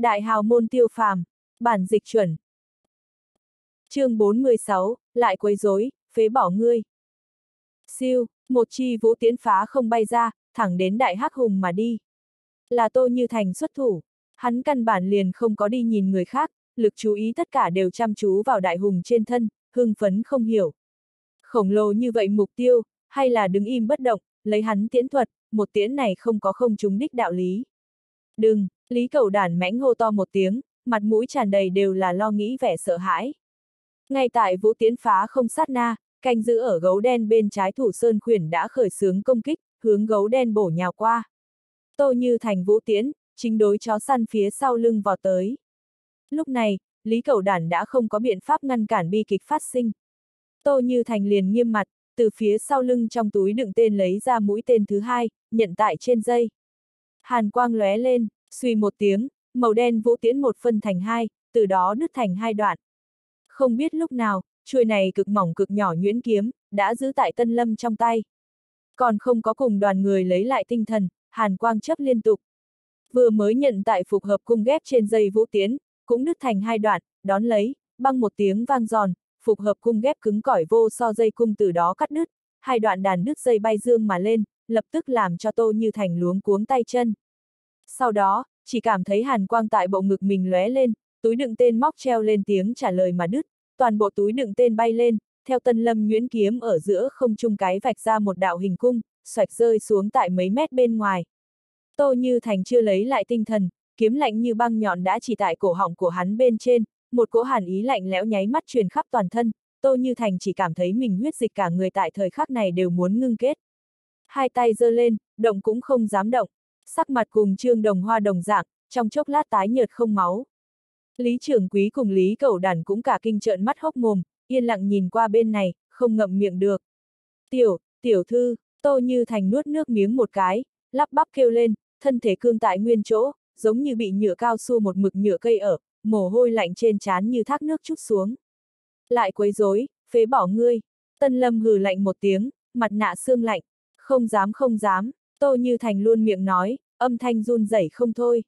Đại hào môn tiêu phàm, bản dịch chuẩn. chương 46, lại quấy rối, phế bỏ ngươi. Siêu, một chi vũ tiến phá không bay ra, thẳng đến đại hắc hùng mà đi. Là Tô Như Thành xuất thủ, hắn căn bản liền không có đi nhìn người khác, lực chú ý tất cả đều chăm chú vào đại hùng trên thân, hưng phấn không hiểu. Khổng lồ như vậy mục tiêu, hay là đứng im bất động, lấy hắn tiễn thuật, một tiễn này không có không trúng đích đạo lý. Đừng, Lý cầu đản mãnh hô to một tiếng, mặt mũi tràn đầy đều là lo nghĩ vẻ sợ hãi. Ngay tại vũ tiến phá không sát na, canh giữ ở gấu đen bên trái thủ sơn khuyển đã khởi xướng công kích, hướng gấu đen bổ nhào qua. Tô như thành vũ tiến, chính đối chó săn phía sau lưng vào tới. Lúc này, Lý Cầu Đản đã không có biện pháp ngăn cản bi kịch phát sinh. Tô Như Thành liền nghiêm mặt, từ phía sau lưng trong túi đựng tên lấy ra mũi tên thứ hai, nhận tại trên dây. Hàn quang lóe lên, suy một tiếng, màu đen vũ tiễn một phân thành hai, từ đó đứt thành hai đoạn. Không biết lúc nào, chuôi này cực mỏng cực nhỏ nhuyễn kiếm, đã giữ tại tân lâm trong tay. Còn không có cùng đoàn người lấy lại tinh thần, hàn quang chấp liên tục. Vừa mới nhận tại phục hợp cung ghép trên dây vũ tiến, cũng đứt thành hai đoạn, đón lấy, băng một tiếng vang giòn, phục hợp cung ghép cứng cỏi vô so dây cung từ đó cắt đứt, hai đoạn đàn đứt dây bay dương mà lên, lập tức làm cho Tô Như Thành luống cuống tay chân. Sau đó, chỉ cảm thấy hàn quang tại bộ ngực mình lóe lên, túi đựng tên móc treo lên tiếng trả lời mà đứt, toàn bộ túi đựng tên bay lên, theo tân lâm nhuyễn kiếm ở giữa không trung cái vạch ra một đạo hình cung, xoạch rơi xuống tại mấy mét bên ngoài. Tô Như Thành chưa lấy lại tinh thần, kiếm lạnh như băng nhọn đã chỉ tại cổ họng của hắn bên trên, một cỗ hàn ý lạnh lẽo nháy mắt truyền khắp toàn thân, Tô Như Thành chỉ cảm thấy mình huyết dịch cả người tại thời khắc này đều muốn ngưng kết. Hai tay giơ lên, động cũng không dám động, sắc mặt cùng trương đồng hoa đồng dạng, trong chốc lát tái nhợt không máu. Lý trưởng quý cùng Lý cẩu đàn cũng cả kinh trợn mắt hốc mồm, yên lặng nhìn qua bên này, không ngậm miệng được. Tiểu, tiểu thư, Tô Như Thành nuốt nước miếng một cái, lắp bắp kêu lên, thân thể cương tại nguyên chỗ, giống như bị nhựa cao su một mực nhựa cây ở, mồ hôi lạnh trên trán như thác nước chút xuống. Lại quấy rối, phế bỏ ngươi. Tân Lâm hừ lạnh một tiếng, mặt nạ xương lạnh. Không dám không dám, Tô Như Thành luôn miệng nói, âm thanh run rẩy không thôi.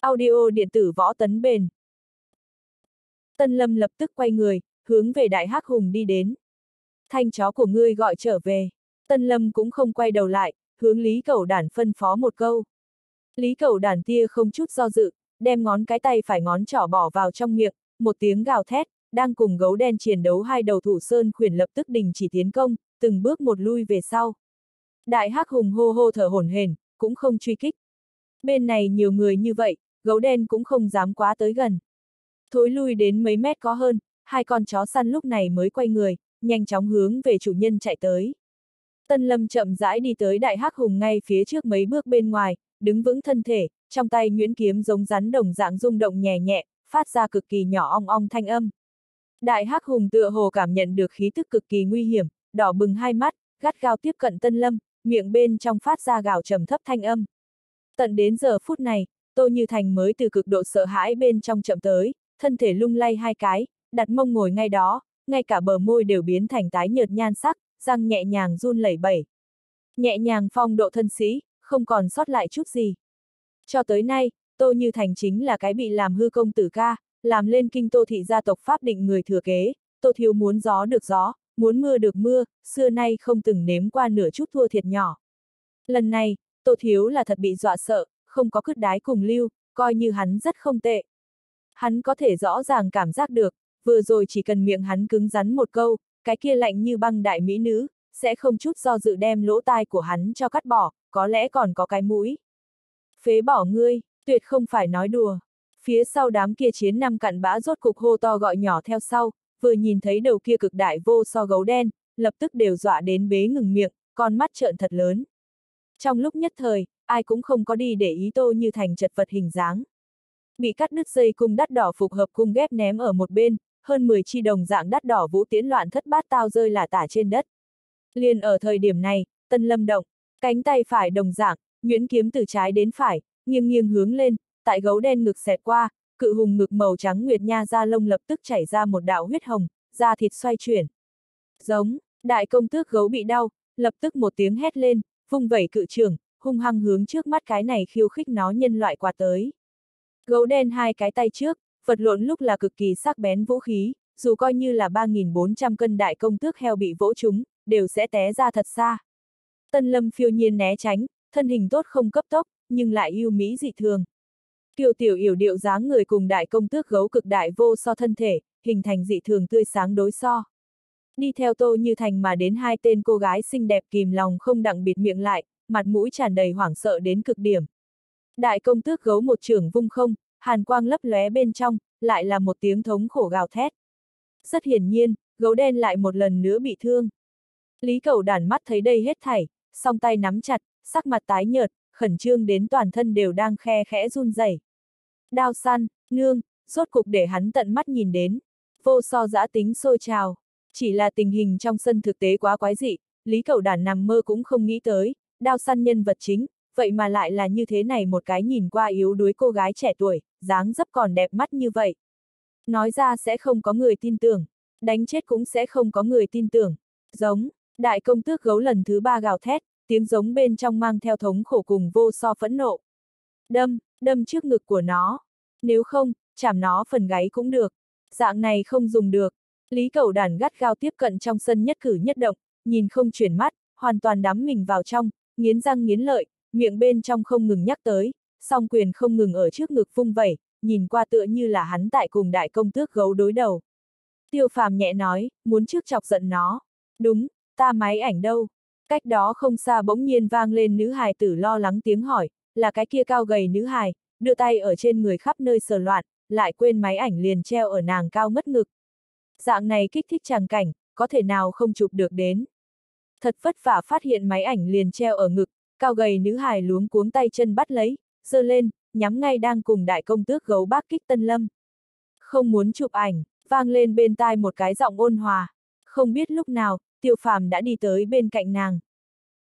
Audio điện tử võ tấn bền. Tân Lâm lập tức quay người, hướng về Đại Hắc Hùng đi đến. Thanh chó của ngươi gọi trở về. Tân Lâm cũng không quay đầu lại, hướng Lý Cẩu Đản phân phó một câu. Lý Cẩu Đản tia không chút do dự, đem ngón cái tay phải ngón trỏ bỏ vào trong miệng, một tiếng gào thét, đang cùng gấu đen chiến đấu hai đầu thủ sơn khuyển lập tức đình chỉ tiến công, từng bước một lui về sau. Đại hắc hùng hô hô thở hổn hển, cũng không truy kích. Bên này nhiều người như vậy, gấu đen cũng không dám quá tới gần. Thối lui đến mấy mét có hơn, hai con chó săn lúc này mới quay người, nhanh chóng hướng về chủ nhân chạy tới. Tân Lâm chậm rãi đi tới đại hắc hùng ngay phía trước mấy bước bên ngoài, đứng vững thân thể, trong tay nhuyễn kiếm giống rắn đồng dạng rung động nhẹ nhẹ, phát ra cực kỳ nhỏ ong ong thanh âm. Đại hắc hùng tựa hồ cảm nhận được khí tức cực kỳ nguy hiểm, đỏ bừng hai mắt, gắt gao tiếp cận Tân Lâm, miệng bên trong phát ra gào trầm thấp thanh âm. Tận đến giờ phút này, Tô Như Thành mới từ cực độ sợ hãi bên trong chậm tới, thân thể lung lay hai cái, đặt mông ngồi ngay đó, ngay cả bờ môi đều biến thành tái nhợt nhan sắc, răng nhẹ nhàng run lẩy bẩy. Nhẹ nhàng phong độ thân sĩ, không còn sót lại chút gì. Cho tới nay, Tô Như Thành chính là cái bị làm hư công tử ca, làm lên kinh Tô thị gia tộc pháp định người thừa kế, Tô Thiếu muốn gió được gió, muốn mưa được mưa, xưa nay không từng nếm qua nửa chút thua thiệt nhỏ. Lần này, Tô Thiếu là thật bị dọa sợ, không có cứt đái cùng lưu, coi như hắn rất không tệ. Hắn có thể rõ ràng cảm giác được, vừa rồi chỉ cần miệng hắn cứng rắn một câu, cái kia lạnh như băng đại mỹ nữ, sẽ không chút do dự đem lỗ tai của hắn cho cắt bỏ, có lẽ còn có cái mũi. Phế bỏ ngươi, tuyệt không phải nói đùa. Phía sau đám kia chiến năm cặn bã rốt cục hô to gọi nhỏ theo sau, vừa nhìn thấy đầu kia cực đại vô so gấu đen, lập tức đều dọa đến bế ngừng miệng, con mắt trợn thật lớn. Trong lúc nhất thời, ai cũng không có đi để ý tô như thành chật vật hình dáng. Bị cắt đứt dây cung đắt đỏ phục hợp cung ghép ném ở một bên, hơn 10 chi đồng dạng đắt đỏ vũ tiễn loạn thất bát tao rơi là tả trên đất. Liền ở thời điểm này, tân lâm động, cánh tay phải đồng dạng, nhuyễn kiếm từ trái đến phải, nghiêng nghiêng hướng lên, tại gấu đen ngực xẹt qua, cự hùng ngực màu trắng nguyệt nha da lông lập tức chảy ra một đạo huyết hồng, da thịt xoay chuyển. Giống, đại công tước gấu bị đau, lập tức một tiếng hét lên, vung vẩy cự trường, hung hăng hướng trước mắt cái này khiêu khích nó nhân loại qua tới. Gấu đen hai cái tay trước, vật lộn lúc là cực kỳ sắc bén vũ khí, dù coi như là 3.400 cân đại công tước heo bị vỗ chúng, đều sẽ té ra thật xa. Tân lâm phiêu nhiên né tránh, thân hình tốt không cấp tốc, nhưng lại yêu mỹ dị thường. Kiều tiểu yểu điệu dáng người cùng đại công tước gấu cực đại vô so thân thể, hình thành dị thường tươi sáng đối so. Đi theo tô như thành mà đến hai tên cô gái xinh đẹp kìm lòng không đặng bịt miệng lại, mặt mũi tràn đầy hoảng sợ đến cực điểm. Đại công tước gấu một trưởng vung không, hàn quang lấp lóe bên trong, lại là một tiếng thống khổ gào thét. Rất hiển nhiên, gấu đen lại một lần nữa bị thương. Lý cầu đàn mắt thấy đây hết thảy, song tay nắm chặt, sắc mặt tái nhợt, khẩn trương đến toàn thân đều đang khe khẽ run rẩy. Đao săn, nương, rốt cục để hắn tận mắt nhìn đến. Vô so giã tính sôi trào. Chỉ là tình hình trong sân thực tế quá quái dị, Lý cẩu Đản nằm mơ cũng không nghĩ tới, đao săn nhân vật chính, vậy mà lại là như thế này một cái nhìn qua yếu đuối cô gái trẻ tuổi, dáng dấp còn đẹp mắt như vậy. Nói ra sẽ không có người tin tưởng, đánh chết cũng sẽ không có người tin tưởng. Giống, đại công tước gấu lần thứ ba gào thét, tiếng giống bên trong mang theo thống khổ cùng vô so phẫn nộ. Đâm, đâm trước ngực của nó. Nếu không, chảm nó phần gáy cũng được. Dạng này không dùng được. Lý cầu đàn gắt gao tiếp cận trong sân nhất cử nhất động, nhìn không chuyển mắt, hoàn toàn đắm mình vào trong, nghiến răng nghiến lợi, miệng bên trong không ngừng nhắc tới, song quyền không ngừng ở trước ngực vung vẩy, nhìn qua tựa như là hắn tại cùng đại công tước gấu đối đầu. Tiêu phàm nhẹ nói, muốn trước chọc giận nó. Đúng, ta máy ảnh đâu? Cách đó không xa bỗng nhiên vang lên nữ hài tử lo lắng tiếng hỏi, là cái kia cao gầy nữ hài, đưa tay ở trên người khắp nơi sờ loạn, lại quên máy ảnh liền treo ở nàng cao ngất ngực. Dạng này kích thích tràng cảnh, có thể nào không chụp được đến. Thật vất vả phát hiện máy ảnh liền treo ở ngực, cao gầy nữ hài luống cuống tay chân bắt lấy, giơ lên, nhắm ngay đang cùng đại công tước gấu bác kích tân lâm. Không muốn chụp ảnh, vang lên bên tai một cái giọng ôn hòa. Không biết lúc nào, tiêu phàm đã đi tới bên cạnh nàng.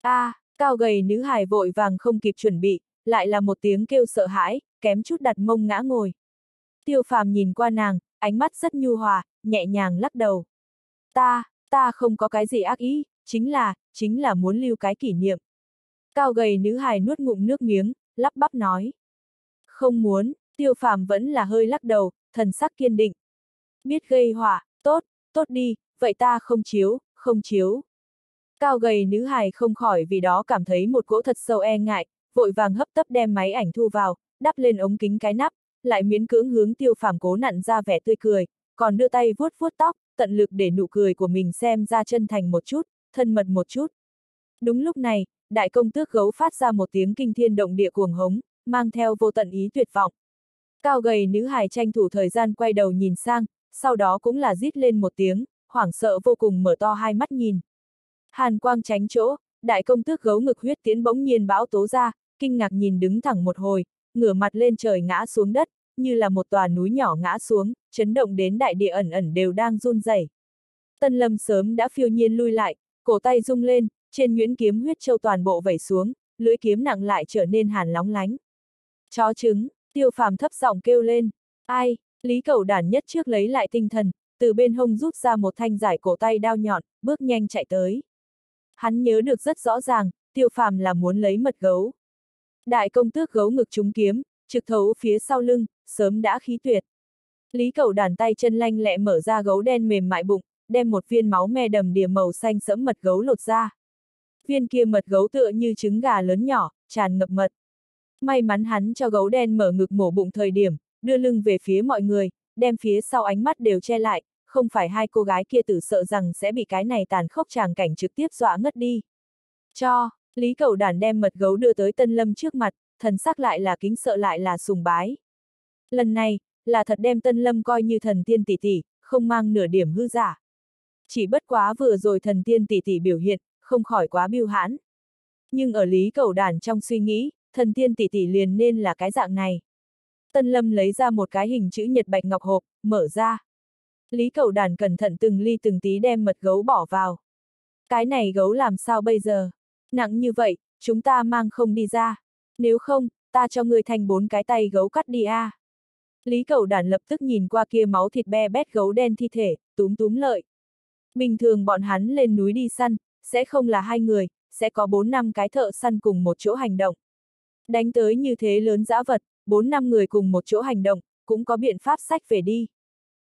a à, cao gầy nữ hài vội vàng không kịp chuẩn bị, lại là một tiếng kêu sợ hãi, kém chút đặt mông ngã ngồi. Tiêu phàm nhìn qua nàng, ánh mắt rất nhu hòa, nhẹ nhàng lắc đầu. Ta, ta không có cái gì ác ý, chính là, chính là muốn lưu cái kỷ niệm. Cao gầy nữ hài nuốt ngụm nước miếng, lắp bắp nói. Không muốn, tiêu phàm vẫn là hơi lắc đầu, thần sắc kiên định. Biết gây họa, tốt, tốt đi, vậy ta không chiếu, không chiếu. Cao gầy nữ hài không khỏi vì đó cảm thấy một cỗ thật sâu e ngại, vội vàng hấp tấp đem máy ảnh thu vào, đắp lên ống kính cái nắp, lại miễn cưỡng hướng tiêu phàm cố nặn ra vẻ tươi cười, còn đưa tay vuốt vuốt tóc, tận lực để nụ cười của mình xem ra chân thành một chút, thân mật một chút. Đúng lúc này, đại công tước gấu phát ra một tiếng kinh thiên động địa cuồng hống, mang theo vô tận ý tuyệt vọng. Cao gầy nữ hài tranh thủ thời gian quay đầu nhìn sang, sau đó cũng là rít lên một tiếng, hoảng sợ vô cùng mở to hai mắt nhìn. Hàn quang tránh chỗ, đại công tước gấu ngực huyết tiến bỗng nhiên bão tố ra, kinh ngạc nhìn đứng thẳng một hồi, ngửa mặt lên trời ngã xuống đất, như là một tòa núi nhỏ ngã xuống, chấn động đến đại địa ẩn ẩn đều đang run rẩy. Tân lâm sớm đã phiêu nhiên lui lại, cổ tay rung lên, trên nhuyễn kiếm huyết châu toàn bộ vẩy xuống, lưỡi kiếm nặng lại trở nên hàn lóng lánh. Chó trứng, tiêu phàm thấp giọng kêu lên, ai, lý cầu đản nhất trước lấy lại tinh thần, từ bên hông rút ra một thanh giải cổ tay đao nhọn, bước nhanh chạy tới. Hắn nhớ được rất rõ ràng, tiêu phàm là muốn lấy mật gấu. Đại công tước gấu ngực trúng kiếm, trực thấu phía sau lưng, sớm đã khí tuyệt. Lý cầu đàn tay chân lanh lẹ mở ra gấu đen mềm mại bụng, đem một viên máu me đầm đìa màu xanh sẫm mật gấu lột ra. Viên kia mật gấu tựa như trứng gà lớn nhỏ, tràn ngập mật. May mắn hắn cho gấu đen mở ngực mổ bụng thời điểm, đưa lưng về phía mọi người, đem phía sau ánh mắt đều che lại, không phải hai cô gái kia tử sợ rằng sẽ bị cái này tàn khốc tràng cảnh trực tiếp dọa ngất đi. Cho, Lý Cầu Đàn đem mật gấu đưa tới Tân Lâm trước mặt, thần sắc lại là kính sợ lại là sùng bái. Lần này, là thật đem Tân Lâm coi như thần tiên tỷ tỷ, không mang nửa điểm hư giả. Chỉ bất quá vừa rồi thần tiên tỷ tỷ biểu hiện, không khỏi quá biêu hãn. Nhưng ở Lý Cầu Đàn trong suy nghĩ, thần tiên tỷ tỷ liền nên là cái dạng này. Tân Lâm lấy ra một cái hình chữ nhật bạch ngọc hộp, mở ra. Lý Cầu Đàn cẩn thận từng ly từng tí đem mật gấu bỏ vào. Cái này gấu làm sao bây giờ? Nặng như vậy, chúng ta mang không đi ra. Nếu không, ta cho người thành bốn cái tay gấu cắt đi a. À. Lý Cầu Đàn lập tức nhìn qua kia máu thịt be bét gấu đen thi thể, túm túm lợi. Bình thường bọn hắn lên núi đi săn, sẽ không là hai người, sẽ có bốn năm cái thợ săn cùng một chỗ hành động. Đánh tới như thế lớn dã vật, bốn năm người cùng một chỗ hành động, cũng có biện pháp sách về đi.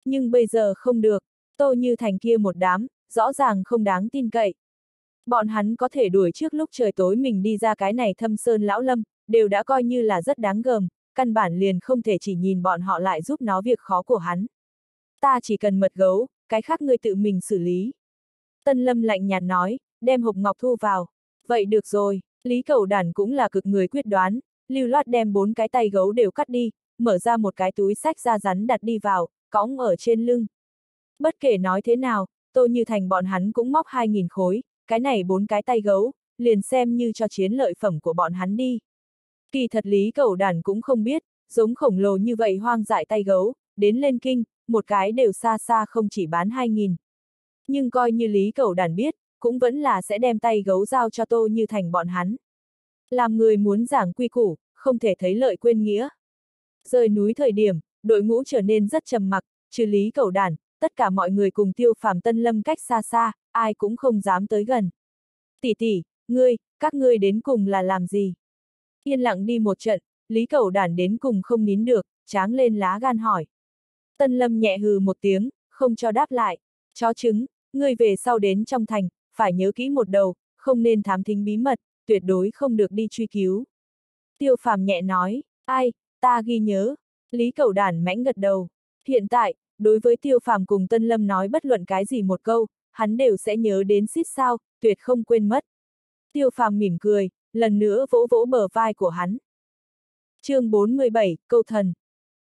Nhưng bây giờ không được, Tô Như Thành kia một đám, rõ ràng không đáng tin cậy. Bọn hắn có thể đuổi trước lúc trời tối mình đi ra cái này thâm sơn lão lâm, đều đã coi như là rất đáng gờm, căn bản liền không thể chỉ nhìn bọn họ lại giúp nó việc khó của hắn. Ta chỉ cần mật gấu, cái khác ngươi tự mình xử lý. Tân Lâm lạnh nhạt nói, đem hộp ngọc thu vào. Vậy được rồi, Lý Cầu Đản cũng là cực người quyết đoán, lưu loát đem bốn cái tay gấu đều cắt đi, mở ra một cái túi sách da rắn đặt đi vào, cõng ở trên lưng. Bất kể nói thế nào, Tô Như Thành bọn hắn cũng móc 2.000 khối, cái này bốn cái tay gấu, liền xem như cho chiến lợi phẩm của bọn hắn đi. Kỳ thật Lý Cầu đàn cũng không biết, giống khổng lồ như vậy hoang dại tay gấu, đến lên kinh, một cái đều xa xa không chỉ bán 2.000. Nhưng coi như Lý Cầu đàn biết, cũng vẫn là sẽ đem tay gấu giao cho Tô Như Thành bọn hắn. Làm người muốn giảng quy củ, không thể thấy lợi quên nghĩa. Rời núi thời điểm, đội ngũ trở nên rất trầm mặc, trừ Lý Cầu Đản, tất cả mọi người cùng tiêu phàm tân lâm cách xa xa, ai cũng không dám tới gần. Tỷ tỷ, ngươi, các ngươi đến cùng là làm gì? Yên lặng đi một trận, Lý Cầu Đản đến cùng không nín được, tráng lên lá gan hỏi. Tân lâm nhẹ hừ một tiếng, không cho đáp lại. Chó trứng, ngươi về sau đến trong thành, phải nhớ kỹ một đầu, không nên thám thính bí mật, tuyệt đối không được đi truy cứu. Tiêu phàm nhẹ nói, ai, ta ghi nhớ. Lý Cầu Đản mãnh gật đầu. Hiện tại, đối với tiêu phàm cùng Tân Lâm nói bất luận cái gì một câu, hắn đều sẽ nhớ đến xít sao, tuyệt không quên mất. Tiêu phàm mỉm cười, lần nữa vỗ vỗ bờ vai của hắn. chương 47, câu thần.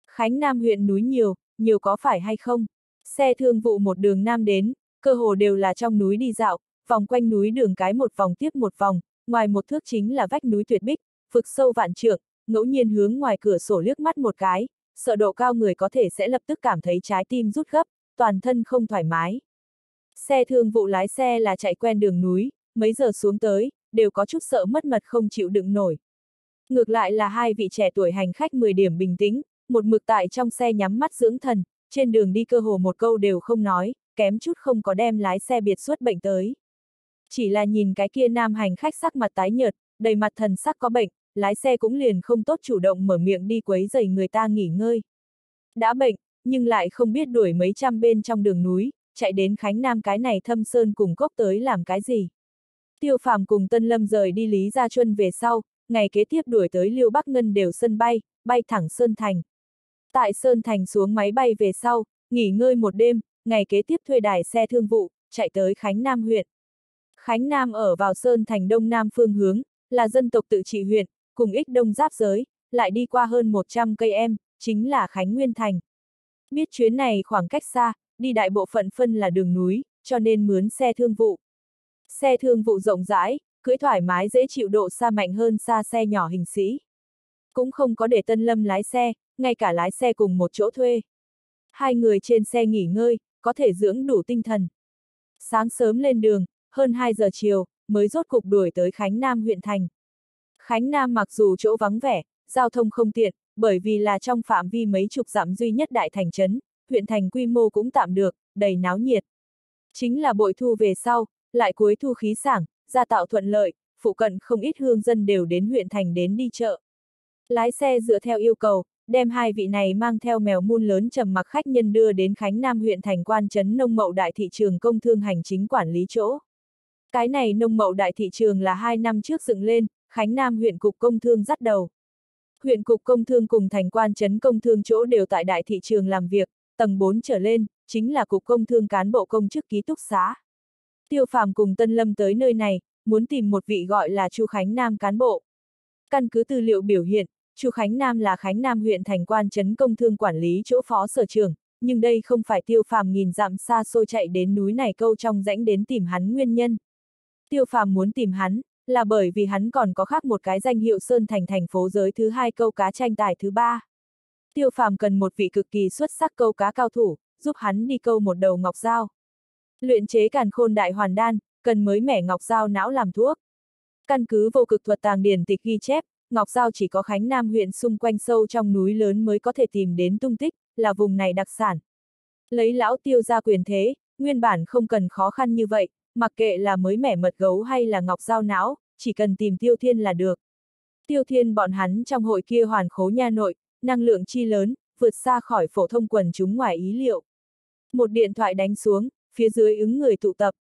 Khánh Nam huyện núi nhiều, nhiều có phải hay không? Xe thương vụ một đường Nam đến, cơ hồ đều là trong núi đi dạo, vòng quanh núi đường cái một vòng tiếp một vòng, ngoài một thước chính là vách núi tuyệt bích, vực sâu vạn trượng, ngẫu nhiên hướng ngoài cửa sổ liếc mắt một cái, sợ độ cao người có thể sẽ lập tức cảm thấy trái tim rút gấp, toàn thân không thoải mái. Xe thương vụ lái xe là chạy quen đường núi, mấy giờ xuống tới, đều có chút sợ mất mật không chịu đựng nổi. Ngược lại là hai vị trẻ tuổi hành khách 10 điểm bình tĩnh, một mực tại trong xe nhắm mắt dưỡng thần, trên đường đi cơ hồ một câu đều không nói, kém chút không có đem lái xe biệt xuất bệnh tới. Chỉ là nhìn cái kia nam hành khách sắc mặt tái nhợt, đầy mặt thần sắc có bệnh, lái xe cũng liền không tốt chủ động mở miệng đi quấy dày người ta nghỉ ngơi. Đã bệnh, nhưng lại không biết đuổi mấy trăm bên trong đường núi, chạy đến Khánh Nam cái này thâm sơn cùng cốc tới làm cái gì. Tiêu phàm cùng Tân Lâm rời đi Lý Gia Chuân về sau, ngày kế tiếp đuổi tới Liêu Bắc Ngân đều sân bay, bay thẳng Sơn Thành. Tại Sơn Thành xuống máy bay về sau, nghỉ ngơi một đêm, ngày kế tiếp thuê đài xe thương vụ, chạy tới Khánh Nam huyện. Khánh Nam ở vào Sơn Thành Đông Nam phương hướng, là dân tộc tự trị huyện, cùng ích đông giáp giới, lại đi qua hơn 100 cây em, chính là Khánh Nguyên Thành. Biết chuyến này khoảng cách xa, đi đại bộ phận phân là đường núi, cho nên mướn xe thương vụ. Xe thương vụ rộng rãi, cưỡi thoải mái dễ chịu độ xa mạnh hơn xa xe nhỏ hình sĩ. Cũng không có để Tân Lâm lái xe, ngay cả lái xe cùng một chỗ thuê. Hai người trên xe nghỉ ngơi, có thể dưỡng đủ tinh thần. Sáng sớm lên đường, hơn 2 giờ chiều, mới rốt cục đuổi tới Khánh Nam huyện thành. Khánh Nam mặc dù chỗ vắng vẻ, giao thông không tiện, bởi vì là trong phạm vi mấy chục dặm duy nhất đại thành trấn, huyện thành quy mô cũng tạm được, đầy náo nhiệt. Chính là bội thu về sau, lại cuối thu khí sảng, gia tạo thuận lợi, phụ cận không ít hương dân đều đến huyện thành đến đi chợ. Lái xe dựa theo yêu cầu, đem hai vị này mang theo mèo muôn lớn trầm mặc khách nhân đưa đến Khánh Nam huyện thành quan trấn nông mậu đại thị trường công thương hành chính quản lý chỗ. Cái này nông mậu đại thị trường là hai năm trước dựng lên, Khánh Nam huyện cục công thương dắt đầu. Huyện cục công thương cùng thành quan trấn công thương chỗ đều tại đại thị trường làm việc, tầng 4 trở lên, chính là cục công thương cán bộ công chức ký túc xá. Tiêu phàm cùng Tân Lâm tới nơi này, muốn tìm một vị gọi là Chu Khánh Nam cán bộ. Căn cứ tư liệu biểu hiện, Chu Khánh Nam là Khánh Nam huyện thành quan trấn công thương quản lý chỗ phó sở trường, nhưng đây không phải tiêu phàm nghìn dặm xa xôi chạy đến núi này câu trong rãnh đến tìm hắn nguyên nhân. Tiêu phàm muốn tìm hắn, là bởi vì hắn còn có khác một cái danh hiệu Sơn Thành thành phố giới thứ hai câu cá tranh tài thứ ba. Tiêu phàm cần một vị cực kỳ xuất sắc câu cá cao thủ, giúp hắn đi câu một đầu ngọc dao. Luyện chế càn khôn đại hoàn đan, cần mới mẻ ngọc dao não làm thuốc. Căn cứ vô cực thuật tàng điển tịch ghi chép, ngọc dao chỉ có Khánh Nam huyện xung quanh sâu trong núi lớn mới có thể tìm đến tung tích, là vùng này đặc sản. Lấy lão tiêu ra quyền thế, nguyên bản không cần khó khăn như vậy, mặc kệ là mới mẻ mật gấu hay là ngọc dao não, chỉ cần tìm Tiêu Thiên là được. Tiêu Thiên bọn hắn trong hội kia hoàn khố nha nội, năng lượng chi lớn, vượt xa khỏi phổ thông quần chúng ngoài ý liệu. Một điện thoại đánh xuống, phía dưới ứng người tụ tập.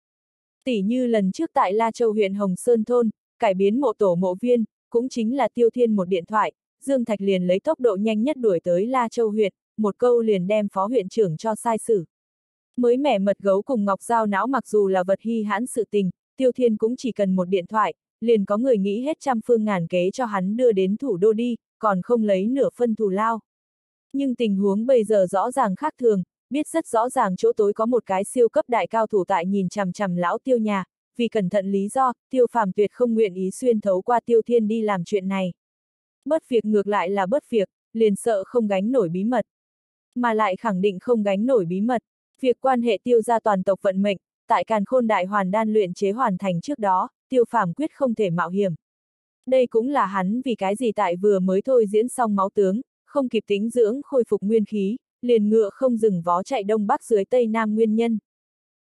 Tỷ như lần trước tại La Châu huyện Hồng Sơn Thôn, cải biến mộ tổ mộ viên, cũng chính là Tiêu Thiên một điện thoại, Dương Thạch liền lấy tốc độ nhanh nhất đuổi tới La Châu huyện, một câu liền đem phó huyện trưởng cho sai xử. Mới mẻ mật gấu cùng ngọc dao não mặc dù là vật hy hãn sự tình, Tiêu Thiên cũng chỉ cần một điện thoại, liền có người nghĩ hết trăm phương ngàn kế cho hắn đưa đến thủ đô đi, còn không lấy nửa phân thù lao. Nhưng tình huống bây giờ rõ ràng khác thường, biết rất rõ ràng chỗ tối có một cái siêu cấp đại cao thủ tại nhìn chằm chằm lão tiêu nhà, vì cẩn thận lý do, tiêu phàm tuyệt không nguyện ý xuyên thấu qua tiêu thiên đi làm chuyện này. Bất việc ngược lại là bất việc, liền sợ không gánh nổi bí mật. Mà lại khẳng định không gánh nổi bí mật, việc quan hệ tiêu gia toàn tộc vận mệnh, tại càn khôn đại hoàn đan luyện chế hoàn thành trước đó, tiêu phàm quyết không thể mạo hiểm. Đây cũng là hắn vì cái gì tại vừa mới thôi diễn xong máu tướng, không kịp tính dưỡng khôi phục nguyên khí, liền ngựa không dừng vó chạy đông bắc dưới tây nam nguyên nhân.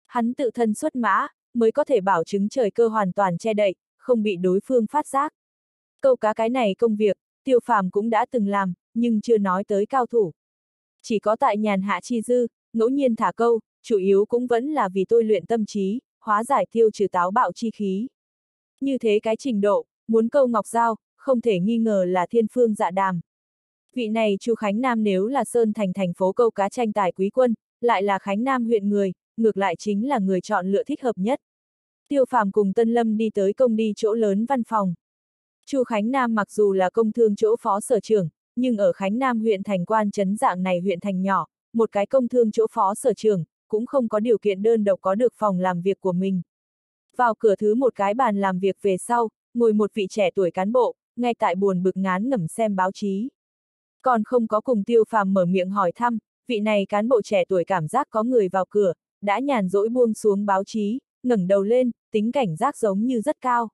Hắn tự thân xuất mã, mới có thể bảo chứng trời cơ hoàn toàn che đậy, không bị đối phương phát giác. Câu cá cái này công việc, tiêu phàm cũng đã từng làm, nhưng chưa nói tới cao thủ. Chỉ có tại nhàn hạ chi dư, ngẫu nhiên thả câu, chủ yếu cũng vẫn là vì tôi luyện tâm trí, hóa giải tiêu trừ táo bạo chi khí. Như thế cái trình độ, muốn câu ngọc giao, không thể nghi ngờ là thiên phương dạ đàm. Vị này Chu Khánh Nam nếu là Sơn Thành thành phố câu cá tranh tài quý quân, lại là Khánh Nam huyện người, ngược lại chính là người chọn lựa thích hợp nhất. Tiêu Phàm cùng Tân Lâm đi tới công đi chỗ lớn văn phòng. Chu Khánh Nam mặc dù là công thương chỗ phó sở trưởng, nhưng ở Khánh Nam huyện thành quan trấn dạng này huyện thành nhỏ, một cái công thương chỗ phó sở trưởng, cũng không có điều kiện đơn độc có được phòng làm việc của mình. Vào cửa thứ một cái bàn làm việc về sau, ngồi một vị trẻ tuổi cán bộ, ngay tại buồn bực ngán ngẩm xem báo chí. Còn không có cùng tiêu phàm mở miệng hỏi thăm, vị này cán bộ trẻ tuổi cảm giác có người vào cửa, đã nhàn rỗi buông xuống báo chí, ngẩng đầu lên, tính cảnh giác giống như rất cao.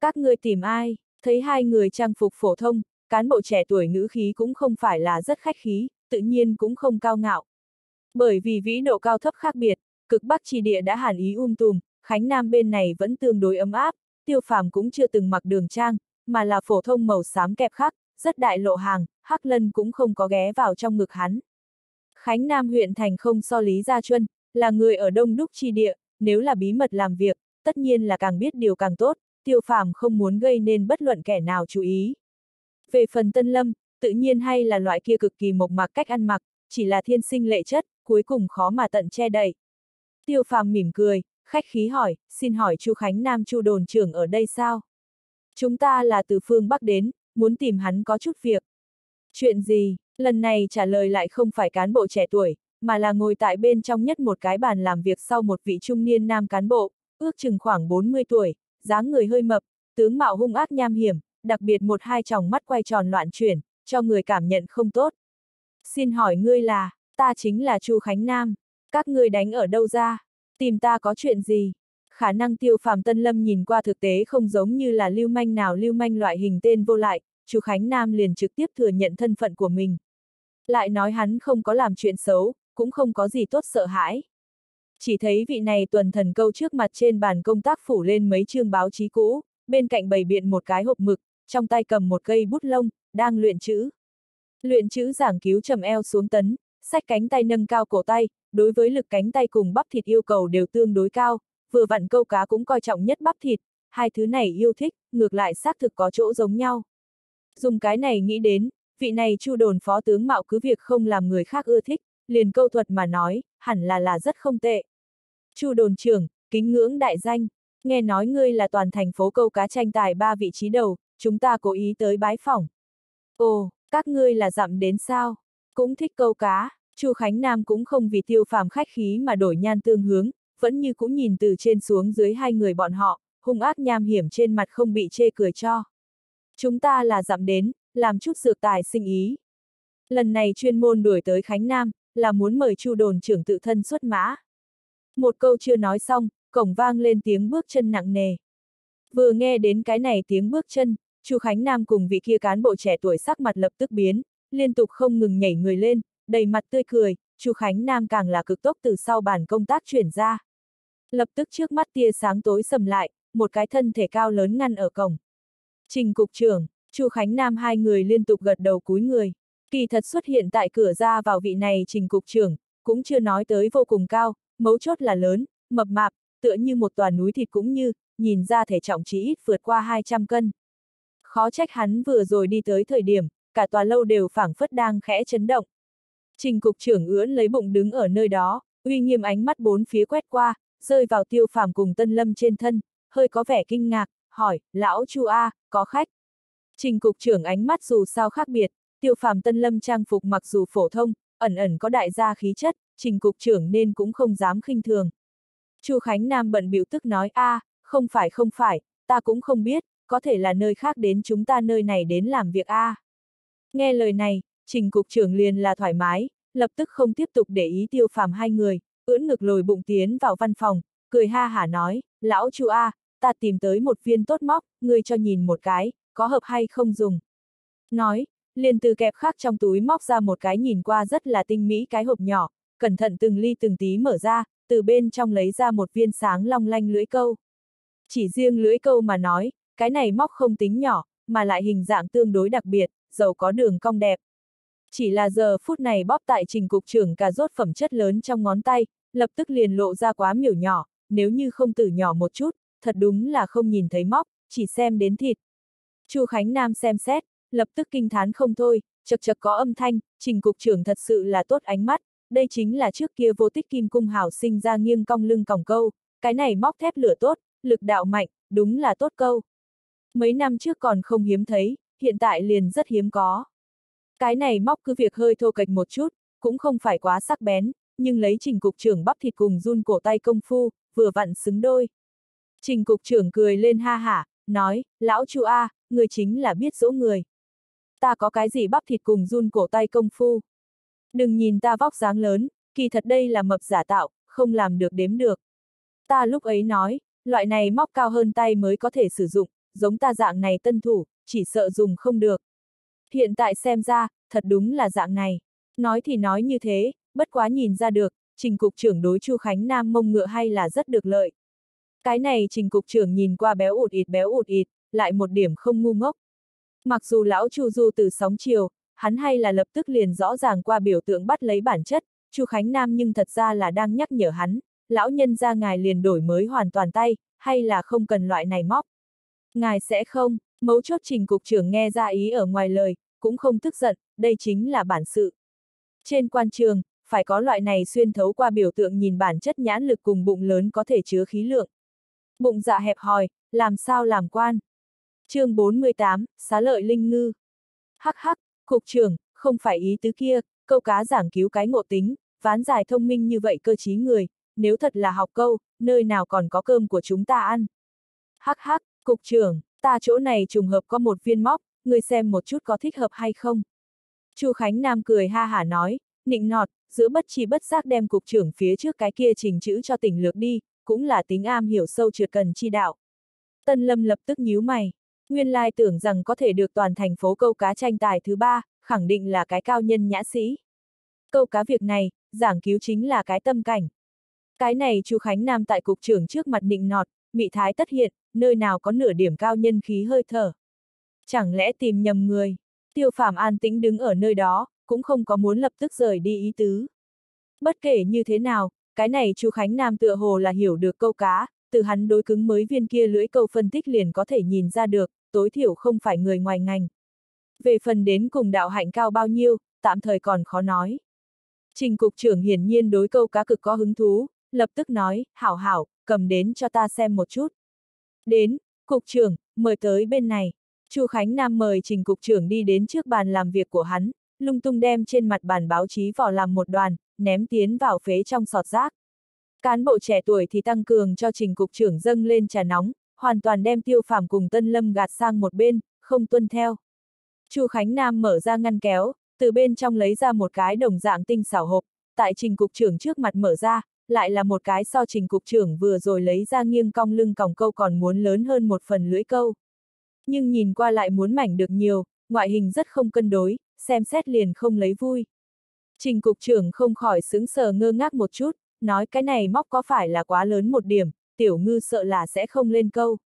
Các ngươi tìm ai? Thấy hai người trang phục phổ thông, cán bộ trẻ tuổi ngữ khí cũng không phải là rất khách khí, tự nhiên cũng không cao ngạo. Bởi vì vĩ độ cao thấp khác biệt, cực bắc chỉ địa đã hàn ý um tùm, Khánh Nam bên này vẫn tương đối ấm áp, tiêu phàm cũng chưa từng mặc đường trang, mà là phổ thông màu xám kẹp khắc, rất đại lộ hàng, Hắc Lân cũng không có ghé vào trong ngực hắn. Khánh Nam huyện thành không so Lý Gia Chuân, là người ở đông đúc chi địa, nếu là bí mật làm việc, tất nhiên là càng biết điều càng tốt, tiêu phàm không muốn gây nên bất luận kẻ nào chú ý. Về phần Tân Lâm, tự nhiên hay là loại kia cực kỳ mộc mạc cách ăn mặc, chỉ là thiên sinh lệ chất, cuối cùng khó mà tận che đậy. Tiêu phàm mỉm cười, khách khí hỏi, xin hỏi Chu Khánh Nam Chu đồn trưởng ở đây sao? Chúng ta là từ phương Bắc đến, muốn tìm hắn có chút việc. Chuyện gì? Lần này trả lời lại không phải cán bộ trẻ tuổi, mà là ngồi tại bên trong nhất một cái bàn làm việc sau một vị trung niên nam cán bộ, ước chừng khoảng 40 tuổi, dáng người hơi mập, tướng mạo hung ác nham hiểm, đặc biệt một hai tròng mắt quay tròn loạn chuyển, cho người cảm nhận không tốt. Xin hỏi ngươi là, ta chính là Chu Khánh Nam, các ngươi đánh ở đâu ra, tìm ta có chuyện gì? Khả năng tiêu phàm tân lâm nhìn qua thực tế không giống như là lưu manh nào lưu manh loại hình tên vô lại, Chu Khánh Nam liền trực tiếp thừa nhận thân phận của mình. Lại nói hắn không có làm chuyện xấu, cũng không có gì tốt sợ hãi. Chỉ thấy vị này tuần thần câu trước mặt trên bàn công tác phủ lên mấy chương báo chí cũ, bên cạnh bày biện một cái hộp mực, trong tay cầm một cây bút lông, đang luyện chữ. Luyện chữ giảng cứu trầm eo xuống tấn, sách cánh tay nâng cao cổ tay, đối với lực cánh tay cùng bắp thịt yêu cầu đều tương đối cao, vừa vặn câu cá cũng coi trọng nhất bắp thịt, hai thứ này yêu thích, ngược lại xác thực có chỗ giống nhau. Dùng cái này nghĩ đến, vị này chu đồn phó tướng mạo cứ việc không làm người khác ưa thích, liền câu thuật mà nói, hẳn là là rất không tệ. chu đồn trưởng, kính ngưỡng đại danh, nghe nói ngươi là toàn thành phố câu cá tranh tài ba vị trí đầu, chúng ta cố ý tới bái phỏng. Ồ, các ngươi là dặm đến sao? Cũng thích câu cá, Chu Khánh Nam cũng không vì tiêu phàm khách khí mà đổi nhan tương hướng, vẫn như cũng nhìn từ trên xuống dưới hai người bọn họ, hung ác nham hiểm trên mặt không bị chê cười cho. Chúng ta là dặm đến, làm chút dược tài sinh ý. Lần này chuyên môn đuổi tới Khánh Nam, là muốn mời Chu đồn trưởng tự thân xuất mã. Một câu chưa nói xong, cổng vang lên tiếng bước chân nặng nề. Vừa nghe đến cái này tiếng bước chân, Chu Khánh Nam cùng vị kia cán bộ trẻ tuổi sắc mặt lập tức biến, liên tục không ngừng nhảy người lên, đầy mặt tươi cười, Chu Khánh Nam càng là cực tốc từ sau bàn công tác chuyển ra. Lập tức trước mắt tia sáng tối sầm lại, một cái thân thể cao lớn ngăn ở cổng. Trình cục trưởng, Chu Khánh Nam hai người liên tục gật đầu cúi người. Kỳ thật xuất hiện tại cửa ra vào vị này trình cục trưởng, cũng chưa nói tới vô cùng cao, mấu chốt là lớn, mập mạp, tựa như một tòa núi thịt cũng như, nhìn ra thể trọng chỉ ít vượt qua 200 cân. Khó trách hắn vừa rồi đi tới thời điểm, cả tòa lâu đều phảng phất đang khẽ chấn động. Trình cục trưởng ưỡn lấy bụng đứng ở nơi đó, uy nghiêm ánh mắt bốn phía quét qua, rơi vào tiêu phàm cùng tân lâm trên thân, hơi có vẻ kinh ngạc, hỏi, lão chu A, có khách. Trình cục trưởng ánh mắt dù sao khác biệt, tiêu phàm tân lâm trang phục mặc dù phổ thông, ẩn ẩn có đại gia khí chất, trình cục trưởng nên cũng không dám khinh thường. Chu Khánh Nam bận biểu tức nói a, không phải không phải, ta cũng không biết, có thể là nơi khác đến chúng ta nơi này đến làm việc a. Nghe lời này, trình cục trưởng liền là thoải mái, lập tức không tiếp tục để ý tiêu phàm hai người, ưỡn ngực lồi bụng tiến vào văn phòng, cười ha hả nói, lão chu A, ta tìm tới một viên tốt móc, ngươi cho nhìn một cái, có hợp hay không dùng. Nói, liền từ kẹp khác trong túi móc ra một cái nhìn qua rất là tinh mỹ cái hộp nhỏ, cẩn thận từng ly từng tí mở ra, từ bên trong lấy ra một viên sáng long lanh lưỡi câu. Chỉ riêng lưỡi câu mà nói, cái này móc không tính nhỏ, mà lại hình dạng tương đối đặc biệt, giàu có đường cong đẹp. Chỉ là giờ phút này bóp tại trình cục trưởng cà rốt phẩm chất lớn trong ngón tay, lập tức liền lộ ra quá miểu nhỏ, nếu như không tử nhỏ một chút, thật đúng là không nhìn thấy móc, chỉ xem đến thịt. Chu Khánh Nam xem xét, lập tức kinh thán không thôi, chật chật có âm thanh, trình cục trưởng thật sự là tốt ánh mắt, đây chính là trước kia vô tích kim cung hảo sinh ra nghiêng cong lưng còng câu, cái này móc thép lửa tốt, lực đạo mạnh, đúng là tốt câu. Mấy năm trước còn không hiếm thấy, hiện tại liền rất hiếm có. Cái này móc cứ việc hơi thô kệch một chút, cũng không phải quá sắc bén, nhưng lấy trình cục trưởng bắp thịt cùng run cổ tay công phu, vừa vặn xứng đôi. Trình cục trưởng cười lên ha hả, nói, lão chu A, người chính là biết dỗ người. Ta có cái gì bắp thịt cùng run cổ tay công phu. Đừng nhìn ta vóc dáng lớn, kỳ thật đây là mập giả tạo, không làm được đếm được. Ta lúc ấy nói, loại này móc cao hơn tay mới có thể sử dụng, giống ta dạng này tân thủ, chỉ sợ dùng không được. Hiện tại xem ra, thật đúng là dạng này. Nói thì nói như thế, bất quá nhìn ra được, trình cục trưởng đối Chu Khánh Nam mông ngựa hay là rất được lợi. Cái này trình cục trưởng nhìn qua béo ụt ịt béo ụt ịt, lại một điểm không ngu ngốc. Mặc dù lão Chu Du từ sóng chiều, hắn hay là lập tức liền rõ ràng qua biểu tượng bắt lấy bản chất, Chu Khánh Nam nhưng thật ra là đang nhắc nhở hắn, lão nhân ra ngài liền đổi mới hoàn toàn tay, hay là không cần loại này móc. Ngài sẽ không, mấu chốt trình cục trưởng nghe ra ý ở ngoài lời, cũng không tức giận, đây chính là bản sự. Trên quan trường, phải có loại này xuyên thấu qua biểu tượng nhìn bản chất nhãn lực cùng bụng lớn có thể chứa khí lượng. Bụng dạ hẹp hòi, làm sao làm quan. chương 48, xá lợi linh ngư. Hắc hắc, cục trưởng, không phải ý tứ kia, câu cá giảng cứu cái ngộ tính, ván dài thông minh như vậy cơ trí người, nếu thật là học câu, nơi nào còn có cơm của chúng ta ăn. Hắc hắc, cục trưởng, ta chỗ này trùng hợp có một viên móc, người xem một chút có thích hợp hay không. Chu Khánh Nam cười ha hả nói, nịnh nọt, giữa bất chi bất giác đem cục trưởng phía trước cái kia trình chữ cho tỉnh lược đi, cũng là tính am hiểu sâu trượt cần chi đạo. Tân Lâm lập tức nhíu mày, nguyên lai tưởng rằng có thể được toàn thành phố câu cá tranh tài thứ ba, khẳng định là cái cao nhân nhã sĩ. Câu cá việc này, giảng cứu chính là cái tâm cảnh. Cái này Chu Khánh Nam tại cục trưởng trước mặt nịnh nọt, mị thái tất hiện, nơi nào có nửa điểm cao nhân khí hơi thở. Chẳng lẽ tìm nhầm người? Tiêu phàm an tĩnh đứng ở nơi đó, cũng không có muốn lập tức rời đi ý tứ. Bất kể như thế nào, cái này Chu Khánh Nam tựa hồ là hiểu được câu cá, từ hắn đối cứng mới viên kia lưỡi câu phân tích liền có thể nhìn ra được, tối thiểu không phải người ngoài ngành. Về phần đến cùng đạo hạnh cao bao nhiêu, tạm thời còn khó nói. Trình cục trưởng hiển nhiên đối câu cá cực có hứng thú, lập tức nói, hảo hảo, cầm đến cho ta xem một chút. Đến, cục trưởng, mời tới bên này. Chu Khánh Nam mời trình cục trưởng đi đến trước bàn làm việc của hắn, lung tung đem trên mặt bàn báo chí vỏ làm một đoàn, ném tiến vào phế trong sọt rác. Cán bộ trẻ tuổi thì tăng cường cho trình cục trưởng dâng lên trà nóng, hoàn toàn đem tiêu phàm cùng Tân Lâm gạt sang một bên, không tuân theo. Chu Khánh Nam mở ra ngăn kéo, từ bên trong lấy ra một cái đồng dạng tinh xảo hộp, tại trình cục trưởng trước mặt mở ra, lại là một cái so trình cục trưởng vừa rồi lấy ra nghiêng cong lưng còng câu còn muốn lớn hơn một phần lưỡi câu. Nhưng nhìn qua lại muốn mảnh được nhiều, ngoại hình rất không cân đối, xem xét liền không lấy vui. Trình cục trưởng không khỏi sững sờ ngơ ngác một chút, nói cái này móc có phải là quá lớn một điểm, tiểu ngư sợ là sẽ không lên câu.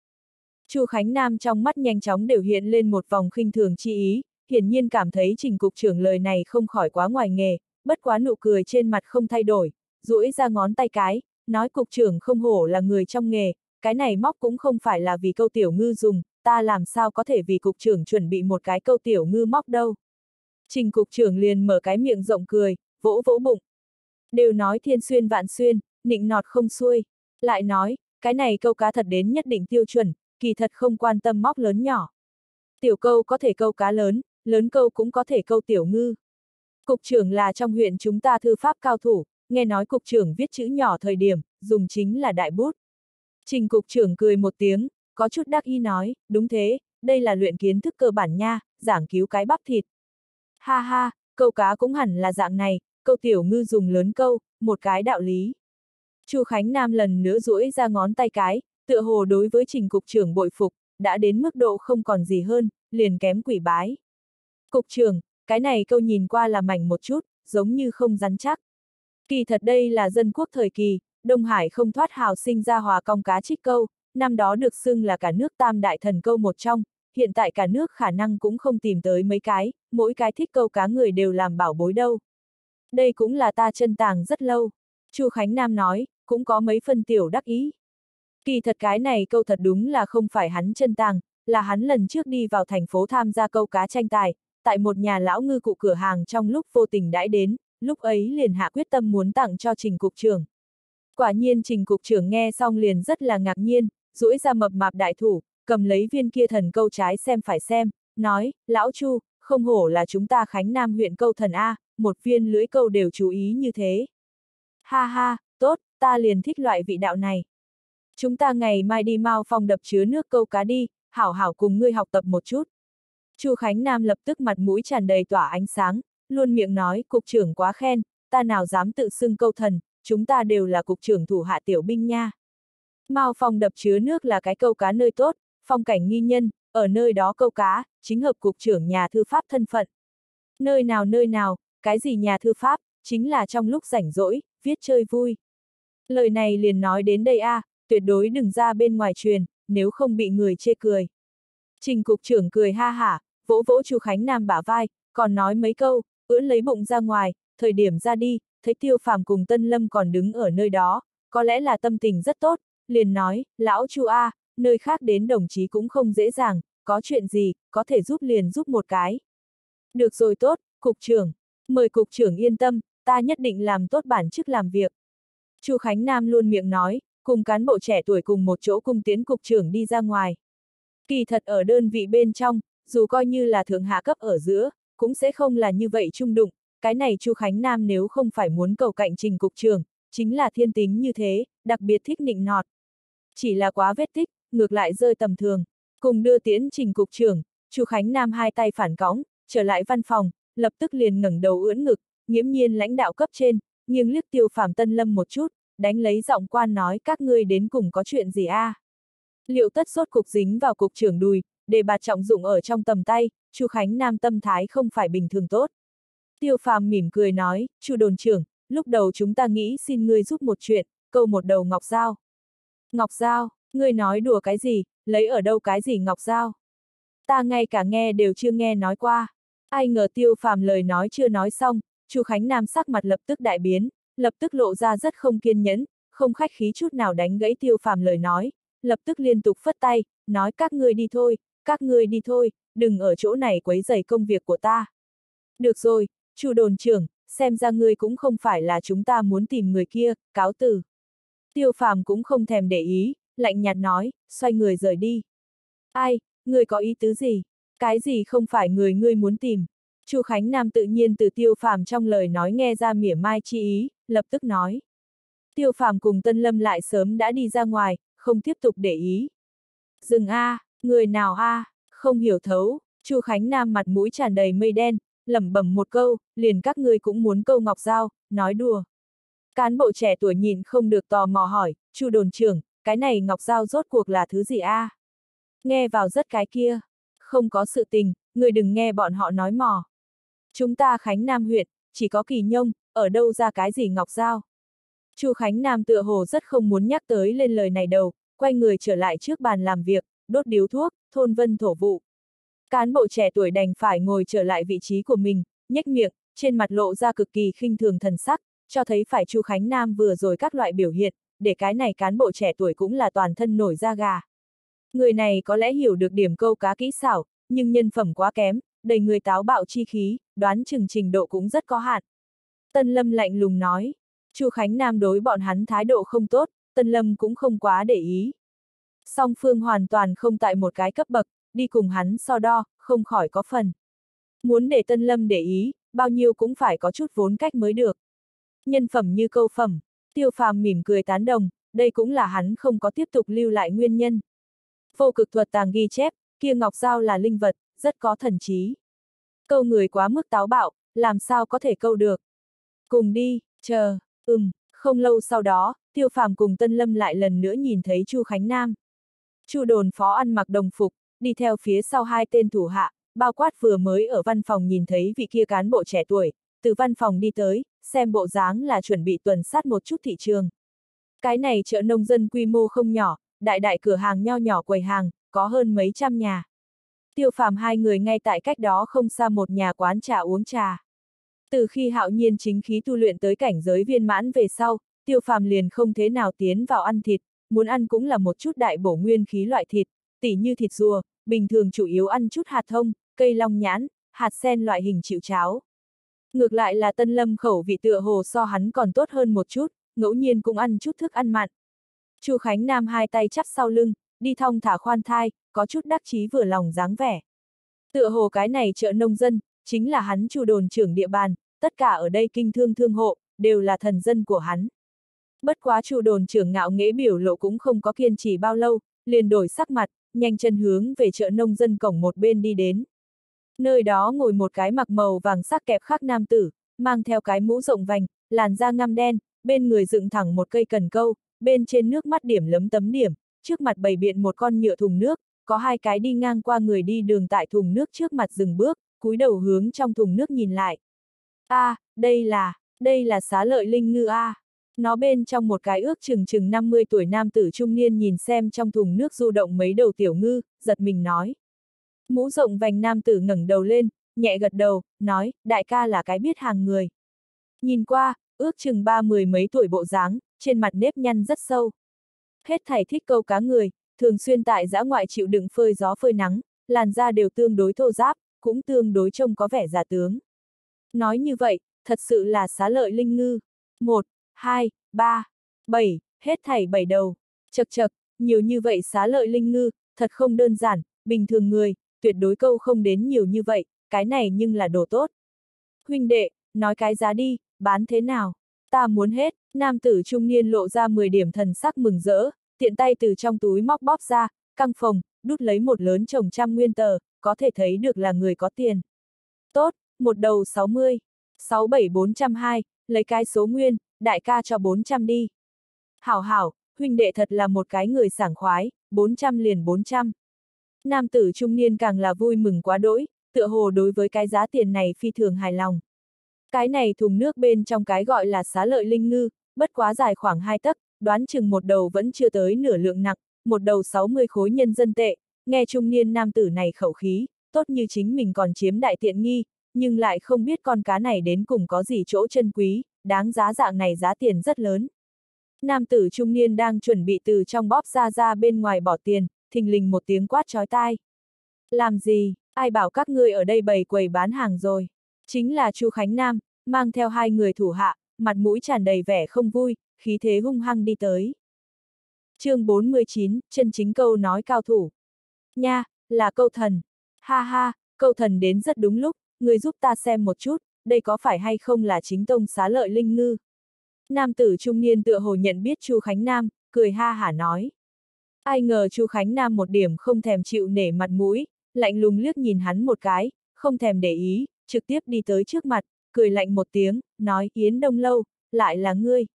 Chu Khánh Nam trong mắt nhanh chóng đều hiện lên một vòng khinh thường chi ý, hiển nhiên cảm thấy trình cục trưởng lời này không khỏi quá ngoài nghề, bất quá nụ cười trên mặt không thay đổi, duỗi ra ngón tay cái, nói cục trưởng không hổ là người trong nghề, cái này móc cũng không phải là vì câu tiểu ngư dùng, ta làm sao có thể vì cục trưởng chuẩn bị một cái câu tiểu ngư móc đâu. Trình cục trưởng liền mở cái miệng rộng cười, vỗ vỗ bụng. Đều nói thiên xuyên vạn xuyên, nịnh nọt không xuôi. Lại nói, cái này câu cá thật đến nhất định tiêu chuẩn, kỳ thật không quan tâm móc lớn nhỏ. Tiểu câu có thể câu cá lớn, lớn câu cũng có thể câu tiểu ngư. Cục trưởng là trong huyện chúng ta thư pháp cao thủ, nghe nói cục trưởng viết chữ nhỏ thời điểm, dùng chính là đại bút. Trình cục trưởng cười một tiếng, có chút đắc ý nói, đúng thế, đây là luyện kiến thức cơ bản nha, giảng cứu cái bắp thịt. Ha ha, câu cá cũng hẳn là dạng này, câu tiểu ngư dùng lớn câu, một cái đạo lý. Chu Khánh Nam lần nữa duỗi ra ngón tay cái, tựa hồ đối với trình cục trưởng bội phục, đã đến mức độ không còn gì hơn, liền kém quỷ bái. Cục trưởng, cái này câu nhìn qua là mảnh một chút, giống như không rắn chắc. Kỳ thật đây là dân quốc thời kỳ, Đông Hải không thoát hào sinh ra hòa cong cá trích câu, năm đó được xưng là cả nước tam đại thần câu một trong, hiện tại cả nước khả năng cũng không tìm tới mấy cái, mỗi cái thích câu cá người đều làm bảo bối đâu. Đây cũng là ta chân tàng rất lâu. Chu Khánh Nam nói, cũng có mấy phân tiểu đắc ý. Kỳ thật cái này câu thật đúng là không phải hắn chân tàng, là hắn lần trước đi vào thành phố tham gia câu cá tranh tài, tại một nhà lão ngư cụ cửa hàng trong lúc vô tình đãi đến, lúc ấy liền hạ quyết tâm muốn tặng cho trình cục trưởng. Quả nhiên trình cục trưởng nghe xong liền rất là ngạc nhiên, duỗi ra mập mạp đại thủ, cầm lấy viên kia thần câu trái xem phải xem, nói, lão Chu, không hổ là chúng ta Khánh Nam huyện câu thần A, một viên lưỡi câu đều chú ý như thế. Ha ha, tốt, ta liền thích loại vị đạo này. Chúng ta ngày mai đi mau phòng đập chứa nước câu cá đi, hảo hảo cùng ngươi học tập một chút. Chu Khánh Nam lập tức mặt mũi tràn đầy tỏa ánh sáng, luôn miệng nói, cục trưởng quá khen, ta nào dám tự xưng câu thần, chúng ta đều là cục trưởng thủ hạ tiểu binh nha. Mao phòng đập chứa nước là cái câu cá nơi tốt, phong cảnh nghi nhân, ở nơi đó câu cá, chính hợp cục trưởng nhà thư pháp thân phận. Nơi nào nơi nào, cái gì nhà thư pháp, chính là trong lúc rảnh rỗi, viết chơi vui. Lời này liền nói đến đây a, à, tuyệt đối đừng ra bên ngoài truyền, nếu không bị người chê cười. Trình cục trưởng cười ha hả, vỗ vỗ chu Khánh Nam bả vai, còn nói mấy câu, ưỡn lấy bụng ra ngoài, thời điểm ra đi, thấy tiêu phàm cùng Tân Lâm còn đứng ở nơi đó, có lẽ là tâm tình rất tốt, liền nói, lão chu A, nơi khác đến đồng chí cũng không dễ dàng, có chuyện gì, có thể giúp liền giúp một cái. Được rồi tốt, cục trưởng, mời cục trưởng yên tâm, ta nhất định làm tốt bản chức làm việc. Chu Khánh Nam luôn miệng nói, cùng cán bộ trẻ tuổi cùng một chỗ cùng tiến cục trưởng đi ra ngoài. Kỳ thật ở đơn vị bên trong, dù coi như là thượng hạ cấp ở giữa, cũng sẽ không là như vậy trung đụng, cái này Chu Khánh Nam nếu không phải muốn cầu cạnh trình cục trưởng, chính là thiên tính như thế, đặc biệt thích nịnh nọt. Chỉ là quá vết tích, ngược lại rơi tầm thường. Cùng đưa tiễn trình cục trưởng, Chu Khánh Nam hai tay phản cõng, trở lại văn phòng, lập tức liền ngẩng đầu ưỡn ngực, nghiễm nhiên lãnh đạo cấp trên, nghiêng liếc tiêu phàm tân lâm một chút, đánh lấy giọng quan nói các ngươi đến cùng có chuyện gì a? À? Liệu tất sốt cục dính vào cục trưởng đùi, để bà trọng dụng ở trong tầm tay, Chu Khánh Nam tâm thái không phải bình thường tốt. Tiêu phàm mỉm cười nói, Chu đồn trưởng, lúc đầu chúng ta nghĩ xin ngươi giúp một chuyện, câu một đầu ngọc dao. Ngọc dao, ngươi nói đùa cái gì, lấy ở đâu cái gì ngọc dao? Ta ngay cả nghe đều chưa nghe nói qua. Ai ngờ tiêu phàm lời nói chưa nói xong, Chu Khánh Nam sắc mặt lập tức đại biến, lập tức lộ ra rất không kiên nhẫn, không khách khí chút nào đánh gãy tiêu phàm lời nói, lập tức liên tục phất tay, nói các ngươi đi thôi, các ngươi đi thôi, đừng ở chỗ này quấy rầy công việc của ta. Được rồi, Chu đồn trưởng, xem ra ngươi cũng không phải là chúng ta muốn tìm người kia, cáo từ. Tiêu phàm cũng không thèm để ý, lạnh nhạt nói, xoay người rời đi. Ai, người có ý tứ gì? Cái gì không phải người ngươi muốn tìm? Chu Khánh Nam tự nhiên từ tiêu phàm trong lời nói nghe ra mỉa mai chi ý, lập tức nói. Tiêu phàm cùng Tân Lâm lại sớm đã đi ra ngoài, không tiếp tục để ý. Dừng a, người nào a, không hiểu thấu, Chu Khánh Nam mặt mũi tràn đầy mây đen, lẩm bẩm một câu, liền các ngươi cũng muốn câu ngọc dao, nói đùa. Cán bộ trẻ tuổi nhìn không được tò mò hỏi, Chu đồn trưởng, cái này ngọc dao rốt cuộc là thứ gì a? Nghe vào rất cái kia. Không có sự tình, người đừng nghe bọn họ nói mò. Chúng ta Khánh Nam huyện, chỉ có kỳ nhông, ở đâu ra cái gì ngọc dao. Chu Khánh Nam tựa hồ rất không muốn nhắc tới lên lời này đâu, quay người trở lại trước bàn làm việc, đốt điếu thuốc, thôn vân thổ vụ. Cán bộ trẻ tuổi đành phải ngồi trở lại vị trí của mình, nhếch miệng, trên mặt lộ ra cực kỳ khinh thường thần sắc, cho thấy phải Chu Khánh Nam vừa rồi các loại biểu hiện, để cái này cán bộ trẻ tuổi cũng là toàn thân nổi da gà. Người này có lẽ hiểu được điểm câu cá kỹ xảo, nhưng nhân phẩm quá kém, đầy người táo bạo chi khí, đoán chừng trình độ cũng rất có hạn. Tân Lâm lạnh lùng nói, Chu Khánh Nam đối bọn hắn thái độ không tốt, Tân Lâm cũng không quá để ý. Song phương hoàn toàn không tại một cái cấp bậc, đi cùng hắn so đo, không khỏi có phần. Muốn để Tân Lâm để ý, bao nhiêu cũng phải có chút vốn cách mới được. Nhân phẩm như câu phẩm, tiêu phàm mỉm cười tán đồng, đây cũng là hắn không có tiếp tục lưu lại nguyên nhân. Vô cực thuật tàng ghi chép, kia ngọc giao là linh vật, rất có thần trí. Câu người quá mức táo bạo, làm sao có thể câu được. Cùng đi, chờ, ừm, không lâu sau đó, tiêu phàm cùng Tân Lâm lại lần nữa nhìn thấy Chu Khánh Nam. Chu đồn phó ăn mặc đồng phục, đi theo phía sau hai tên thủ hạ, bao quát vừa mới ở văn phòng nhìn thấy vị kia cán bộ trẻ tuổi, từ văn phòng đi tới, xem bộ dáng là chuẩn bị tuần sát một chút thị trường. Cái này chợ nông dân quy mô không nhỏ, đại đại cửa hàng nho nhỏ quầy hàng, có hơn mấy trăm nhà. Tiêu phàm hai người ngay tại cách đó không xa một nhà quán trà uống trà. Từ khi hạo nhiên chính khí tu luyện tới cảnh giới viên mãn về sau, tiêu phàm liền không thế nào tiến vào ăn thịt, muốn ăn cũng là một chút đại bổ nguyên khí loại thịt, tỉ như thịt rùa, bình thường chủ yếu ăn chút hạt thông, cây long nhãn, hạt sen loại hình chịu cháo. Ngược lại là tân lâm khẩu vị tựa hồ so hắn còn tốt hơn một chút, ngẫu nhiên cũng ăn chút thức ăn mặn. Chu Khánh Nam hai tay chắp sau lưng, đi thong thả khoan thai, có chút đắc chí vừa lòng dáng vẻ. Tựa hồ cái này chợ nông dân, chính là hắn chu đồn trưởng địa bàn, tất cả ở đây kinh thương thương hộ, đều là thần dân của hắn. Bất quá chu đồn trưởng ngạo nghễ biểu lộ cũng không có kiên trì bao lâu, liền đổi sắc mặt, nhanh chân hướng về chợ nông dân cổng một bên đi đến. Nơi đó ngồi một cái mặc màu vàng sắc kẹp khắc nam tử, mang theo cái mũ rộng vành, làn da ngăm đen, bên người dựng thẳng một cây cần câu, bên trên nước mắt điểm lấm tấm điểm, trước mặt bày biện một con nhựa thùng nước, có hai cái đi ngang qua người đi đường tại thùng nước trước mặt dừng bước, cúi đầu hướng trong thùng nước nhìn lại. a à, đây là, đây là xá lợi linh ngư a. À. Nó bên trong một cái ước chừng chừng 50 tuổi nam tử trung niên nhìn xem trong thùng nước du động mấy đầu tiểu ngư, giật mình nói. Mũ rộng vành nam tử ngẩng đầu lên, nhẹ gật đầu, nói, đại ca là cái biết hàng người. Nhìn qua, ước chừng ba mười mấy tuổi bộ dáng, trên mặt nếp nhăn rất sâu. Hết thảy thích câu cá người, thường xuyên tại giã ngoại chịu đựng phơi gió phơi nắng, làn da đều tương đối thô giáp, cũng tương đối trông có vẻ giả tướng. Nói như vậy, thật sự là xá lợi linh ngư. Một, hai, ba, bảy, hết thảy bảy đầu. Chật chật, nhiều như vậy xá lợi linh ngư, thật không đơn giản, bình thường người, tuyệt đối câu không đến nhiều như vậy, cái này nhưng là đồ tốt. Huynh đệ, nói cái giá đi, bán thế nào? Ta muốn hết, nam tử trung niên lộ ra 10 điểm thần sắc mừng rỡ, tiện tay từ trong túi móc bóp ra, căng phòng, đút lấy một lớn chồng trăm nguyên tờ, có thể thấy được là người có tiền. Tốt, một đầu 60, 67402, lấy cái số nguyên, đại ca cho 400 đi. Hảo hảo, huynh đệ thật là một cái người sảng khoái, 400 liền 400. Nam tử trung niên càng là vui mừng quá đỗi, tựa hồ đối với cái giá tiền này phi thường hài lòng. Cái này thùng nước bên trong cái gọi là xá lợi linh ngư, bất quá dài khoảng 2 tấc, đoán chừng một đầu vẫn chưa tới nửa lượng nặng, một đầu 60 khối nhân dân tệ, nghe trung niên nam tử này khẩu khí, tốt như chính mình còn chiếm đại tiện nghi, nhưng lại không biết con cá này đến cùng có gì chỗ chân quý, đáng giá dạng này giá tiền rất lớn. Nam tử trung niên đang chuẩn bị từ trong bóp ra ra bên ngoài bỏ tiền, thình lình một tiếng quát chói tai. Làm gì, ai bảo các ngươi ở đây bày quầy bán hàng rồi? Chính là Chu Khánh Nam, mang theo hai người thủ hạ, mặt mũi tràn đầy vẻ không vui, khí thế hung hăng đi tới. chương 49, chân chính câu nói cao thủ. Nha, là câu thần. Ha ha, câu thần đến rất đúng lúc, người giúp ta xem một chút, đây có phải hay không là chính tông xá lợi linh ngư. Nam tử trung niên tựa hồ nhận biết Chu Khánh Nam, cười ha hả nói. Ai ngờ Chu Khánh Nam một điểm không thèm chịu nể mặt mũi, lạnh lùng liếc nhìn hắn một cái, không thèm để ý, trực tiếp đi tới trước mặt, cười lạnh một tiếng, nói Yến Đông Lâu, lại là ngươi.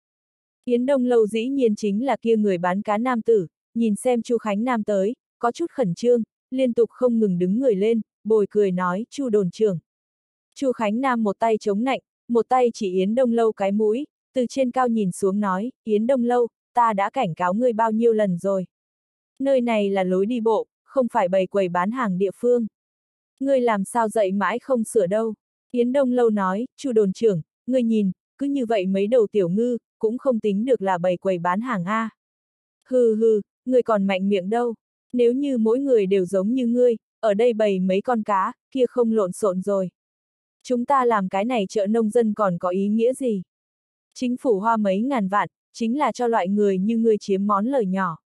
Yến Đông Lâu dĩ nhiên chính là kia người bán cá nam tử, nhìn xem Chu Khánh Nam tới, có chút khẩn trương, liên tục không ngừng đứng người lên, bồi cười nói, Chu đồn trưởng. Chu Khánh Nam một tay chống nạnh, một tay chỉ Yến Đông Lâu cái mũi, từ trên cao nhìn xuống nói, Yến Đông Lâu, ta đã cảnh cáo ngươi bao nhiêu lần rồi. Nơi này là lối đi bộ, không phải bày quầy bán hàng địa phương. Ngươi làm sao dậy mãi không sửa đâu. Yến Đông Lâu nói, chu đồn trưởng, ngươi nhìn, cứ như vậy mấy đầu tiểu ngư, cũng không tính được là bày quầy bán hàng A. Hừ hừ, ngươi còn mạnh miệng đâu. Nếu như mỗi người đều giống như ngươi, ở đây bày mấy con cá, kia không lộn xộn rồi. Chúng ta làm cái này chợ nông dân còn có ý nghĩa gì? Chính phủ hoa mấy ngàn vạn, chính là cho loại người như ngươi chiếm món lời nhỏ.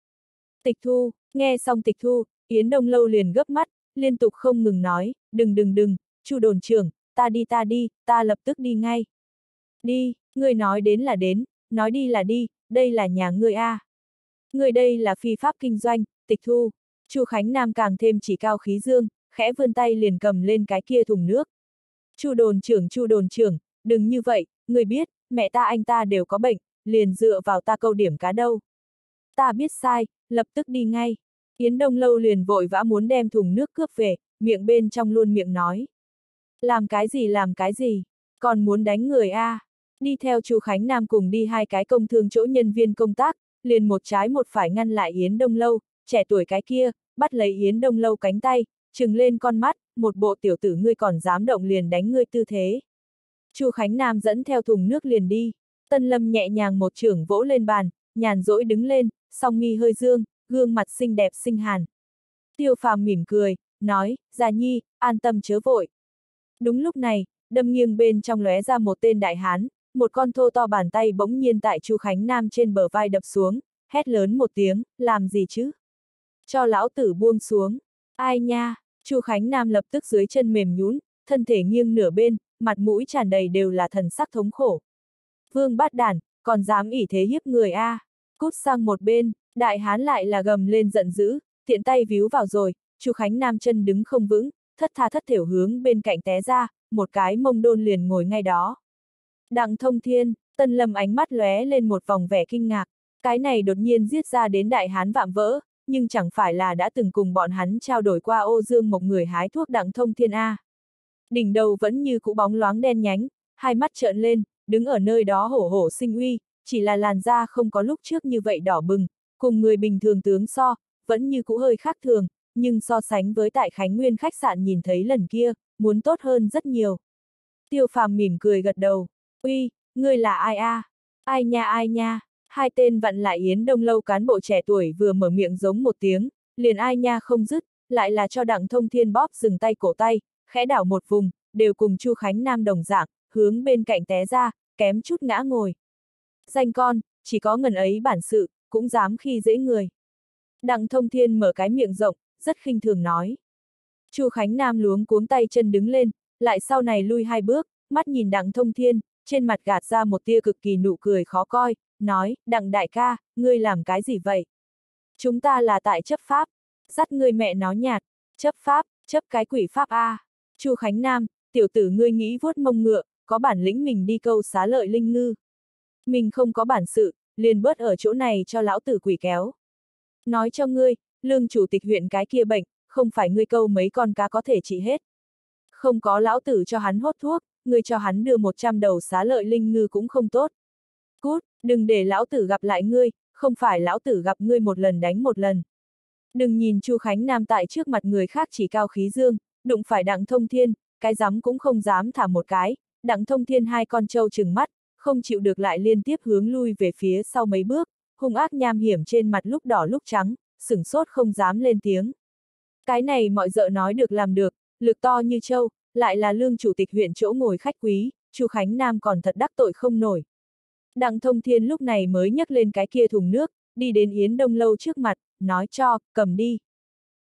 Tịch thu, nghe xong tịch thu, Yến Đông Lâu liền gấp mắt, liên tục không ngừng nói, đừng đừng đừng, chu đồn trưởng, ta đi ta đi, ta lập tức đi ngay. Đi, ngươi nói đến là đến, nói đi là đi, đây là nhà ngươi a. À. Người đây là phi pháp kinh doanh, tịch thu. Chu Khánh Nam càng thêm chỉ cao khí dương, khẽ vươn tay liền cầm lên cái kia thùng nước. Chu đồn trưởng chu đồn trưởng, đừng như vậy, người biết, mẹ ta anh ta đều có bệnh, liền dựa vào ta câu điểm cá đâu. Ta biết sai, lập tức đi ngay. Yến Đông Lâu liền vội vã muốn đem thùng nước cướp về, miệng bên trong luôn miệng nói. Làm cái gì làm cái gì, còn muốn đánh người a? À. Đi theo Chu Khánh Nam cùng đi hai cái công thương chỗ nhân viên công tác, liền một trái một phải ngăn lại Yến Đông Lâu, trẻ tuổi cái kia, bắt lấy Yến Đông Lâu cánh tay, trừng lên con mắt, một bộ tiểu tử ngươi còn dám động liền đánh ngươi tư thế. Chu Khánh Nam dẫn theo thùng nước liền đi, Tân Lâm nhẹ nhàng một trưởng vỗ lên bàn, nhàn rỗi đứng lên, song nghi hơi dương, gương mặt xinh đẹp xinh hàn. Tiêu phàm mỉm cười, nói, già nhi, an tâm chớ vội. Đúng lúc này, đâm nghiêng bên trong lóe ra một tên đại hán, một con thô to bàn tay bỗng nhiên tại Chu Khánh Nam trên bờ vai đập xuống, hét lớn một tiếng, làm gì chứ? Cho lão tử buông xuống. Ai nha? Chu Khánh Nam lập tức dưới chân mềm nhún, thân thể nghiêng nửa bên, mặt mũi tràn đầy đều là thần sắc thống khổ. Vương bát Đản còn dám ỉ thế hiếp người a? À. Cút sang một bên, đại hán lại là gầm lên giận dữ, tiện tay víu vào rồi, Chu Khánh Nam chân đứng không vững, thất tha thất thiểu hướng bên cạnh té ra, một cái mông đôn liền ngồi ngay đó. Đặng thông thiên, tân lâm ánh mắt lóe lên một vòng vẻ kinh ngạc, cái này đột nhiên giết ra đến đại hán vạm vỡ, nhưng chẳng phải là đã từng cùng bọn hắn trao đổi qua ô dương một người hái thuốc đặng thông thiên A. Đỉnh đầu vẫn như cũ bóng loáng đen nhánh, hai mắt trợn lên, đứng ở nơi đó hổ hổ sinh uy, chỉ là làn da không có lúc trước như vậy đỏ bừng, cùng người bình thường tướng so, vẫn như cũ hơi khác thường, nhưng so sánh với tại Khánh Nguyên khách sạn nhìn thấy lần kia, muốn tốt hơn rất nhiều. Tiêu phàm mỉm cười gật đầu, uy, ngươi là ai a? À? Ai nha ai nha, hai tên vặn lại Yến Đông Lâu cán bộ trẻ tuổi vừa mở miệng giống một tiếng, liền ai nha không dứt, lại là cho đặng thông thiên bóp dừng tay cổ tay, khẽ đảo một vùng, đều cùng Chu Khánh Nam đồng dạng, hướng bên cạnh té ra, kém chút ngã ngồi. Danh con, chỉ có ngần ấy bản sự, cũng dám khi dễ người. Đặng thông thiên mở cái miệng rộng, rất khinh thường nói. Chu Khánh Nam luống cuống tay chân đứng lên, lại sau này lui hai bước, mắt nhìn đặng thông thiên, trên mặt gạt ra một tia cực kỳ nụ cười khó coi, nói, đặng đại ca, ngươi làm cái gì vậy? Chúng ta là tại chấp pháp, dắt ngươi mẹ nó nhạt, chấp pháp, chấp cái quỷ pháp A. Chu Khánh Nam, tiểu tử ngươi nghĩ vuốt mông ngựa, có bản lĩnh mình đi câu xá lợi linh ngư. Mình không có bản sự, liền bớt ở chỗ này cho lão tử quỷ kéo. Nói cho ngươi, lương chủ tịch huyện cái kia bệnh, không phải ngươi câu mấy con cá có thể trị hết. Không có lão tử cho hắn hốt thuốc, ngươi cho hắn đưa 100 đầu xá lợi linh ngư cũng không tốt. Cút, đừng để lão tử gặp lại ngươi, không phải lão tử gặp ngươi một lần đánh một lần. Đừng nhìn Chu Khánh Nam tại trước mặt người khác chỉ cao khí dương, đụng phải đặng thông thiên, cái dám cũng không dám thả một cái, đặng thông thiên hai con trâu trừng mắt, không chịu được lại liên tiếp hướng lui về phía sau mấy bước, hung ác nham hiểm trên mặt lúc đỏ lúc trắng, sửng sốt không dám lên tiếng. Cái này mọi dợ nói được làm được, lực to như trâu, lại là lương chủ tịch huyện chỗ ngồi khách quý, Chu Khánh Nam còn thật đắc tội không nổi. Đặng thông thiên lúc này mới nhấc lên cái kia thùng nước, đi đến Yến Đông Lâu trước mặt, nói cho, cầm đi.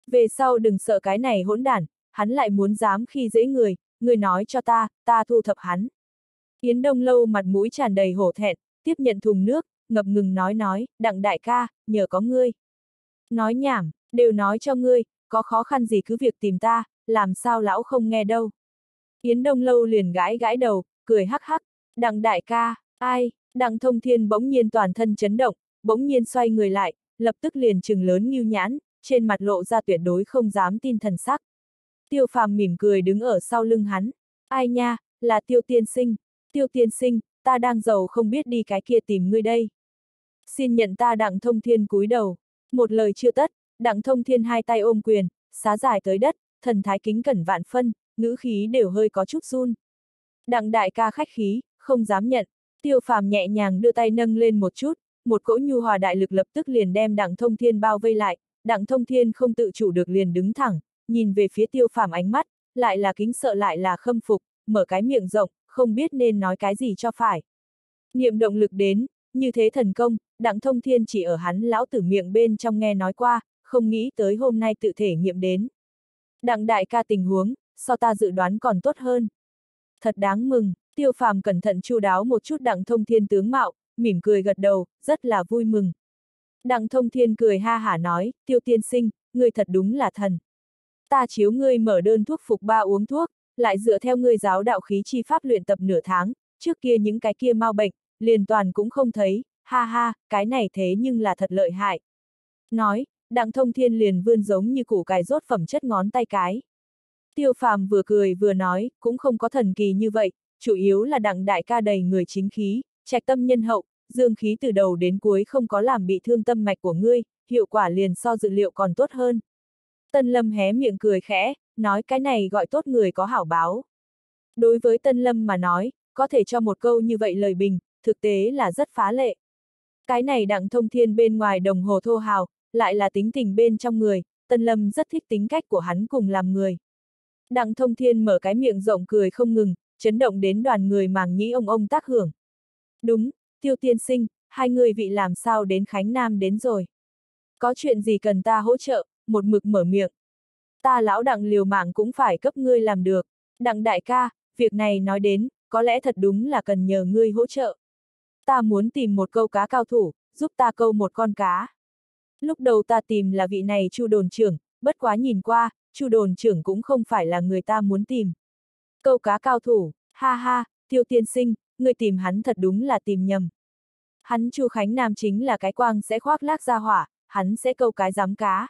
Về sau đừng sợ cái này hỗn đản, hắn lại muốn dám khi dễ người, người nói cho ta, ta thu thập hắn. Yến Đông Lâu mặt mũi tràn đầy hổ thẹn, tiếp nhận thùng nước, ngập ngừng nói nói, đặng đại ca, nhờ có ngươi. Nói nhảm, đều nói cho ngươi, có khó khăn gì cứ việc tìm ta, làm sao lão không nghe đâu. Yến Đông Lâu liền gãi gãi đầu, cười hắc hắc, đặng đại ca, ai, đặng thông thiên bỗng nhiên toàn thân chấn động, bỗng nhiên xoay người lại, lập tức liền trừng lớn như nhãn, trên mặt lộ ra tuyệt đối không dám tin thần sắc. Tiêu phàm mỉm cười đứng ở sau lưng hắn, ai nha, là tiêu tiên sinh, tiêu tiên sinh, ta đang giàu không biết đi cái kia tìm ngươi đây. Xin nhận ta đặng thông thiên cúi đầu. Một lời chưa tất, đặng thông thiên hai tay ôm quyền, xá dài tới đất, thần thái kính cẩn vạn phân, ngữ khí đều hơi có chút run. Đặng đại ca khách khí, không dám nhận, tiêu phàm nhẹ nhàng đưa tay nâng lên một chút, một cỗ nhu hòa đại lực lập tức liền đem đặng thông thiên bao vây lại, đặng thông thiên không tự chủ được liền đứng thẳng, nhìn về phía tiêu phàm ánh mắt, lại là kính sợ lại là khâm phục, mở cái miệng rộng, không biết nên nói cái gì cho phải. Niệm động lực đến, như thế thần công, đặng thông thiên chỉ ở hắn lão tử miệng bên trong nghe nói qua, không nghĩ tới hôm nay tự thể nghiệm đến. Đặng đại ca tình huống, so ta dự đoán còn tốt hơn. Thật đáng mừng, tiêu phàm cẩn thận chu đáo một chút đặng thông thiên tướng mạo, mỉm cười gật đầu, rất là vui mừng. Đặng thông thiên cười ha hả nói, tiêu tiên sinh, ngươi thật đúng là thần. Ta chiếu ngươi mở đơn thuốc phục ba uống thuốc, lại dựa theo ngươi giáo đạo khí chi pháp luyện tập nửa tháng, trước kia những cái kia mau bệnh, liền toàn cũng không thấy, ha ha, cái này thế nhưng là thật lợi hại. Nói, đặng thông thiên liền vươn giống như củ cải rốt phẩm chất ngón tay cái. Tiêu phàm vừa cười vừa nói, cũng không có thần kỳ như vậy, chủ yếu là đặng đại ca đầy người chính khí, trạch tâm nhân hậu, dương khí từ đầu đến cuối không có làm bị thương tâm mạch của ngươi, hiệu quả liền so dự liệu còn tốt hơn. Tân Lâm hé miệng cười khẽ, nói cái này gọi tốt người có hảo báo. Đối với Tân Lâm mà nói, có thể cho một câu như vậy lời bình, thực tế là rất phá lệ. Cái này đặng thông thiên bên ngoài đồng hồ thô hào, lại là tính tình bên trong người, Tân Lâm rất thích tính cách của hắn cùng làm người. Đặng thông thiên mở cái miệng rộng cười không ngừng, chấn động đến đoàn người màng nhĩ ông ông tác hưởng. Đúng, tiêu tiên sinh, hai người vị làm sao đến Khánh Nam đến rồi. Có chuyện gì cần ta hỗ trợ, một mực mở miệng. Ta lão đặng liều mạng cũng phải cấp ngươi làm được. Đặng đại ca, việc này nói đến, có lẽ thật đúng là cần nhờ ngươi hỗ trợ. Ta muốn tìm một câu cá cao thủ, giúp ta câu một con cá. Lúc đầu ta tìm là vị này chu đồn trưởng, bất quá nhìn qua, chu đồn trưởng cũng không phải là người ta muốn tìm. Câu cá cao thủ, ha ha, tiêu tiên sinh, người tìm hắn thật đúng là tìm nhầm. Hắn chu Khánh Nam chính là cái quang sẽ khoác lác ra hỏa, hắn sẽ câu cái giám cá.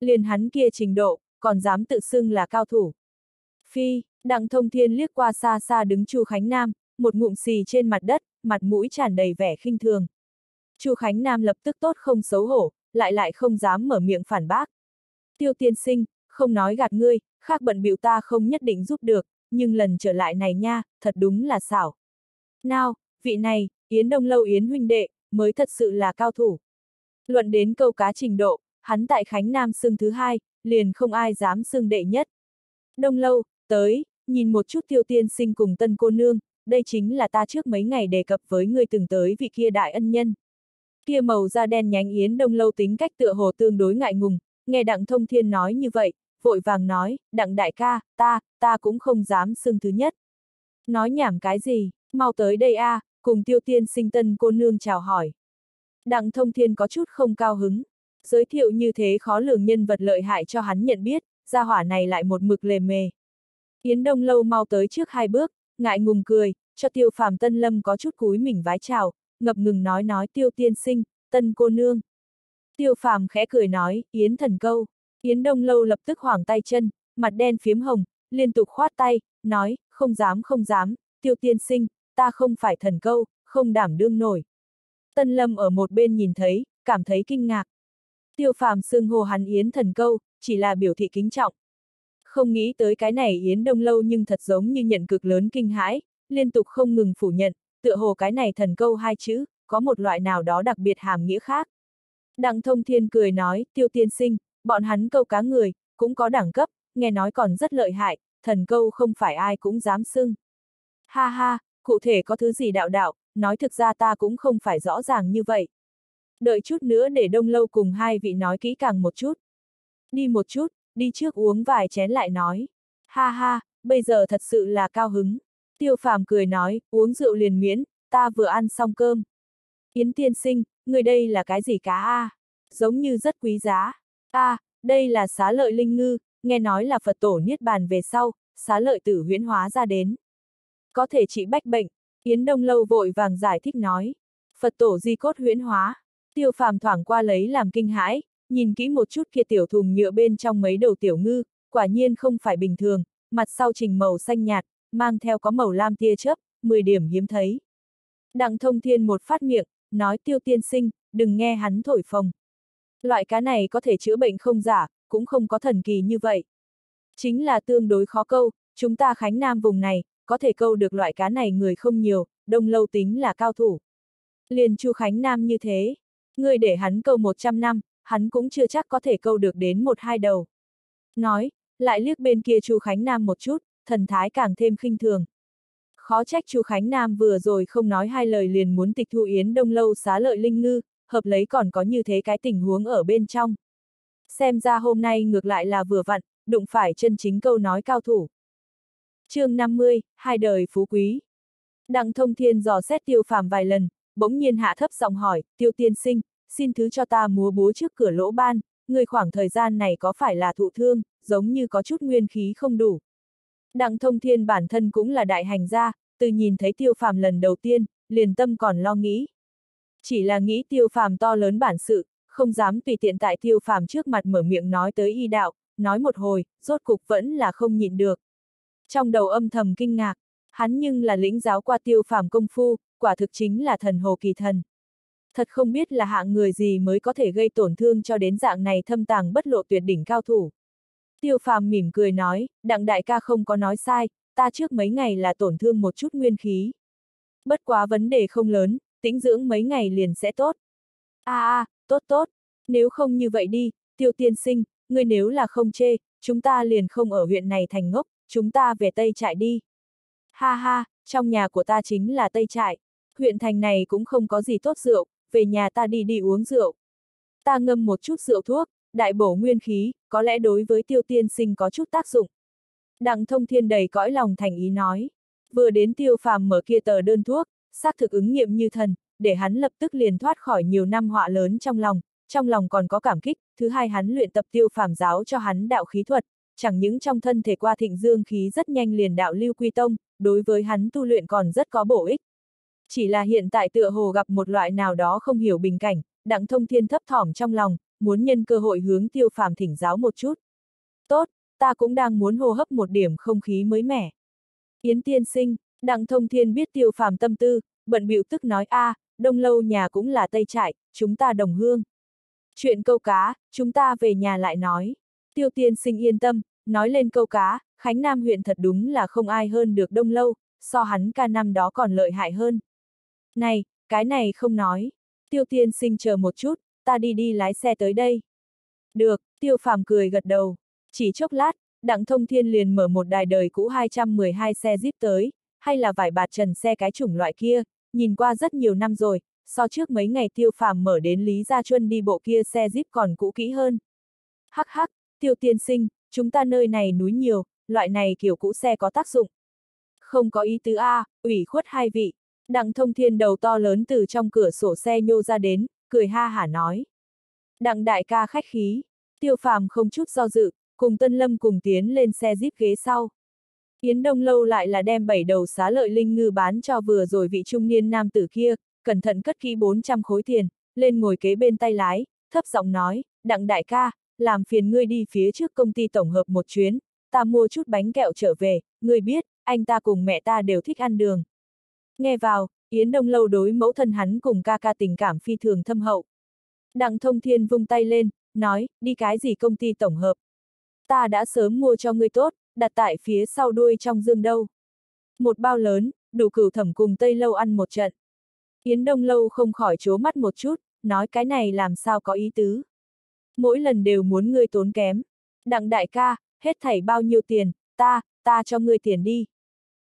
Liền hắn kia trình độ, còn dám tự xưng là cao thủ. Phi, đặng thông thiên liếc qua xa xa đứng chu Khánh Nam, một ngụm xì trên mặt đất, mặt mũi tràn đầy vẻ khinh thường. chu Khánh Nam lập tức tốt không xấu hổ, lại lại không dám mở miệng phản bác. Tiêu tiên sinh, không nói gạt ngươi, khác bận biểu ta không nhất định giúp được, nhưng lần trở lại này nha, thật đúng là xảo. Nào, vị này, Yến Đông Lâu Yến huynh đệ, mới thật sự là cao thủ. Luận đến câu cá trình độ, hắn tại Khánh Nam xưng thứ hai, liền không ai dám xưng đệ nhất. Đông Lâu, tới, nhìn một chút tiêu tiên sinh cùng tân cô nương, đây chính là ta trước mấy ngày đề cập với người từng tới vị kia đại ân nhân. Kia màu da đen nhánh Yến Đông Lâu tính cách tựa hồ tương đối ngại ngùng, nghe Đặng Thông Thiên nói như vậy, vội vàng nói, Đặng đại ca, ta, ta cũng không dám xưng thứ nhất. Nói nhảm cái gì, mau tới đây a, à, cùng tiêu tiên sinh tân cô nương chào hỏi. Đặng Thông Thiên có chút không cao hứng, giới thiệu như thế khó lường nhân vật lợi hại cho hắn nhận biết, gia hỏa này lại một mực lề mề. Yến Đông Lâu mau tới trước hai bước, ngại ngùng cười, cho tiêu phàm tân lâm có chút cúi mình vái chào, ngập ngừng nói nói tiêu tiên sinh, tân cô nương. Tiêu phàm khẽ cười nói, Yến thần câu. Yến Đông Lâu lập tức hoảng tay chân, mặt đen phiếm hồng, liên tục khoát tay, nói, không dám không dám, tiêu tiên sinh, ta không phải thần câu, không đảm đương nổi. Tân Lâm ở một bên nhìn thấy, cảm thấy kinh ngạc. Tiêu phàm xưng hồ hắn Yến thần câu, chỉ là biểu thị kính trọng. Không nghĩ tới cái này Yến Đông Lâu nhưng thật giống như nhận cực lớn kinh hãi, liên tục không ngừng phủ nhận, tựa hồ cái này thần câu hai chữ, có một loại nào đó đặc biệt hàm nghĩa khác. Đặng thông thiên cười nói, tiêu tiên sinh, bọn hắn câu cá người, cũng có đẳng cấp, nghe nói còn rất lợi hại, thần câu không phải ai cũng dám xưng. Ha ha, cụ thể có thứ gì đạo đạo, nói thực ra ta cũng không phải rõ ràng như vậy. Đợi chút nữa để đông lâu cùng hai vị nói kỹ càng một chút. Đi một chút, đi trước uống vài chén lại nói. Ha ha, bây giờ thật sự là cao hứng. Tiêu phàm cười nói, uống rượu liền miễn, ta vừa ăn xong cơm. Yến tiên sinh, người đây là cái gì cá a? À? Giống như rất quý giá a à, đây là xá lợi linh ngư, nghe nói là Phật tổ niết bàn về sau, xá lợi tử huyễn hóa ra đến. Có thể trị bách bệnh, Yến Đông Lâu vội vàng giải thích nói. Phật tổ di cốt huyễn hóa. Tiêu phàm thoảng qua lấy làm kinh hãi, nhìn kỹ một chút kia tiểu thùng nhựa bên trong mấy đầu tiểu ngư, quả nhiên không phải bình thường, mặt sau trình màu xanh nhạt, mang theo có màu lam tia chớp, 10 điểm hiếm thấy. Đặng thông thiên một phát miệng, nói tiêu tiên sinh, đừng nghe hắn thổi phồng. Loại cá này có thể chữa bệnh không giả, cũng không có thần kỳ như vậy. Chính là tương đối khó câu, chúng ta Khánh Nam vùng này, có thể câu được loại cá này người không nhiều, đông lâu tính là cao thủ. Liền Chu Khánh Nam như thế, người để hắn câu 100 năm, hắn cũng chưa chắc có thể câu được đến một hai đầu. Nói, lại liếc bên kia Chu Khánh Nam một chút, thần thái càng thêm khinh thường. Khó trách Chu Khánh Nam vừa rồi không nói hai lời liền muốn tịch thu Yến Đông Lâu xá lợi linh ngư, hợp lấy còn có như thế cái tình huống ở bên trong. Xem ra hôm nay ngược lại là vừa vặn, đụng phải chân chính câu nói cao thủ. chương 50, hai đời phú quý. Đặng thông thiên dò xét tiêu phàm vài lần, bỗng nhiên hạ thấp giọng hỏi, tiêu tiên sinh, xin thứ cho ta múa búa trước cửa lỗ ban, người khoảng thời gian này có phải là thụ thương, giống như có chút nguyên khí không đủ. Đặng thông thiên bản thân cũng là đại hành gia, từ nhìn thấy tiêu phàm lần đầu tiên, liền tâm còn lo nghĩ. Chỉ là nghĩ tiêu phàm to lớn bản sự, không dám tùy tiện tại tiêu phàm trước mặt mở miệng nói tới y đạo, nói một hồi, rốt cục vẫn là không nhịn được. Trong đầu âm thầm kinh ngạc, hắn nhưng là lĩnh giáo qua tiêu phàm công phu, quả thực chính là thần hồ kỳ thần. Thật không biết là hạng người gì mới có thể gây tổn thương cho đến dạng này thâm tàng bất lộ tuyệt đỉnh cao thủ. Tiêu phàm mỉm cười nói, đặng đại ca không có nói sai, ta trước mấy ngày là tổn thương một chút nguyên khí. Bất quá vấn đề không lớn, tĩnh dưỡng mấy ngày liền sẽ tốt. a à, a, tốt tốt, nếu không như vậy đi, tiêu tiên sinh, ngươi nếu là không chê, chúng ta liền không ở huyện này thành ngốc, chúng ta về Tây Trại đi. Ha ha, trong nhà của ta chính là Tây Trại, huyện thành này cũng không có gì tốt rượu, về nhà ta đi đi uống rượu. Ta ngâm một chút rượu thuốc, đại bổ nguyên khí, có lẽ đối với tiêu tiên sinh có chút tác dụng. Đặng thông thiên đầy cõi lòng thành ý nói. Vừa đến tiêu phàm mở kia tờ đơn thuốc, xác thực ứng nghiệm như thần, để hắn lập tức liền thoát khỏi nhiều năm họa lớn trong lòng, trong lòng còn có cảm kích, thứ hai hắn luyện tập tiêu phàm giáo cho hắn đạo khí thuật, chẳng những trong thân thể qua thịnh dương khí rất nhanh liền đạo lưu quy tông, đối với hắn tu luyện còn rất có bổ ích. Chỉ là hiện tại tựa hồ gặp một loại nào đó không hiểu bình cảnh, đặng thông thiên thấp thỏm trong lòng, muốn nhân cơ hội hướng tiêu phàm thỉnh giáo một chút. Tốt, ta cũng đang muốn hô hấp một điểm không khí mới mẻ. Yến tiên sinh, đặng thông thiên biết tiêu phàm tâm tư, bận biểu tức nói a, đông lâu nhà cũng là tây trại, chúng ta đồng hương. Chuyện câu cá, chúng ta về nhà lại nói. Tiêu tiên sinh yên tâm, nói lên câu cá, Khánh Nam huyện thật đúng là không ai hơn được đông lâu, so hắn ca năm đó còn lợi hại hơn. Này, cái này không nói. Tiêu tiên sinh chờ một chút, ta đi đi lái xe tới đây. Được, tiêu phàm cười gật đầu. Chỉ chốc lát, đặng thông thiên liền mở một đài đời cũ 212 xe Jeep tới, hay là vải bạt trần xe cái chủng loại kia, nhìn qua rất nhiều năm rồi, so trước mấy ngày tiêu phàm mở đến Lý Gia Chuân đi bộ kia xe Jeep còn cũ kỹ hơn. Hắc hắc, tiêu tiên sinh, chúng ta nơi này núi nhiều, loại này kiểu cũ xe có tác dụng. Không có ý tứ A, ủy khuất hai vị. Đặng thông thiên đầu to lớn từ trong cửa sổ xe nhô ra đến, cười ha hả nói. Đặng đại ca khách khí, tiêu phàm không chút do dự, cùng Tân Lâm cùng tiến lên xe jeep ghế sau. Yến Đông Lâu lại là đem bảy đầu xá lợi linh ngư bán cho vừa rồi vị trung niên nam tử kia, cẩn thận cất kỹ 400 khối tiền, lên ngồi kế bên tay lái, thấp giọng nói, đặng đại ca, làm phiền ngươi đi phía trước công ty tổng hợp một chuyến, ta mua chút bánh kẹo trở về, ngươi biết, anh ta cùng mẹ ta đều thích ăn đường. Nghe vào, Yến Đông Lâu đối mẫu thân hắn cùng ca ca tình cảm phi thường thâm hậu. Đặng thông thiên vung tay lên, nói, đi cái gì công ty tổng hợp. Ta đã sớm mua cho ngươi tốt, đặt tại phía sau đuôi trong dương đâu. Một bao lớn, đủ cửu thẩm cùng Tây Lâu ăn một trận. Yến Đông Lâu không khỏi chố mắt một chút, nói cái này làm sao có ý tứ. Mỗi lần đều muốn ngươi tốn kém. Đặng đại ca, hết thảy bao nhiêu tiền, ta, ta cho ngươi tiền đi.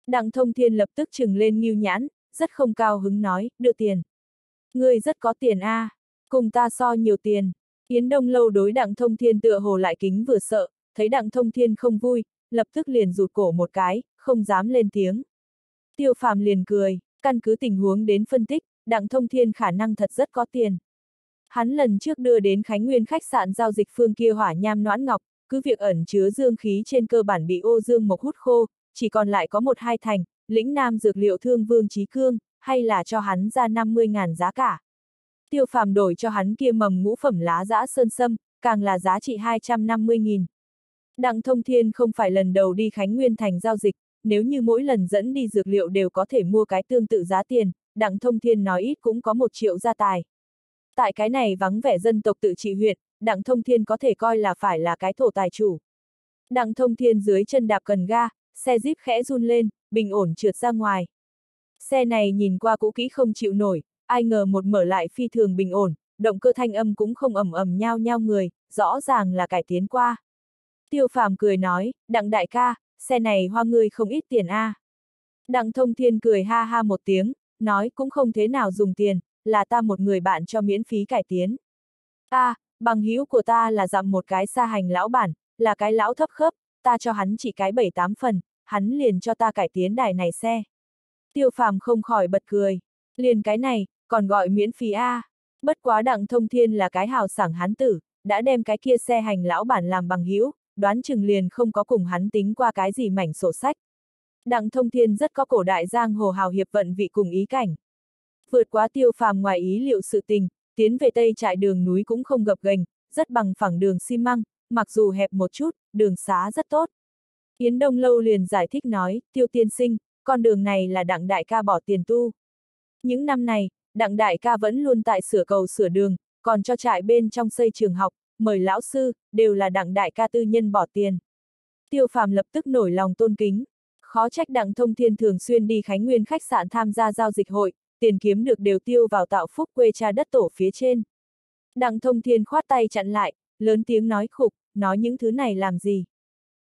Đặng thông thiên lập tức trừng lên nghiêu nhãn, rất không cao hứng nói, đưa tiền. Ngươi rất có tiền a, à, cùng ta so nhiều tiền. Yến Đông Lâu đối đặng thông thiên tựa hồ lại kính vừa sợ, thấy đặng thông thiên không vui, lập tức liền rụt cổ một cái, không dám lên tiếng. Tiêu phàm liền cười, căn cứ tình huống đến phân tích, đặng thông thiên khả năng thật rất có tiền. Hắn lần trước đưa đến Khánh Nguyên khách sạn giao dịch phương kia hỏa nham noãn ngọc, cứ việc ẩn chứa dương khí trên cơ bản bị ô dương mộc hút khô, chỉ còn lại có một hai thành, lĩnh nam dược liệu thương vương trí cương, hay là cho hắn ra 50.000 giá cả. Tiêu phàm đổi cho hắn kia mầm ngũ phẩm lá dã sơn sâm, càng là giá trị 250.000. Đặng thông thiên không phải lần đầu đi Khánh Nguyên thành giao dịch, nếu như mỗi lần dẫn đi dược liệu đều có thể mua cái tương tự giá tiền, Đặng Thông Thiên nói ít cũng có một triệu gia tài. Tại cái này vắng vẻ dân tộc tự trị huyện, Đặng Thông Thiên có thể coi là phải là cái thổ tài chủ. Đặng Thông Thiên dưới chân đạp cần ga, xe jeep khẽ run lên, bình ổn trượt ra ngoài. Xe này nhìn qua cũ kỹ không chịu nổi, ai ngờ một mở lại phi thường bình ổn, động cơ thanh âm cũng không ầm ầm nhao nhao người, rõ ràng là cải tiến qua. Tiêu phàm cười nói, đặng đại ca, xe này hoa ngươi không ít tiền a. À. Đặng thông thiên cười ha ha một tiếng, nói cũng không thế nào dùng tiền, là ta một người bạn cho miễn phí cải tiến. a à, bằng hữu của ta là dặm một cái xa hành lão bản, là cái lão thấp khớp, ta cho hắn chỉ cái bảy tám phần, hắn liền cho ta cải tiến đài này xe. Tiêu phàm không khỏi bật cười, liền cái này, còn gọi miễn phí a. À. Bất quá đặng thông thiên là cái hào sảng hán tử, đã đem cái kia xe hành lão bản làm bằng hữu, đoán chừng liền không có cùng hắn tính qua cái gì mảnh sổ sách. Đặng thông thiên rất có cổ đại giang hồ hào hiệp vận vị cùng ý cảnh. Vượt quá tiêu phàm ngoài ý liệu sự tình, tiến về tây trại đường núi cũng không gập ghềnh, rất bằng phẳng đường xi măng, mặc dù hẹp một chút, đường xá rất tốt. Yến Đông Lâu liền giải thích nói, tiêu tiên sinh, con đường này là đặng đại ca bỏ tiền tu. Những năm này, đặng đại ca vẫn luôn tại sửa cầu sửa đường, còn cho trại bên trong xây trường học, mời lão sư, đều là đặng đại ca tư nhân bỏ tiền. Tiêu phàm lập tức nổi lòng tôn kính. Khó trách đặng thông thiên thường xuyên đi Khánh Nguyên khách sạn tham gia giao dịch hội, tiền kiếm được đều tiêu vào tạo phúc quê cha đất tổ phía trên. Đặng thông thiên khoát tay chặn lại, lớn tiếng nói khục, nói những thứ này làm gì.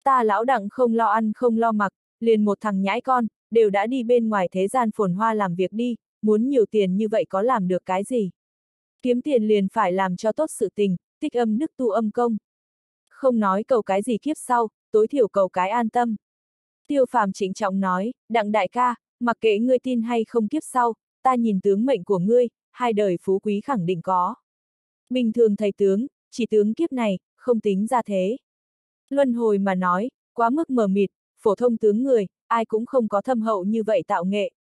Ta lão đặng không lo ăn không lo mặc, liền một thằng nhãi con, đều đã đi bên ngoài thế gian phồn hoa làm việc đi, muốn nhiều tiền như vậy có làm được cái gì. Kiếm tiền liền phải làm cho tốt sự tình, tích âm nức tu âm công. Không nói cầu cái gì kiếp sau, tối thiểu cầu cái an tâm. Tiêu phàm chính trọng nói, đặng đại ca, mặc kệ ngươi tin hay không kiếp sau, ta nhìn tướng mệnh của ngươi, hai đời phú quý khẳng định có. Bình thường thầy tướng, chỉ tướng kiếp này, không tính ra thế. Luân hồi mà nói, quá mức mờ mịt, phổ thông tướng người, ai cũng không có thâm hậu như vậy tạo nghệ.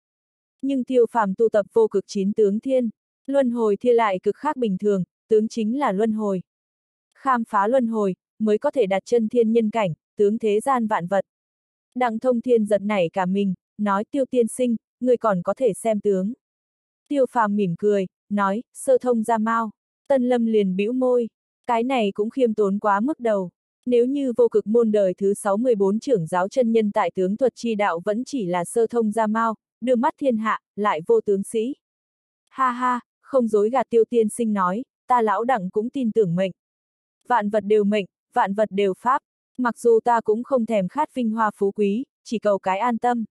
Nhưng tiêu phàm tu tập vô cực chín tướng thiên, luân hồi thiên lại cực khác bình thường, tướng chính là luân hồi. Khám phá luân hồi, mới có thể đặt chân thiên nhân cảnh, tướng thế gian vạn vật. Đặng thông thiên giật nảy cả mình, nói tiêu tiên sinh, người còn có thể xem tướng. Tiêu phàm mỉm cười, nói, sơ thông ra mau. Tân lâm liền bĩu môi, cái này cũng khiêm tốn quá mức đầu. Nếu như vô cực môn đời thứ 64 trưởng giáo chân nhân tại tướng thuật chi đạo vẫn chỉ là sơ thông ra mau, đưa mắt thiên hạ, lại vô tướng sĩ. Ha ha, không dối gạt tiêu tiên sinh nói, ta lão đẳng cũng tin tưởng mệnh. Vạn vật đều mệnh, vạn vật đều pháp, mặc dù ta cũng không thèm khát vinh hoa phú quý, chỉ cầu cái an tâm.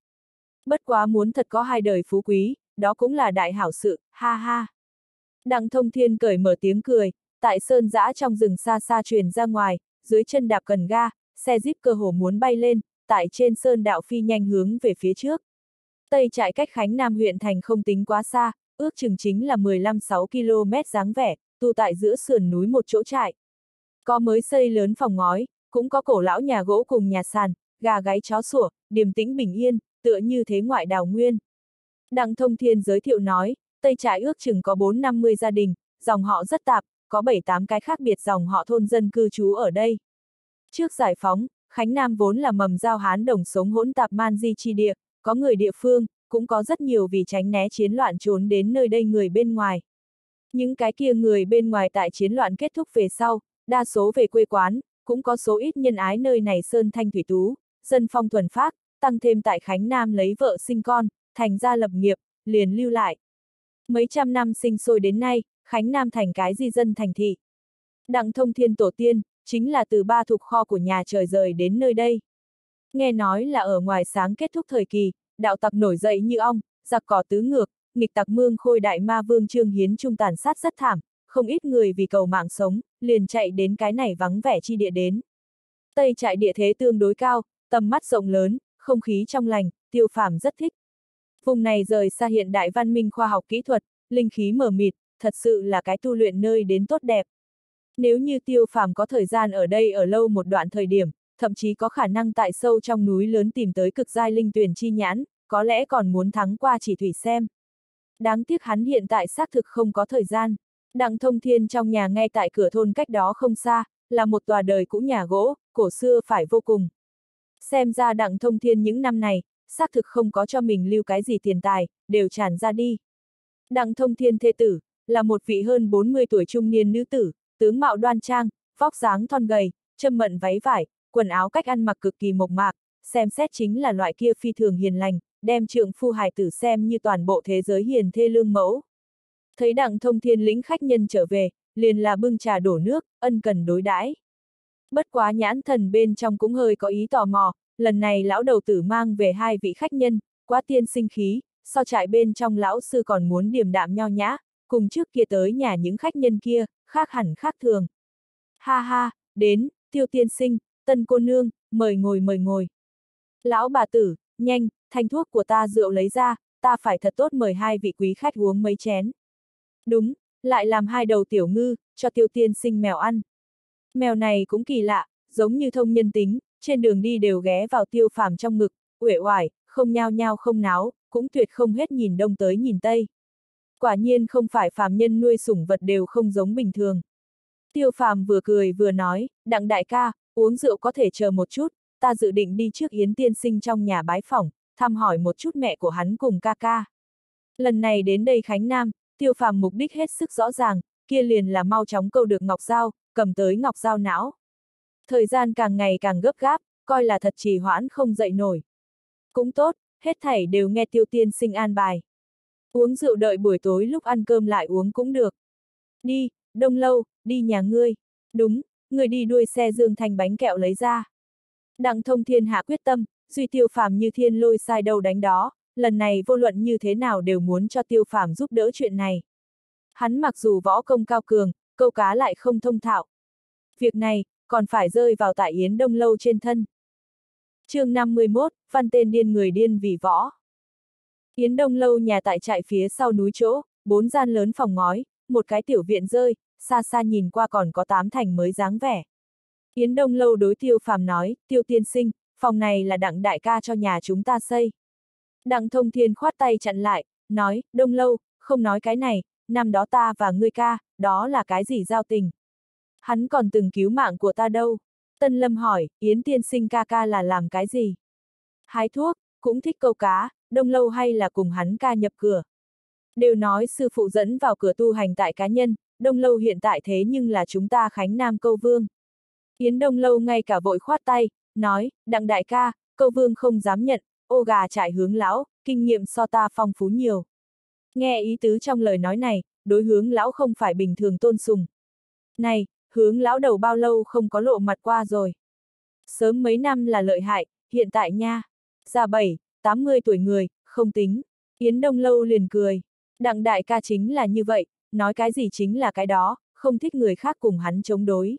Bất quá muốn thật có hai đời phú quý, đó cũng là đại hảo sự, ha ha. Đặng thông thiên cởi mở tiếng cười, tại sơn giã trong rừng xa xa truyền ra ngoài, dưới chân đạp cần ga, xe jeep cơ hồ muốn bay lên, tại trên sơn đạo phi nhanh hướng về phía trước. Tây trại cách Khánh Nam huyện thành không tính quá xa, ước chừng chính là 15-6 km dáng vẻ, tu tại giữa sườn núi một chỗ trại. Có mới xây lớn phòng ngói, cũng có cổ lão nhà gỗ cùng nhà sàn, gà gáy chó sủa, điềm tĩnh bình yên, tựa như thế ngoại đào nguyên. Đặng Thông Thiên giới thiệu nói, Tây trại ước chừng có 4-50 gia đình, dòng họ rất tạp, có 7-8 cái khác biệt dòng họ thôn dân cư trú ở đây. Trước giải phóng, Khánh Nam vốn là mầm giao hán đồng sống hỗn tạp man di chi địa, có người địa phương, cũng có rất nhiều vì tránh né chiến loạn trốn đến nơi đây người bên ngoài. Những cái kia người bên ngoài tại chiến loạn kết thúc về sau, đa số về quê quán, cũng có số ít nhân ái nơi này sơn thanh thủy tú, dân phong thuần phác, tăng thêm tại Khánh Nam lấy vợ sinh con, thành ra lập nghiệp, liền lưu lại. Mấy trăm năm sinh sôi đến nay, Khánh Nam thành cái di dân thành thị. Đặng thông thiên tổ tiên, chính là từ ba thuộc kho của nhà trời rời đến nơi đây. Nghe nói là ở ngoài sáng kết thúc thời kỳ, đạo tặc nổi dậy như ong, giặc cỏ tứ ngược, nghịch tặc mương khôi đại ma vương trương hiến trung tàn sát rất thảm, không ít người vì cầu mạng sống, liền chạy đến cái này vắng vẻ chi địa đến. Tây trại địa thế tương đối cao, tầm mắt rộng lớn, không khí trong lành, tiêu phàm rất thích. Vùng này rời xa hiện đại văn minh khoa học kỹ thuật, linh khí mở mịt, thật sự là cái tu luyện nơi đến tốt đẹp. Nếu như tiêu phàm có thời gian ở đây ở lâu một đoạn thời điểm, thậm chí có khả năng tại sâu trong núi lớn tìm tới cực giai linh tuyển chi nhãn, có lẽ còn muốn thắng qua chỉ thủy xem. Đáng tiếc hắn hiện tại xác thực không có thời gian. Đặng thông thiên trong nhà ngay tại cửa thôn cách đó không xa, là một tòa đời cũ nhà gỗ, cổ xưa phải vô cùng. Xem ra đặng thông thiên những năm này, xác thực không có cho mình lưu cái gì tiền tài, đều tràn ra đi. Đặng thông thiên thê tử, là một vị hơn 40 tuổi trung niên nữ tử, tướng mạo đoan trang, vóc dáng thon gầy, châm mận váy vải, quần áo cách ăn mặc cực kỳ mộc mạc, xem xét chính là loại kia phi thường hiền lành, đem trượng phu hài tử xem như toàn bộ thế giới hiền thê lương mẫu. Thấy đặng thông thiên lĩnh khách nhân trở về, liền là bưng trà đổ nước, ân cần đối đãi. Bất quá nhãn thần bên trong cũng hơi có ý tò mò, lần này lão đầu tử mang về hai vị khách nhân, quá tiên sinh khí, so trại bên trong lão sư còn muốn điềm đạm nho nhã, cùng trước kia tới nhà những khách nhân kia, khác hẳn khác thường. Ha ha, đến, tiêu tiên sinh, tân cô nương, mời ngồi mời ngồi. Lão bà tử, nhanh, thanh thuốc của ta rượu lấy ra, ta phải thật tốt mời hai vị quý khách uống mấy chén. Đúng, lại làm hai đầu tiểu ngư, cho tiêu tiên sinh mèo ăn. Mèo này cũng kỳ lạ, giống như thông nhân tính, trên đường đi đều ghé vào tiêu phàm trong ngực, uể oải, không nhao nhao không náo, cũng tuyệt không hết nhìn đông tới nhìn tây. Quả nhiên không phải phàm nhân nuôi sủng vật đều không giống bình thường. Tiêu phàm vừa cười vừa nói, đặng đại ca, uống rượu có thể chờ một chút, ta dự định đi trước Yến tiên sinh trong nhà bái phỏng, thăm hỏi một chút mẹ của hắn cùng ca ca. Lần này đến đây Khánh Nam, tiêu phàm mục đích hết sức rõ ràng, kia liền là mau chóng câu được Ngọc Giao, cầm tới Ngọc Giao não. Thời gian càng ngày càng gấp gáp, coi là thật trì hoãn không dậy nổi. Cũng tốt, hết thảy đều nghe tiêu tiên sinh an bài. Uống rượu đợi buổi tối lúc ăn cơm lại uống cũng được. Đi, đông lâu, đi nhà ngươi. Đúng, người đi đuôi xe dương thành bánh kẹo lấy ra. Đặng thông thiên hạ quyết tâm, duy tiêu phàm như thiên lôi sai đâu đánh đó, lần này vô luận như thế nào đều muốn cho tiêu phàm giúp đỡ chuyện này. Hắn mặc dù võ công cao cường, câu cá lại không thông thạo. Việc này, còn phải rơi vào tại Yến Đông Lâu trên thân. chương 51, văn tên điên người điên vì võ. Yến Đông Lâu nhà tại trại phía sau núi chỗ, bốn gian lớn phòng ngói, một cái tiểu viện rơi, xa xa nhìn qua còn có tám thành mới dáng vẻ. Yến Đông Lâu đối tiêu phàm nói, tiêu tiên sinh, phòng này là đặng đại ca cho nhà chúng ta xây. Đặng thông thiên khoát tay chặn lại, nói, Đông Lâu, không nói cái này, năm đó ta và ngươi ca, đó là cái gì giao tình. Hắn còn từng cứu mạng của ta đâu. Tân Lâm hỏi, Yến tiên sinh ca ca là làm cái gì? Hái thuốc, cũng thích câu cá, đông lâu hay là cùng hắn ca nhập cửa. Đều nói sư phụ dẫn vào cửa tu hành tại cá nhân, đông lâu hiện tại thế nhưng là chúng ta khánh nam câu vương. Yến đông lâu ngay cả vội khoát tay, nói, đặng đại ca, câu vương không dám nhận, ô gà trại hướng lão, kinh nghiệm so ta phong phú nhiều. Nghe ý tứ trong lời nói này, đối hướng lão không phải bình thường tôn sùng. Này, hướng lão đầu bao lâu không có lộ mặt qua rồi. Sớm mấy năm là lợi hại, hiện tại nha. Già bảy, 80 tuổi người, không tính. Yến Đông Lâu liền cười. Đặng đại ca chính là như vậy, nói cái gì chính là cái đó, không thích người khác cùng hắn chống đối.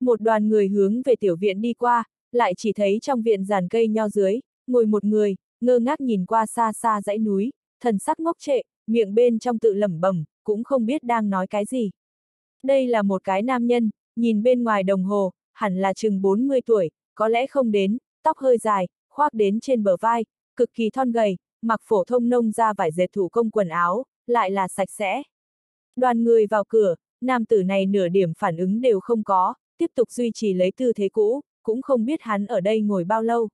Một đoàn người hướng về tiểu viện đi qua, lại chỉ thấy trong viện giàn cây nho dưới, ngồi một người, ngơ ngác nhìn qua xa xa dãy núi, thần sắc ngốc trệ, miệng bên trong tự lẩm bẩm, cũng không biết đang nói cái gì. Đây là một cái nam nhân, nhìn bên ngoài đồng hồ, hẳn là chừng 40 tuổi, có lẽ không đến, tóc hơi dài, khoác đến trên bờ vai, cực kỳ thon gầy, mặc phổ thông nông ra vải dệt thủ công quần áo, lại là sạch sẽ. Đoàn người vào cửa, nam tử này nửa điểm phản ứng đều không có, tiếp tục duy trì lấy tư thế cũ, cũng không biết hắn ở đây ngồi bao lâu.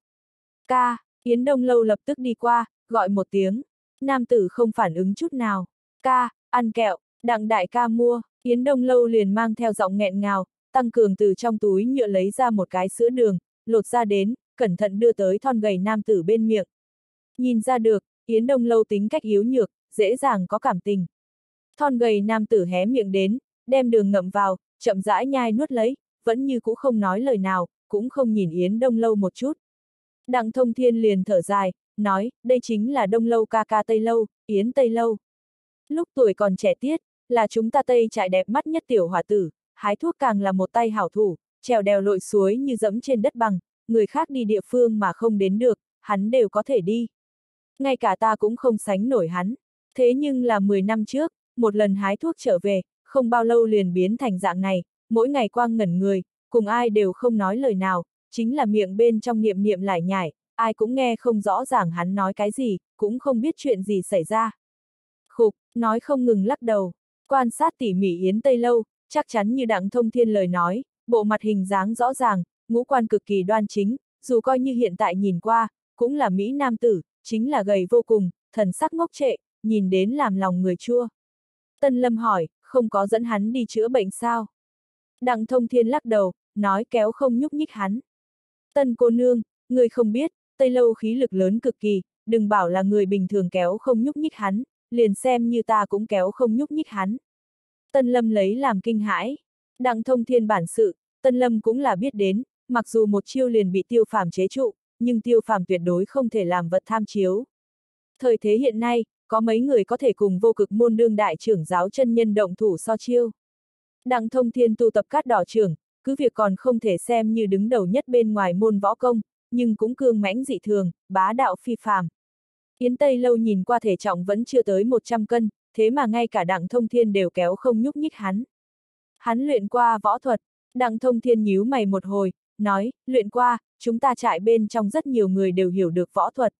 Ca, Yến Đông Lâu lập tức đi qua, gọi một tiếng. Nam tử không phản ứng chút nào. Ca, ăn kẹo, đặng đại ca mua, Yến Đông Lâu liền mang theo giọng nghẹn ngào, tăng cường từ trong túi nhựa lấy ra một cái sữa đường, lột ra đến, cẩn thận đưa tới thon gầy nam tử bên miệng. Nhìn ra được, Yến Đông Lâu tính cách yếu nhược, dễ dàng có cảm tình. Thon gầy nam tử hé miệng đến, đem đường ngậm vào, chậm rãi nhai nuốt lấy, vẫn như cũ không nói lời nào, cũng không nhìn Yến Đông Lâu một chút. Đặng thông thiên liền thở dài, nói, đây chính là Đông Lâu ca ca Tây Lâu, Yến Tây Lâu. Lúc tuổi còn trẻ tiết, là chúng ta Tây trại đẹp mắt nhất tiểu hòa tử, hái thuốc càng là một tay hảo thủ, trèo đèo lội suối như dẫm trên đất bằng, người khác đi địa phương mà không đến được, hắn đều có thể đi. Ngay cả ta cũng không sánh nổi hắn. Thế nhưng là 10 năm trước, một lần hái thuốc trở về, không bao lâu liền biến thành dạng này, mỗi ngày quang ngẩn người, cùng ai đều không nói lời nào, chính là miệng bên trong niệm niệm lại nhải, ai cũng nghe không rõ ràng hắn nói cái gì, cũng không biết chuyện gì xảy ra. Khục, nói không ngừng lắc đầu, quan sát tỉ mỉ Yến Tây Lâu, chắc chắn như đặng thông thiên lời nói, bộ mặt hình dáng rõ ràng, ngũ quan cực kỳ đoan chính, dù coi như hiện tại nhìn qua, cũng là Mỹ Nam tử, chính là gầy vô cùng, thần sắc ngốc trệ, nhìn đến làm lòng người chua. Tân Lâm hỏi, không có dẫn hắn đi chữa bệnh sao? Đặng thông thiên lắc đầu, nói kéo không nhúc nhích hắn. Tân cô nương, người không biết, Tây Lâu khí lực lớn cực kỳ, đừng bảo là người bình thường kéo không nhúc nhích hắn, liền xem như ta cũng kéo không nhúc nhích hắn. Tân Lâm lấy làm kinh hãi. Đặng thông thiên bản sự, Tân Lâm cũng là biết đến, mặc dù một chiêu liền bị tiêu phàm chế trụ, nhưng tiêu phàm tuyệt đối không thể làm vật tham chiếu. Thời thế hiện nay, có mấy người có thể cùng vô cực môn đương đại trưởng giáo chân nhân động thủ so chiêu. Đặng thông thiên tu tập cát đỏ trưởng, cứ việc còn không thể xem như đứng đầu nhất bên ngoài môn võ công, nhưng cũng cương mãnh dị thường, bá đạo phi phàm. Yến Tây Lâu nhìn qua thể trọng vẫn chưa tới 100 cân, thế mà ngay cả đặng thông thiên đều kéo không nhúc nhích hắn. Hắn luyện qua võ thuật, đặng thông thiên nhíu mày một hồi, nói, luyện qua, chúng ta trại bên trong rất nhiều người đều hiểu được võ thuật.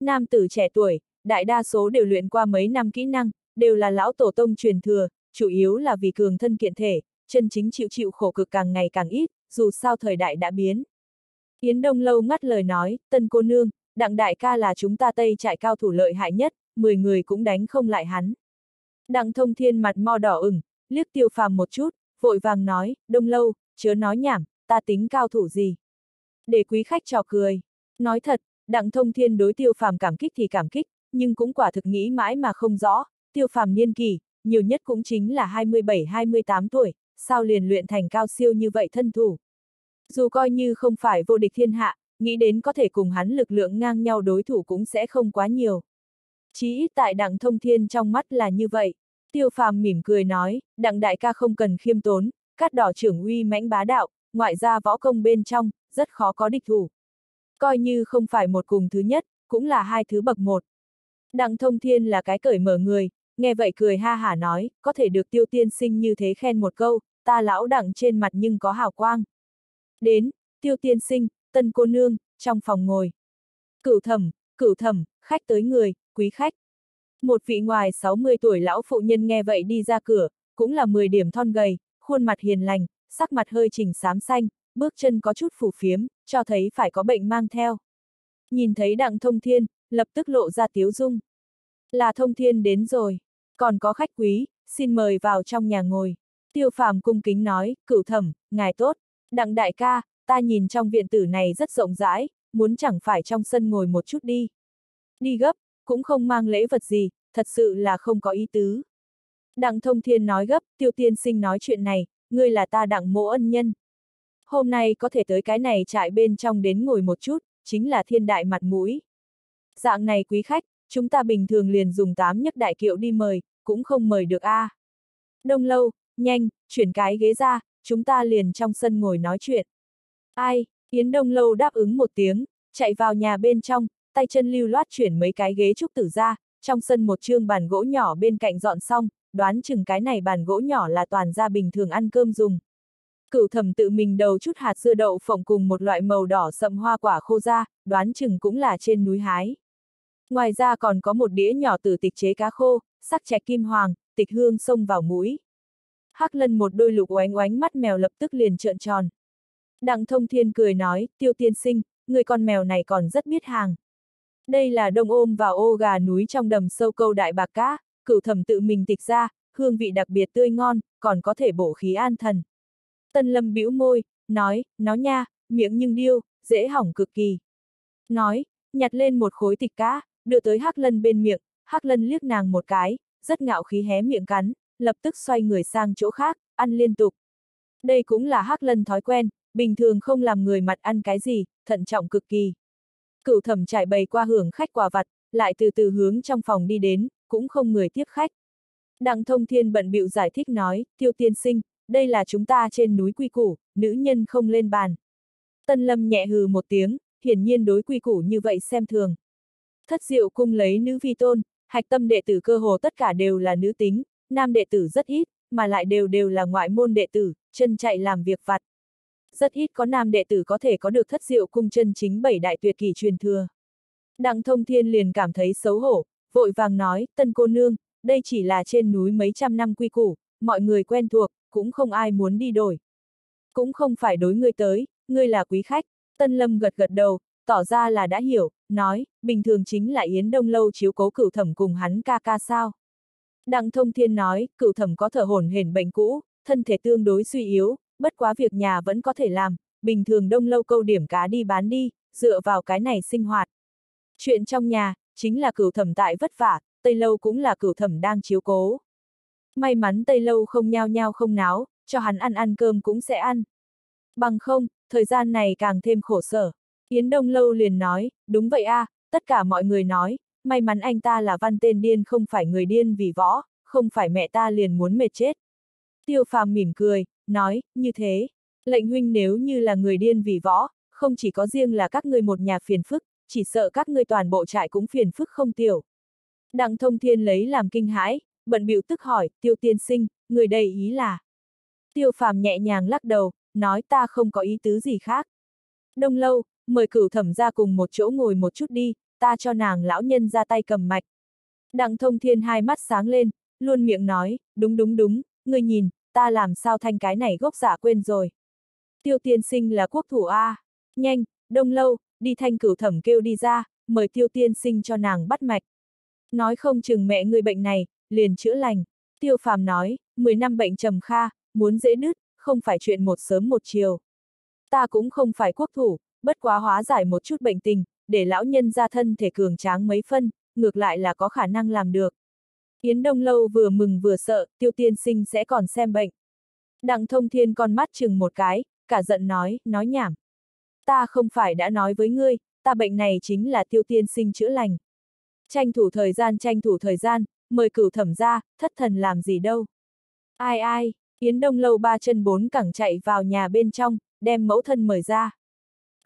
Nam tử trẻ tuổi, đại đa số đều luyện qua mấy năm kỹ năng, đều là lão tổ tông truyền thừa, chủ yếu là vì cường thân kiện thể, chân chính chịu chịu khổ cực càng ngày càng ít, dù sao thời đại đã biến. Yến Đông Lâu ngắt lời nói, tân cô nương, đặng đại ca là chúng ta tây trại cao thủ lợi hại nhất, 10 người cũng đánh không lại hắn. Đặng thông thiên mặt mo đỏ ửng, liếc tiêu phàm một chút, vội vàng nói, Đông Lâu, chớ nói nhảm, ta tính cao thủ gì. Để quý khách trò cười. Nói thật, đặng thông thiên đối tiêu phàm cảm kích thì cảm kích, nhưng cũng quả thực nghĩ mãi mà không rõ, tiêu phàm niên kỳ, nhiều nhất cũng chính là 27-28 tuổi, sao liền luyện thành cao siêu như vậy thân thủ. Dù coi như không phải vô địch thiên hạ, nghĩ đến có thể cùng hắn lực lượng ngang nhau đối thủ cũng sẽ không quá nhiều. Chí ít tại đặng thông thiên trong mắt là như vậy. Tiêu phàm mỉm cười nói, đặng đại ca không cần khiêm tốn, cát đỏ trưởng uy mãnh bá đạo, ngoại ra võ công bên trong, rất khó có địch thủ. Coi như không phải một cùng thứ nhất, cũng là hai thứ bậc một. Đặng thông thiên là cái cởi mở người, nghe vậy cười ha hả nói, có thể được tiêu tiên sinh như thế khen một câu, ta lão đẳng trên mặt nhưng có hào quang. Đến, tiêu tiên sinh, tân cô nương, trong phòng ngồi. Cửu thẩm, cửu thẩm, khách tới người, quý khách. Một vị ngoài 60 tuổi lão phụ nhân nghe vậy đi ra cửa, cũng là 10 điểm thon gầy, khuôn mặt hiền lành, sắc mặt hơi chỉnh xám xanh, bước chân có chút phủ phiếm, cho thấy phải có bệnh mang theo. Nhìn thấy đặng thông thiên, lập tức lộ ra tiếu dung. Là thông thiên đến rồi, còn có khách quý, xin mời vào trong nhà ngồi. Tiêu phàm cung kính nói, cửu thẩm, ngài tốt, đặng đại ca, ta nhìn trong viện tử này rất rộng rãi, muốn chẳng phải trong sân ngồi một chút đi. Đi gấp, cũng không mang lễ vật gì, thật sự là không có ý tứ. Đặng thông thiên nói gấp, tiêu tiên sinh nói chuyện này, ngươi là ta đặng mộ ân nhân. Hôm nay có thể tới cái này trại bên trong đến ngồi một chút, chính là thiên đại mặt mũi. Dạng này quý khách, chúng ta bình thường liền dùng tám nhất đại kiệu đi mời, cũng không mời được a. À. Đông lâu, nhanh, chuyển cái ghế ra, chúng ta liền trong sân ngồi nói chuyện. Ai, Yến Đông lâu đáp ứng một tiếng, chạy vào nhà bên trong, tay chân lưu loát chuyển mấy cái ghế trúc tử ra, trong sân một chương bàn gỗ nhỏ bên cạnh dọn xong, đoán chừng cái này bàn gỗ nhỏ là toàn gia bình thường ăn cơm dùng. Cửu thẩm tự mình đầu chút hạt dưa đậu phộng cùng một loại màu đỏ sậm hoa quả khô ra, đoán chừng cũng là trên núi hái. Ngoài ra còn có một đĩa nhỏ từ tịch chế cá khô, sắc chạch kim hoàng, tịch hương xông vào mũi. Hắc lân một đôi lục oánh oánh mắt mèo lập tức liền trợn tròn. Đặng thông thiên cười nói, tiêu tiên sinh, người con mèo này còn rất biết hàng. Đây là đông ôm vào ô gà núi trong đầm sâu câu đại bạc cá, cửu thẩm tự mình tịch ra, hương vị đặc biệt tươi ngon, còn có thể bổ khí an thần. Tân lâm bĩu môi, nói, nó nha, miệng nhưng điêu, dễ hỏng cực kỳ. Nói, nhặt lên một khối tịch cá, đưa tới Hắc Lân bên miệng, Hắc Lân liếc nàng một cái, rất ngạo khí hé miệng cắn, lập tức xoay người sang chỗ khác, ăn liên tục. Đây cũng là Hắc Lân thói quen, bình thường không làm người mặt ăn cái gì, thận trọng cực kỳ. Cửu thẩm trải bày qua hưởng khách quà vặt, lại từ từ hướng trong phòng đi đến, cũng không người tiếp khách. Đặng thông thiên bận bịu giải thích nói, tiêu tiên sinh, đây là chúng ta trên núi quy củ, nữ nhân không lên bàn. Tân lâm nhẹ hừ một tiếng, hiển nhiên đối quy củ như vậy xem thường. Thất diệu cung lấy nữ vi tôn, hạch tâm đệ tử cơ hồ tất cả đều là nữ tính, nam đệ tử rất ít, mà lại đều đều là ngoại môn đệ tử, chân chạy làm việc vặt. Rất ít có nam đệ tử có thể có được thất diệu cung chân chính bảy đại tuyệt kỳ truyền thừa. Đặng thông thiên liền cảm thấy xấu hổ, vội vàng nói, tân cô nương, đây chỉ là trên núi mấy trăm năm quy củ, mọi người quen thuộc, cũng không ai muốn đi đổi. Cũng không phải đối ngươi tới, ngươi là quý khách, tân lâm gật gật đầu, tỏ ra là đã hiểu, nói, bình thường chính là Yến Đông Lâu chiếu cố cửu thẩm cùng hắn ca ca sao. Đặng Thông Thiên nói, cửu thẩm có thở hổn hển bệnh cũ, thân thể tương đối suy yếu, bất quá việc nhà vẫn có thể làm, bình thường Đông Lâu câu điểm cá đi bán đi, dựa vào cái này sinh hoạt. Chuyện trong nhà, chính là cửu thẩm tại vất vả, Tây Lâu cũng là cửu thẩm đang chiếu cố. May mắn Tây Lâu không nhao nhao không náo, cho hắn ăn ăn cơm cũng sẽ ăn. Bằng không, thời gian này càng thêm khổ sở. Yến Đông Lâu liền nói, đúng vậy a, à, tất cả mọi người nói, may mắn anh ta là văn tên điên không phải người điên vì võ, không phải mẹ ta liền muốn mệt chết. Tiêu phàm mỉm cười, nói, như thế, lệnh huynh nếu như là người điên vì võ, không chỉ có riêng là các ngươi một nhà phiền phức, chỉ sợ các ngươi toàn bộ trại cũng phiền phức không tiểu. Đặng thông thiên lấy làm kinh hãi, bận biểu tức hỏi, tiêu tiên sinh, người đây ý là. Tiêu phàm nhẹ nhàng lắc đầu, nói ta không có ý tứ gì khác. Đông lâu, mời cửu thẩm ra cùng một chỗ ngồi một chút đi, ta cho nàng lão nhân ra tay cầm mạch. Đặng thông thiên hai mắt sáng lên, luôn miệng nói, đúng đúng đúng, người nhìn, ta làm sao thanh cái này gốc giả quên rồi. Tiêu tiên sinh là quốc thủ A. Nhanh, đông lâu, đi thanh cửu thẩm kêu đi ra, mời tiêu tiên sinh cho nàng bắt mạch. Nói không chừng mẹ người bệnh này, liền chữa lành. Tiêu phàm nói, 10 năm bệnh trầm kha, muốn dễ nứt, không phải chuyện một sớm một chiều. Ta cũng không phải quốc thủ, bất quá hóa giải một chút bệnh tình, để lão nhân ra thân thể cường tráng mấy phân, ngược lại là có khả năng làm được. Yến Đông Lâu vừa mừng vừa sợ, tiêu tiên sinh sẽ còn xem bệnh. Đặng thông thiên con mắt chừng một cái, cả giận nói, nói nhảm. Ta không phải đã nói với ngươi, ta bệnh này chính là tiêu tiên sinh chữa lành. Tranh thủ thời gian tranh thủ thời gian, mời cửu thẩm ra, thất thần làm gì đâu. Ai ai, Yến Đông Lâu ba chân bốn cẳng chạy vào nhà bên trong, đem mẫu thân mời ra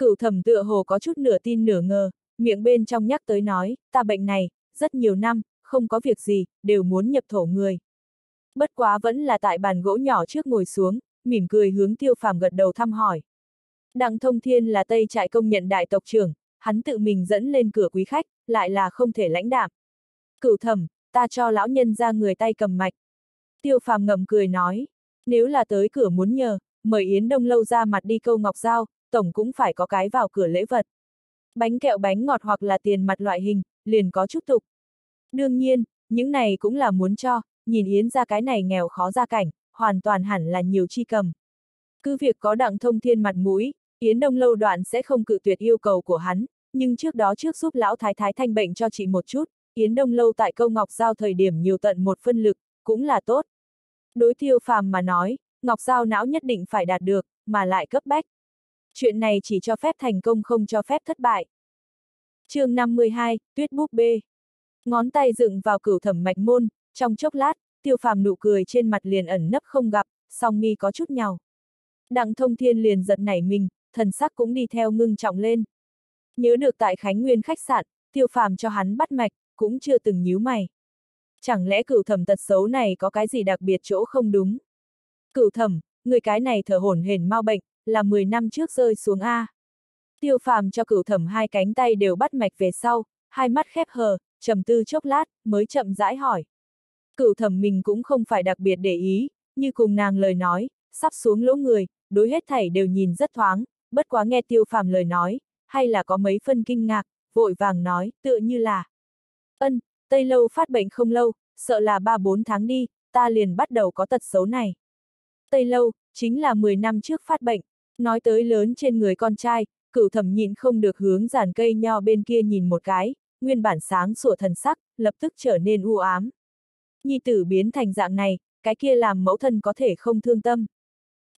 cựu thẩm tựa hồ có chút nửa tin nửa ngờ, miệng bên trong nhắc tới nói, ta bệnh này, rất nhiều năm, không có việc gì, đều muốn nhập thổ người. Bất quá vẫn là tại bàn gỗ nhỏ trước ngồi xuống, mỉm cười hướng tiêu phàm gật đầu thăm hỏi. Đặng thông thiên là Tây trại công nhận đại tộc trưởng, hắn tự mình dẫn lên cửa quý khách, lại là không thể lãnh đạm. Cửu thẩm, ta cho lão nhân ra người tay cầm mạch. Tiêu phàm ngầm cười nói, nếu là tới cửa muốn nhờ, mời Yến Đông Lâu ra mặt đi câu ngọc giao, tổng cũng phải có cái vào cửa lễ vật. Bánh kẹo bánh ngọt hoặc là tiền mặt loại hình, liền có chút tục. Đương nhiên, những này cũng là muốn cho, nhìn Yến ra cái này nghèo khó ra cảnh, hoàn toàn hẳn là nhiều chi cầm. Cứ việc có đặng thông thiên mặt mũi, Yến Đông Lâu đoạn sẽ không cự tuyệt yêu cầu của hắn, nhưng trước đó trước giúp lão thái thái thanh bệnh cho chị một chút, Yến Đông Lâu tại câu Ngọc Giao thời điểm nhiều tận một phân lực, cũng là tốt. Đối tiêu phàm mà nói, Ngọc Giao não nhất định phải đạt được, mà lại cấp bách. Chuyện này chỉ cho phép thành công không cho phép thất bại. chương 52, Tuyết búp bê. Ngón tay dựng vào cửu thẩm mạch môn, trong chốc lát, tiêu phàm nụ cười trên mặt liền ẩn nấp không gặp, song mi có chút nhào. Đặng thông thiên liền giật nảy mình, thần sắc cũng đi theo ngưng trọng lên. Nhớ được tại Khánh Nguyên khách sạn, tiêu phàm cho hắn bắt mạch, cũng chưa từng nhíu mày. Chẳng lẽ cửu thẩm tật xấu này có cái gì đặc biệt chỗ không đúng? Cửu thẩm, người cái này thở hổn hển mau bệnh, là 10 năm trước rơi xuống A. Tiêu phàm cho cửu thẩm hai cánh tay đều bắt mạch về sau, hai mắt khép hờ, trầm tư chốc lát, mới chậm rãi hỏi. Cửu thẩm mình cũng không phải đặc biệt để ý, như cùng nàng lời nói, sắp xuống lỗ người, đối hết thảy đều nhìn rất thoáng, bất quá nghe tiêu phàm lời nói, hay là có mấy phân kinh ngạc, vội vàng nói, tựa như là. Ân, Tây Lâu phát bệnh không lâu, sợ là 3-4 tháng đi, ta liền bắt đầu có tật xấu này. Tây Lâu, chính là 10 năm trước phát bệnh, nói tới lớn trên người con trai, cửu thẩm nhịn không được hướng giàn cây nho bên kia nhìn một cái, nguyên bản sáng sủa thần sắc, lập tức trở nên u ám. Nhi tử biến thành dạng này, cái kia làm mẫu thân có thể không thương tâm.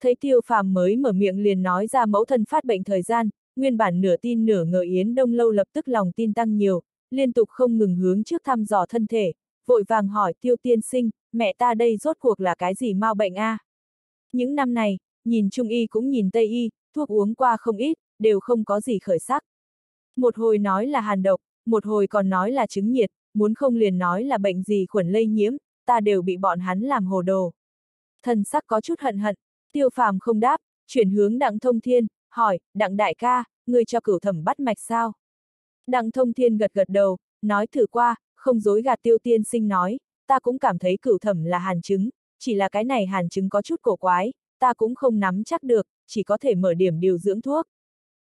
Thấy tiêu phàm mới mở miệng liền nói ra mẫu thân phát bệnh thời gian, nguyên bản nửa tin nửa ngờ Yến Đông Lâu lập tức lòng tin tăng nhiều, liên tục không ngừng hướng trước thăm dò thân thể, vội vàng hỏi tiêu tiên sinh, mẹ ta đây rốt cuộc là cái gì mau bệnh a? À? Những năm này, nhìn Trung Y cũng nhìn Tây Y, thuốc uống qua không ít, đều không có gì khởi sắc. Một hồi nói là hàn độc, một hồi còn nói là chứng nhiệt, muốn không liền nói là bệnh gì khuẩn lây nhiễm, ta đều bị bọn hắn làm hồ đồ. Thần sắc có chút hận hận, tiêu phàm không đáp, chuyển hướng đặng thông thiên, hỏi, đặng đại ca, người cho cửu thẩm bắt mạch sao? Đặng thông thiên gật gật đầu, nói thử qua, không dối gạt tiêu tiên sinh nói, ta cũng cảm thấy cửu thẩm là hàn chứng, chỉ là cái này hàn chứng có chút cổ quái, ta cũng không nắm chắc được, chỉ có thể mở điểm điều dưỡng thuốc.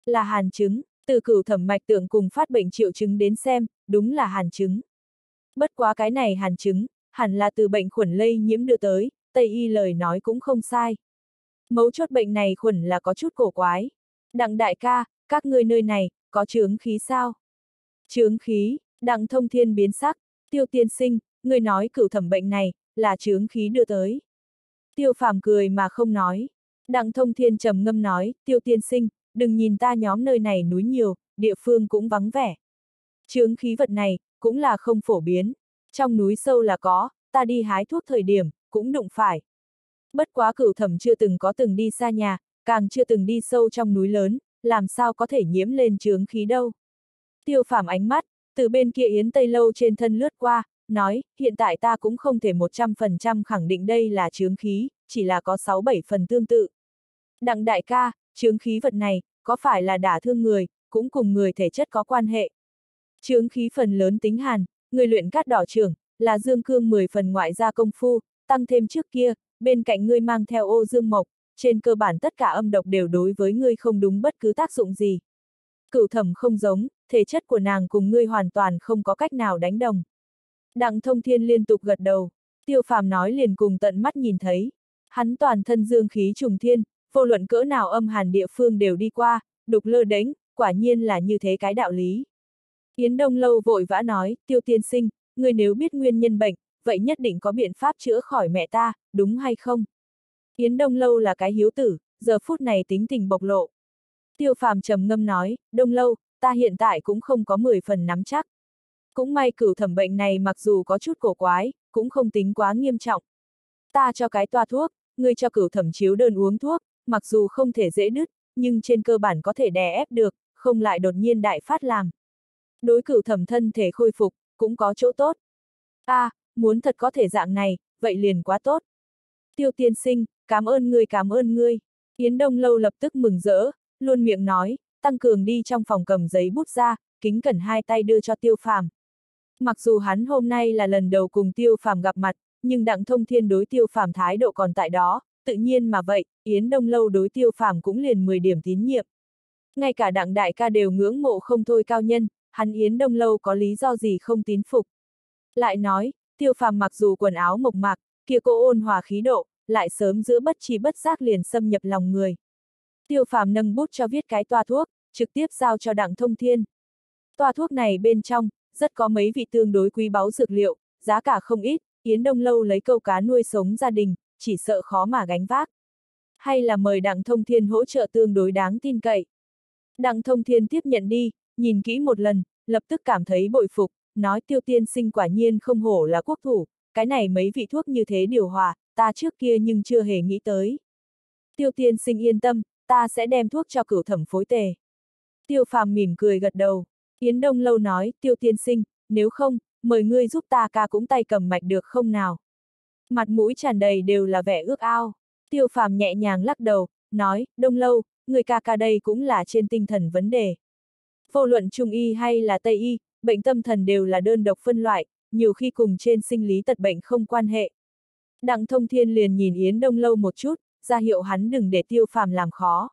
Là hàn chứng, Từ cửu thẩm mạch tượng cùng phát bệnh triệu chứng đến xem, đúng là hàn chứng. Bất quá cái này hàn chứng, hẳn là từ bệnh khuẩn lây nhiễm đưa tới, Tây y lời nói cũng không sai. Mấu chốt bệnh này khuẩn là có chút cổ quái. Đặng đại ca, các ngươi nơi này, có chướng khí sao? Chướng khí, đặng thông thiên biến sắc, tiêu tiên sinh, người nói cửu thẩm bệnh này, là chướng khí đưa tới. Tiêu phàm cười mà không nói. Đặng thông thiên trầm ngâm nói, tiêu tiên sinh, đừng nhìn ta nhóm nơi này núi nhiều, địa phương cũng vắng vẻ. Chướng khí vật này, cũng là không phổ biến. Trong núi sâu là có, ta đi hái thuốc thời điểm, cũng đụng phải. Bất quá cửu thẩm chưa từng có từng đi xa nhà, càng chưa từng đi sâu trong núi lớn, làm sao có thể nhiễm lên chướng khí đâu. Tiêu phàm ánh mắt, từ bên kia yến tây lâu trên thân lướt qua, nói, hiện tại ta cũng không thể 100% khẳng định đây là chướng khí, chỉ là có 6-7 phần tương tự. Đặng đại ca, chướng khí vật này, có phải là đả thương người, cũng cùng người thể chất có quan hệ. Chướng khí phần lớn tính hàn, người luyện cát đỏ trưởng, là dương cương 10 phần ngoại gia công phu, tăng thêm trước kia, bên cạnh ngươi mang theo ô dương mộc, trên cơ bản tất cả âm độc đều đối với ngươi không đúng bất cứ tác dụng gì. Cửu thẩm không giống, thể chất của nàng cùng ngươi hoàn toàn không có cách nào đánh đồng. Đặng thông thiên liên tục gật đầu, tiêu phàm nói liền cùng tận mắt nhìn thấy. Hắn toàn thân dương khí trùng thiên, vô luận cỡ nào âm hàn địa phương đều đi qua, đục lơ đánh, quả nhiên là như thế cái đạo lý. Yến Đông Lâu vội vã nói, tiêu tiên sinh, người nếu biết nguyên nhân bệnh, vậy nhất định có biện pháp chữa khỏi mẹ ta, đúng hay không? Yến Đông Lâu là cái hiếu tử, giờ phút này tính tình bộc lộ. Tiêu phàm trầm ngâm nói, Đông Lâu, ta hiện tại cũng không có 10 phần nắm chắc. Cũng may cửu thẩm bệnh này mặc dù có chút cổ quái, cũng không tính quá nghiêm trọng. Ta cho cái toa thuốc, ngươi cho cửu thẩm chiếu đơn uống thuốc, mặc dù không thể dễ đứt, nhưng trên cơ bản có thể đè ép được, không lại đột nhiên đại phát làm. Đối cửu thẩm thân thể khôi phục, cũng có chỗ tốt. a à, muốn thật có thể dạng này, vậy liền quá tốt. Tiêu tiên sinh, cảm ơn ngươi cảm ơn ngươi. Yến Đông Lâu lập tức mừng rỡ, luôn miệng nói, tăng cường đi trong phòng cầm giấy bút ra, kính cẩn hai tay đưa cho tiêu phàm. Mặc dù hắn hôm nay là lần đầu cùng tiêu phàm gặp mặt, nhưng đặng thông thiên đối tiêu phàm thái độ còn tại đó, tự nhiên mà vậy, Yến Đông Lâu đối tiêu phàm cũng liền 10 điểm tín nhiệm. Ngay cả đặng đại ca đều ngưỡng mộ không thôi cao nhân, hắn Yến Đông Lâu có lý do gì không tín phục. Lại nói, tiêu phàm mặc dù quần áo mộc mạc, kia cô ôn hòa khí độ, lại sớm giữa bất chi bất giác liền xâm nhập lòng người. Tiêu phàm nâng bút cho viết cái toa thuốc, trực tiếp giao cho đặng thông thiên. Toa thuốc này bên trong, rất có mấy vị tương đối quý báu dược liệu, giá cả không ít, Yến Đông Lâu lấy câu cá nuôi sống gia đình, chỉ sợ khó mà gánh vác. Hay là mời Đặng Thông Thiên hỗ trợ tương đối đáng tin cậy. Đặng Thông Thiên tiếp nhận đi, nhìn kỹ một lần, lập tức cảm thấy bội phục, nói tiêu tiên sinh quả nhiên không hổ là quốc thủ, cái này mấy vị thuốc như thế điều hòa, ta trước kia nhưng chưa hề nghĩ tới. Tiêu tiên sinh yên tâm, ta sẽ đem thuốc cho cửu thẩm phối tề. Tiêu phàm mỉm cười gật đầu. Yến Đông Lâu nói, tiêu tiên sinh, nếu không, mời ngươi giúp ta ca cũng tay cầm mạch được không nào. Mặt mũi tràn đầy đều là vẻ ước ao. Tiêu phàm nhẹ nhàng lắc đầu, nói, Đông Lâu, người ca ca đây cũng là trên tinh thần vấn đề. Vô luận trung y hay là tây y, bệnh tâm thần đều là đơn độc phân loại, nhiều khi cùng trên sinh lý tật bệnh không quan hệ. Đặng thông thiên liền nhìn Yến Đông Lâu một chút, ra hiệu hắn đừng để tiêu phàm làm khó.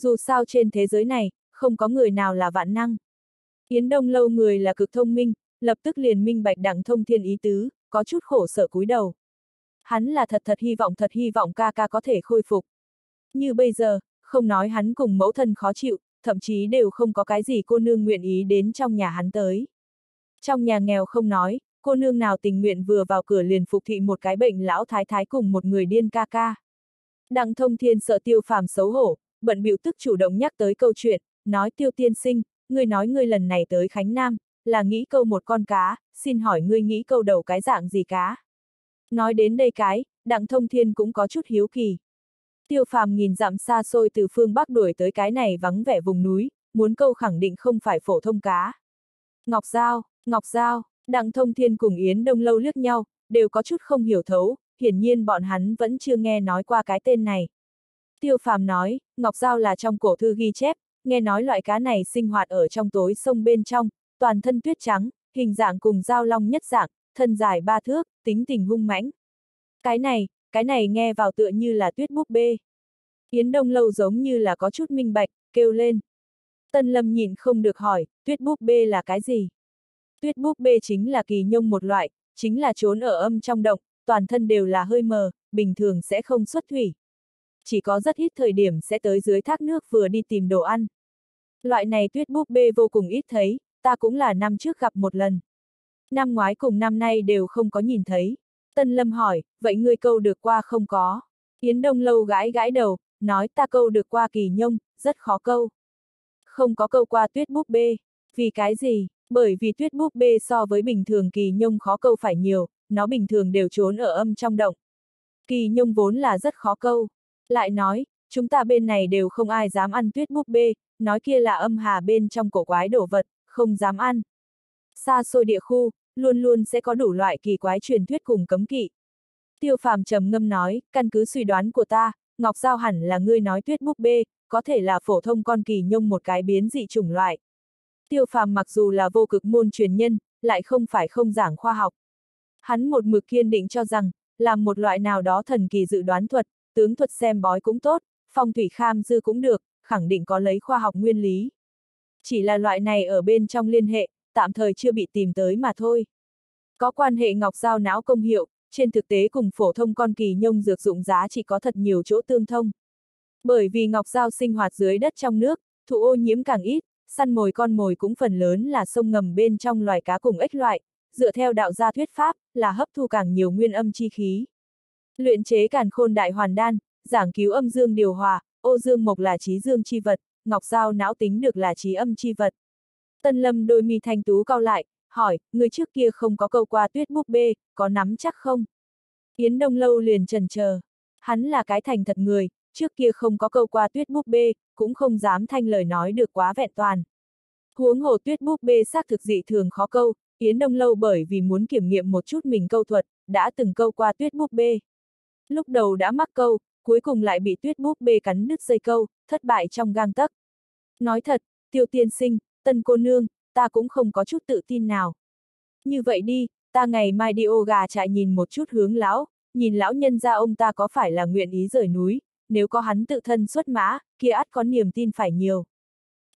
Dù sao trên thế giới này, không có người nào là vạn năng. Yến Đông Lâu người là cực thông minh, lập tức liền minh bạch đặng thông thiên ý tứ, có chút khổ sở cúi đầu. Hắn là thật thật hy vọng thật hy vọng ca ca có thể khôi phục. Như bây giờ, không nói hắn cùng mẫu thân khó chịu, thậm chí đều không có cái gì cô nương nguyện ý đến trong nhà hắn tới. Trong nhà nghèo không nói, cô nương nào tình nguyện vừa vào cửa liền phục thị một cái bệnh lão thái thái cùng một người điên ca ca. Đặng thông thiên sợ tiêu phàm xấu hổ, bận biểu tức chủ động nhắc tới câu chuyện, nói tiêu tiên sinh, ngươi nói ngươi lần này tới Khánh Nam, là nghĩ câu một con cá, xin hỏi ngươi nghĩ câu đầu cái dạng gì cá. Nói đến đây cái, đặng thông thiên cũng có chút hiếu kỳ. Tiêu phàm nhìn dặm xa xôi từ phương Bắc đuổi tới cái này vắng vẻ vùng núi, muốn câu khẳng định không phải phổ thông cá. Ngọc Giao, Ngọc Giao, đặng thông thiên cùng Yến Đông Lâu liếc nhau, đều có chút không hiểu thấu, hiển nhiên bọn hắn vẫn chưa nghe nói qua cái tên này. Tiêu phàm nói, Ngọc Giao là trong cổ thư ghi chép, nghe nói loại cá này sinh hoạt ở trong tối sông bên trong, toàn thân tuyết trắng, hình dạng cùng dao long nhất dạng, thân dài ba thước, tính tình hung mãnh. Cái này, cái này nghe vào tựa như là tuyết búp bê. Yến Đông Lâu giống như là có chút minh bạch, kêu lên. Tân Lâm nhìn không được hỏi, tuyết búp bê là cái gì? Tuyết búp bê chính là kỳ nhông một loại, chính là trốn ở âm trong động, toàn thân đều là hơi mờ, bình thường sẽ không xuất thủy. Chỉ có rất ít thời điểm sẽ tới dưới thác nước vừa đi tìm đồ ăn. Loại này tuyết búp bê vô cùng ít thấy, ta cũng là năm trước gặp một lần. Năm ngoái cùng năm nay đều không có nhìn thấy. Tân Lâm hỏi, vậy ngươi câu được qua không có? Yến Đông Lâu gãi gãi đầu, nói ta câu được qua kỳ nhông, rất khó câu. Không có câu qua tuyết búp bê. Vì cái gì? Bởi vì tuyết búp bê so với bình thường kỳ nhông khó câu phải nhiều, nó bình thường đều trốn ở âm trong động. Kỳ nhông vốn là rất khó câu. Lại nói, chúng ta bên này đều không ai dám ăn tuyết búp bê, nói kia là âm hà bên trong cổ quái đổ vật, không dám ăn. Xa xôi địa khu, luôn luôn sẽ có đủ loại kỳ quái truyền thuyết cùng cấm kỵ. Tiêu phàm trầm ngâm nói, căn cứ suy đoán của ta, Ngọc Giao hẳn là ngươi nói tuyết búp bê, có thể là phổ thông con kỳ nhông một cái biến dị chủng loại. Tiêu phàm mặc dù là vô cực môn truyền nhân, lại không phải không giảng khoa học. Hắn một mực kiên định cho rằng, làm một loại nào đó thần kỳ dự đoán thuật, tướng thuật xem bói cũng tốt, phong thủy kham dư cũng được, khẳng định có lấy khoa học nguyên lý. Chỉ là loại này ở bên trong liên hệ, tạm thời chưa bị tìm tới mà thôi. Có quan hệ ngọc giao não công hiệu, trên thực tế cùng phổ thông con kỳ nhông dược dụng giá chỉ có thật nhiều chỗ tương thông. Bởi vì ngọc giao sinh hoạt dưới đất trong nước, thụ ô nhiễm càng ít, săn mồi con mồi cũng phần lớn là sông ngầm bên trong loài cá cùng ếch loại, dựa theo đạo gia thuyết pháp, là hấp thu càng nhiều nguyên âm chi khí. Luyện chế càn khôn đại hoàn đan, giảng cứu âm dương điều hòa, ô dương mộc là trí dương chi vật, ngọc giao não tính được là trí âm chi vật. Tân lâm đôi mi thanh tú cao lại, hỏi, người trước kia không có câu qua tuyết búp bê, có nắm chắc không? Yến Đông Lâu liền trần chờ. Hắn là cái thành thật người, trước kia không có câu qua tuyết búp bê, cũng không dám thanh lời nói được quá vẹn toàn. Huống hồ tuyết búp bê xác thực dị thường khó câu, Yến Đông Lâu bởi vì muốn kiểm nghiệm một chút mình câu thuật, đã từng câu qua tuyết búp bê. Lúc đầu đã mắc câu, cuối cùng lại bị tuyết búp bê cắn nứt dây câu, thất bại trong gang tấc. Nói thật, tiêu tiên sinh, tân cô nương, ta cũng không có chút tự tin nào. Như vậy đi, ta ngày mai đi ô gà trại nhìn một chút hướng lão, nhìn lão nhân ra ông ta có phải là nguyện ý rời núi, nếu có hắn tự thân xuất mã, kia ắt có niềm tin phải nhiều.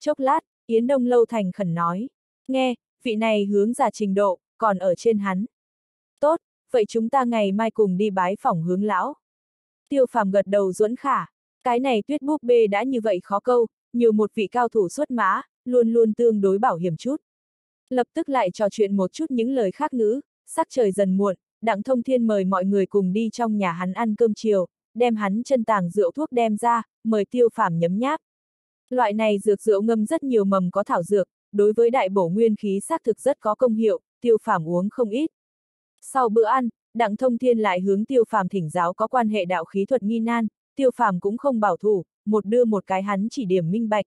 Chốc lát, Yến Đông Lâu Thành khẩn nói, nghe, vị này hướng giả trình độ, còn ở trên hắn. Tốt, vậy chúng ta ngày mai cùng đi bái phỏng hướng lão. Tiêu phàm gật đầu duẫn khả, cái này tuyết búp bê đã như vậy khó câu, nhiều một vị cao thủ xuất mã, luôn luôn tương đối bảo hiểm chút. Lập tức lại trò chuyện một chút những lời khác ngữ, sắc trời dần muộn, Đặng Thông Thiên mời mọi người cùng đi trong nhà hắn ăn cơm chiều, đem hắn chân tàng rượu thuốc đem ra, mời tiêu phàm nhấm nháp. Loại này dược rượu ngâm rất nhiều mầm có thảo dược, đối với đại bổ nguyên khí xác thực rất có công hiệu, tiêu phàm uống không ít. Sau bữa ăn, Đặng Thông Thiên lại hướng tiêu phàm thỉnh giáo có quan hệ đạo khí thuật nghi nan, tiêu phàm cũng không bảo thủ, một đưa một cái hắn chỉ điểm minh bạch.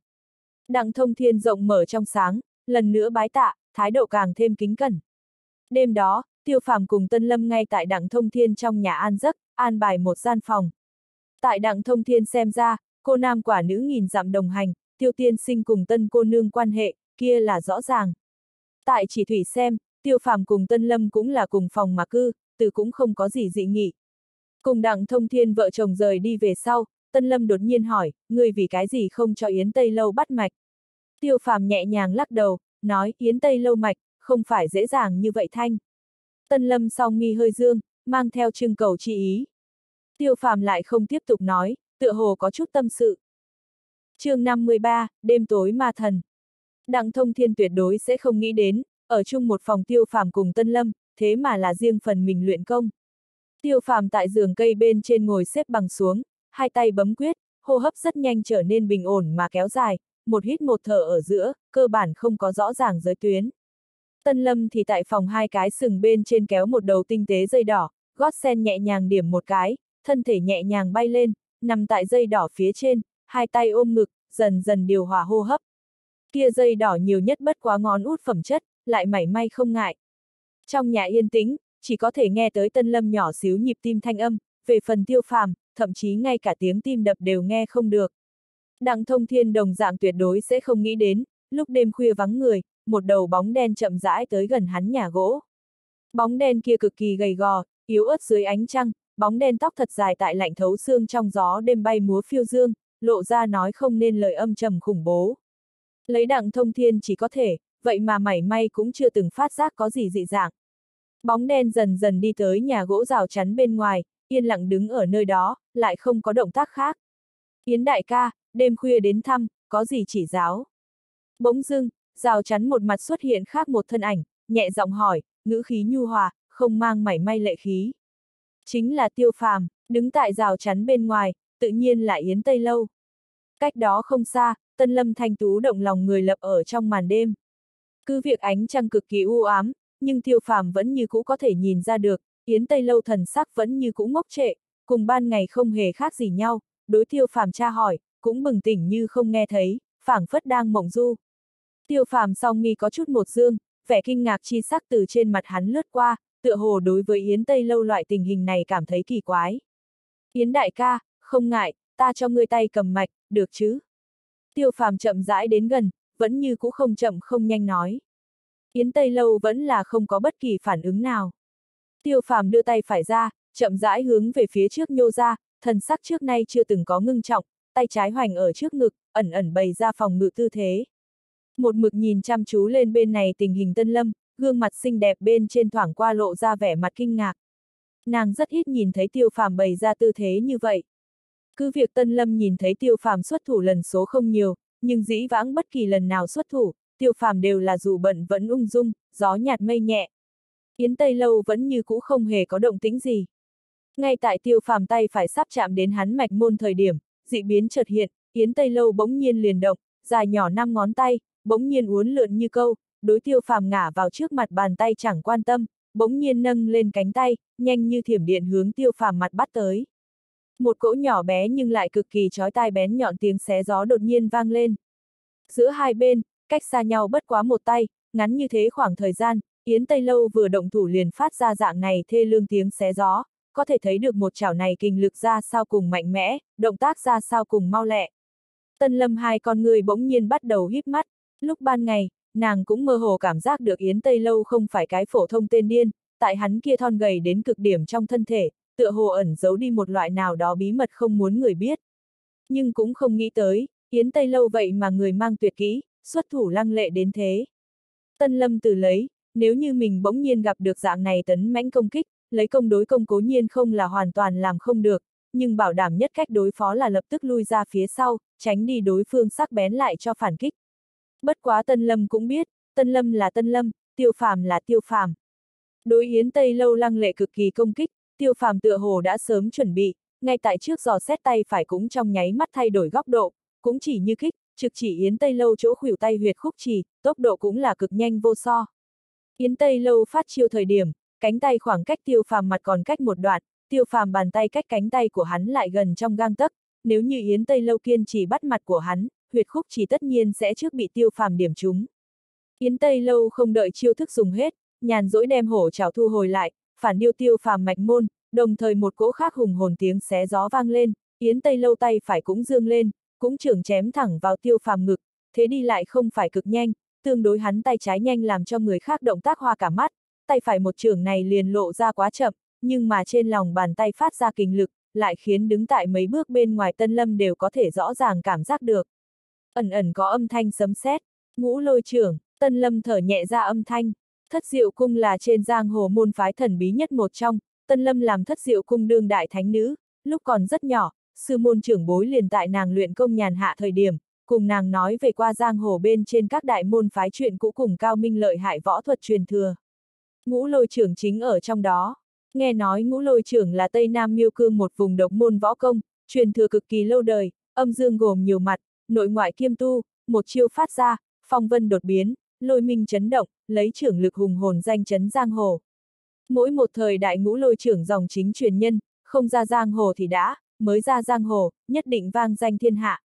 Đặng Thông Thiên rộng mở trong sáng, lần nữa bái tạ, thái độ càng thêm kính cẩn. Đêm đó, tiêu phàm cùng Tân Lâm ngay tại Đặng Thông Thiên trong nhà an giấc, an bài một gian phòng. Tại Đặng Thông Thiên xem ra, cô nam quả nữ nghìn dặm đồng hành, tiêu tiên sinh cùng tân cô nương quan hệ, kia là rõ ràng. Tại chỉ thủy xem, tiêu phàm cùng Tân Lâm cũng là cùng phòng mà cư, từ cũng không có gì dị nghị. Cùng đặng thông thiên vợ chồng rời đi về sau, Tân Lâm đột nhiên hỏi, ngươi vì cái gì không cho Yến Tây Lâu bắt mạch? Tiêu phàm nhẹ nhàng lắc đầu, nói Yến Tây Lâu mạch, không phải dễ dàng như vậy thanh. Tân Lâm song nghi hơi dương, mang theo trưng cầu chi ý. Tiêu phàm lại không tiếp tục nói, tựa hồ có chút tâm sự. chương 53, đêm tối ma thần. Đặng thông thiên tuyệt đối sẽ không nghĩ đến, ở chung một phòng tiêu phàm cùng Tân Lâm, thế mà là riêng phần mình luyện công. Tiêu phàm tại giường cây bên trên ngồi xếp bằng xuống, hai tay bấm quyết, hô hấp rất nhanh trở nên bình ổn mà kéo dài, một hít một thở ở giữa, cơ bản không có rõ ràng giới tuyến. Tân Lâm thì tại phòng hai cái sừng bên trên kéo một đầu tinh tế dây đỏ, gót sen nhẹ nhàng điểm một cái, thân thể nhẹ nhàng bay lên, nằm tại dây đỏ phía trên, hai tay ôm ngực, dần dần điều hòa hô hấp. Kia dây đỏ nhiều nhất bất quá ngón út phẩm chất, lại mảy may không ngại. Trong nhà yên tĩnh, chỉ có thể nghe tới tân lâm nhỏ xíu nhịp tim thanh âm, về phần tiêu phàm, thậm chí ngay cả tiếng tim đập đều nghe không được. Đặng thông thiên đồng dạng tuyệt đối sẽ không nghĩ đến, lúc đêm khuya vắng người, một đầu bóng đen chậm rãi tới gần hắn nhà gỗ. Bóng đen kia cực kỳ gầy gò, yếu ớt dưới ánh trăng, bóng đen tóc thật dài tại lạnh thấu xương trong gió đêm bay múa phiêu dương, lộ ra nói không nên lời âm trầm khủng bố. Lấy đặng thông thiên chỉ có thể, vậy mà mảy may cũng chưa từng phát giác có gì dị dạng. Bóng đen dần dần đi tới nhà gỗ rào chắn bên ngoài, yên lặng đứng ở nơi đó, lại không có động tác khác. Yến đại ca, đêm khuya đến thăm, có gì chỉ giáo? Bỗng dưng, rào chắn một mặt xuất hiện khác một thân ảnh, nhẹ giọng hỏi, ngữ khí nhu hòa, không mang mảy may lệ khí. Chính là tiêu phàm, đứng tại rào chắn bên ngoài, tự nhiên là Yến Tây Lâu. Cách đó không xa, Tân Lâm Thanh Tú động lòng người lập ở trong màn đêm. Cứ việc ánh trăng cực kỳ u ám, nhưng tiêu phàm vẫn như cũ có thể nhìn ra được, Yến Tây Lâu thần sắc vẫn như cũ ngốc trệ, cùng ban ngày không hề khác gì nhau, đối tiêu phàm tra hỏi, cũng bừng tỉnh như không nghe thấy, phảng phất đang mộng du. Tiêu phàm song mi có chút một dương, vẻ kinh ngạc chi sắc từ trên mặt hắn lướt qua, tựa hồ đối với Yến Tây Lâu loại tình hình này cảm thấy kỳ quái. Yến đại ca, không ngại, ta cho ngươi tay cầm mạch, được chứ? Tiêu phàm chậm rãi đến gần, vẫn như cũ không chậm không nhanh nói. Yến Tây Lâu vẫn là không có bất kỳ phản ứng nào. Tiêu phàm đưa tay phải ra, chậm rãi hướng về phía trước nhô ra, thần sắc trước nay chưa từng có ngưng trọng, tay trái hoành ở trước ngực, ẩn ẩn bày ra phòng ngự tư thế. Một mực nhìn chăm chú lên bên này tình hình tân lâm, gương mặt xinh đẹp bên trên thoảng qua lộ ra vẻ mặt kinh ngạc. Nàng rất ít nhìn thấy tiêu phàm bày ra tư thế như vậy. Cứ việc tân lâm nhìn thấy tiêu phàm xuất thủ lần số không nhiều, nhưng dĩ vãng bất kỳ lần nào xuất thủ, tiêu phàm đều là dù bận vẫn ung dung, gió nhạt mây nhẹ. Yến Tây Lâu vẫn như cũ không hề có động tĩnh gì. Ngay tại tiêu phàm tay phải sắp chạm đến hắn mạch môn thời điểm, dị biến chợt hiện, Yến Tây Lâu bỗng nhiên liền động, dài nhỏ năm ngón tay, bỗng nhiên uốn lượn như câu, đối tiêu phàm ngả vào trước mặt bàn tay chẳng quan tâm, bỗng nhiên nâng lên cánh tay, nhanh như thiểm điện hướng tiêu phàm mặt bắt tới. Một cỗ nhỏ bé nhưng lại cực kỳ chói tai bén nhọn tiếng xé gió đột nhiên vang lên. Giữa hai bên, cách xa nhau bất quá một tay, ngắn như thế khoảng thời gian, Yến Tây Lâu vừa động thủ liền phát ra dạng này thê lương tiếng xé gió, có thể thấy được một chảo này kinh lực ra sao cùng mạnh mẽ, động tác ra sao cùng mau lẹ. Tân lâm hai con người bỗng nhiên bắt đầu híp mắt, lúc ban ngày, nàng cũng mơ hồ cảm giác được Yến Tây Lâu không phải cái phổ thông tên điên, tại hắn kia thon gầy đến cực điểm trong thân thể, tựa hồ ẩn giấu đi một loại nào đó bí mật không muốn người biết. Nhưng cũng không nghĩ tới, Yến Tây Lâu vậy mà người mang tuyệt kỹ, xuất thủ lăng lệ đến thế. Tân Lâm từ lấy, nếu như mình bỗng nhiên gặp được dạng này tấn mãnh công kích, lấy công đối công cố nhiên không là hoàn toàn làm không được, nhưng bảo đảm nhất cách đối phó là lập tức lui ra phía sau, tránh đi đối phương sắc bén lại cho phản kích. Bất quá Tân Lâm cũng biết, Tân Lâm là Tân Lâm, Tiêu Phàm là Tiêu Phàm. Đối Yến Tây lâu lăng lệ cực kỳ công kích, Tiêu Phàm tựa hồ đã sớm chuẩn bị, ngay tại trước giò xét tay phải cũng trong nháy mắt thay đổi góc độ, cũng chỉ như kích, trực chỉ Yến Tây lâu chỗ khuỷu tay huyệt khúc trì tốc độ cũng là cực nhanh vô so. Yến Tây lâu phát chiêu thời điểm, cánh tay khoảng cách tiêu phàm mặt còn cách một đoạn, tiêu phàm bàn tay cách cánh tay của hắn lại gần trong gang tấc, nếu như Yến Tây Lâu kiên trì bắt mặt của hắn, huyệt khúc chỉ tất nhiên sẽ trước bị tiêu phàm điểm trúng. Yến Tây Lâu không đợi chiêu thức dùng hết, nhàn dỗi đem hổ trào thu hồi lại, phản điêu tiêu phàm mạch môn, đồng thời một cỗ khác hùng hồn tiếng xé gió vang lên, Yến Tây Lâu tay phải cũng dương lên, cũng trưởng chém thẳng vào tiêu phàm ngực, thế đi lại không phải cực nhanh, tương đối hắn tay trái nhanh làm cho người khác động tác hoa cả mắt, tay phải một trường này liền lộ ra quá chậm, nhưng mà trên lòng bàn tay phát ra kinh lực, lại khiến đứng tại mấy bước bên ngoài tân lâm đều có thể rõ ràng cảm giác được. Ẩn ẩn có âm thanh sấm sét, ngũ lôi trưởng, tân lâm thở nhẹ ra âm thanh. Thất diệu cung là trên giang hồ môn phái thần bí nhất một trong, tân lâm làm thất diệu cung đương đại thánh nữ, lúc còn rất nhỏ, sư môn trưởng bối liền tại nàng luyện công nhàn hạ thời điểm, cùng nàng nói về qua giang hồ bên trên các đại môn phái chuyện cũ cùng cao minh lợi hại võ thuật truyền thừa. Ngũ lôi trưởng chính ở trong đó. Nghe nói ngũ lôi trưởng là Tây Nam miêu cương một vùng độc môn võ công, truyền thừa cực kỳ lâu đời, âm dương gồm nhiều mặt, nội ngoại kiêm tu, một chiêu phát ra, phong vân đột biến, lôi minh chấn động, lấy trưởng lực hùng hồn danh chấn giang hồ. Mỗi một thời đại ngũ lôi trưởng dòng chính truyền nhân, không ra giang hồ thì đã, mới ra giang hồ, nhất định vang danh thiên hạ.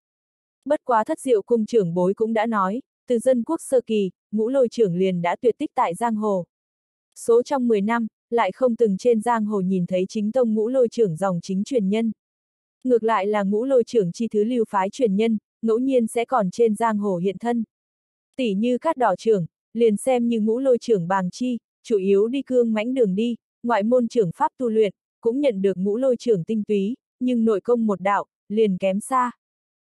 Bất quá thất diệu cung trưởng bối cũng đã nói, từ dân quốc sơ kỳ, ngũ lôi trưởng liền đã tuyệt tích tại giang hồ. Số trong 10 năm, lại không từng trên giang hồ nhìn thấy chính tông ngũ lôi trưởng dòng chính truyền nhân. Ngược lại là ngũ lôi trưởng chi thứ lưu phái truyền nhân, ngẫu nhiên sẽ còn trên giang hồ hiện thân. Tỷ như cát đỏ trưởng, liền xem như ngũ lôi trưởng bàng chi, chủ yếu đi cương mãnh đường đi, ngoại môn trưởng pháp tu luyện, cũng nhận được ngũ lôi trưởng tinh túy, nhưng nội công một đạo, liền kém xa.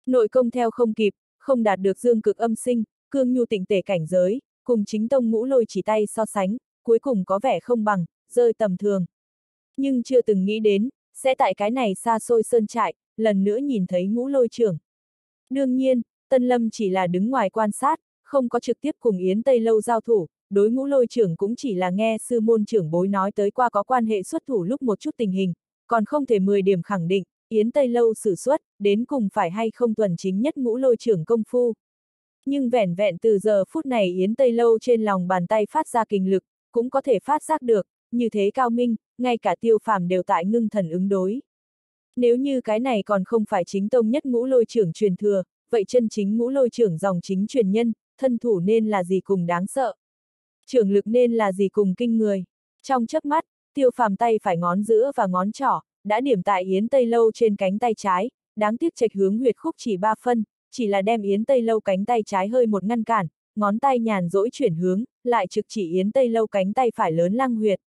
Nội công theo không kịp, không đạt được dương cực âm sinh, cương nhu tịnh tể cảnh giới, cùng chính tông ngũ lôi chỉ tay so sánh, cuối cùng có vẻ không bằng, rơi tầm thường. Nhưng chưa từng nghĩ đến, sẽ tại cái này xa xôi sơn trại, lần nữa nhìn thấy ngũ lôi trưởng. Đương nhiên, Tân Lâm chỉ là đứng ngoài quan sát, không có trực tiếp cùng Yến Tây Lâu giao thủ, đối ngũ lôi trưởng cũng chỉ là nghe sư môn trưởng bối nói tới qua có quan hệ xuất thủ lúc một chút tình hình, còn không thể 10 điểm khẳng định, Yến Tây Lâu sử xuất, đến cùng phải hay không tuần chính nhất ngũ lôi trưởng công phu. Nhưng vẻn vẹn từ giờ phút này Yến Tây Lâu trên lòng bàn tay phát ra kinh lực, cũng có thể phát giác được, như thế cao minh, ngay cả tiêu phàm đều tại ngưng thần ứng đối. Nếu như cái này còn không phải chính tông nhất ngũ lôi trưởng truyền thừa, vậy chân chính ngũ lôi trưởng dòng chính truyền nhân, thân thủ nên là gì cùng đáng sợ. Trưởng lực nên là gì cùng kinh người. Trong chớp mắt, tiêu phàm tay phải ngón giữa và ngón trỏ, đã điểm tại Yến Tây Lâu trên cánh tay trái, đáng tiếc trạch hướng huyệt khúc chỉ ba phân, chỉ là đem Yến Tây Lâu cánh tay trái hơi một ngăn cản, ngón tay nhàn dỗi chuyển hướng, lại trực chỉ Yến Tây Lâu cánh tay phải lớn lăng huyệt.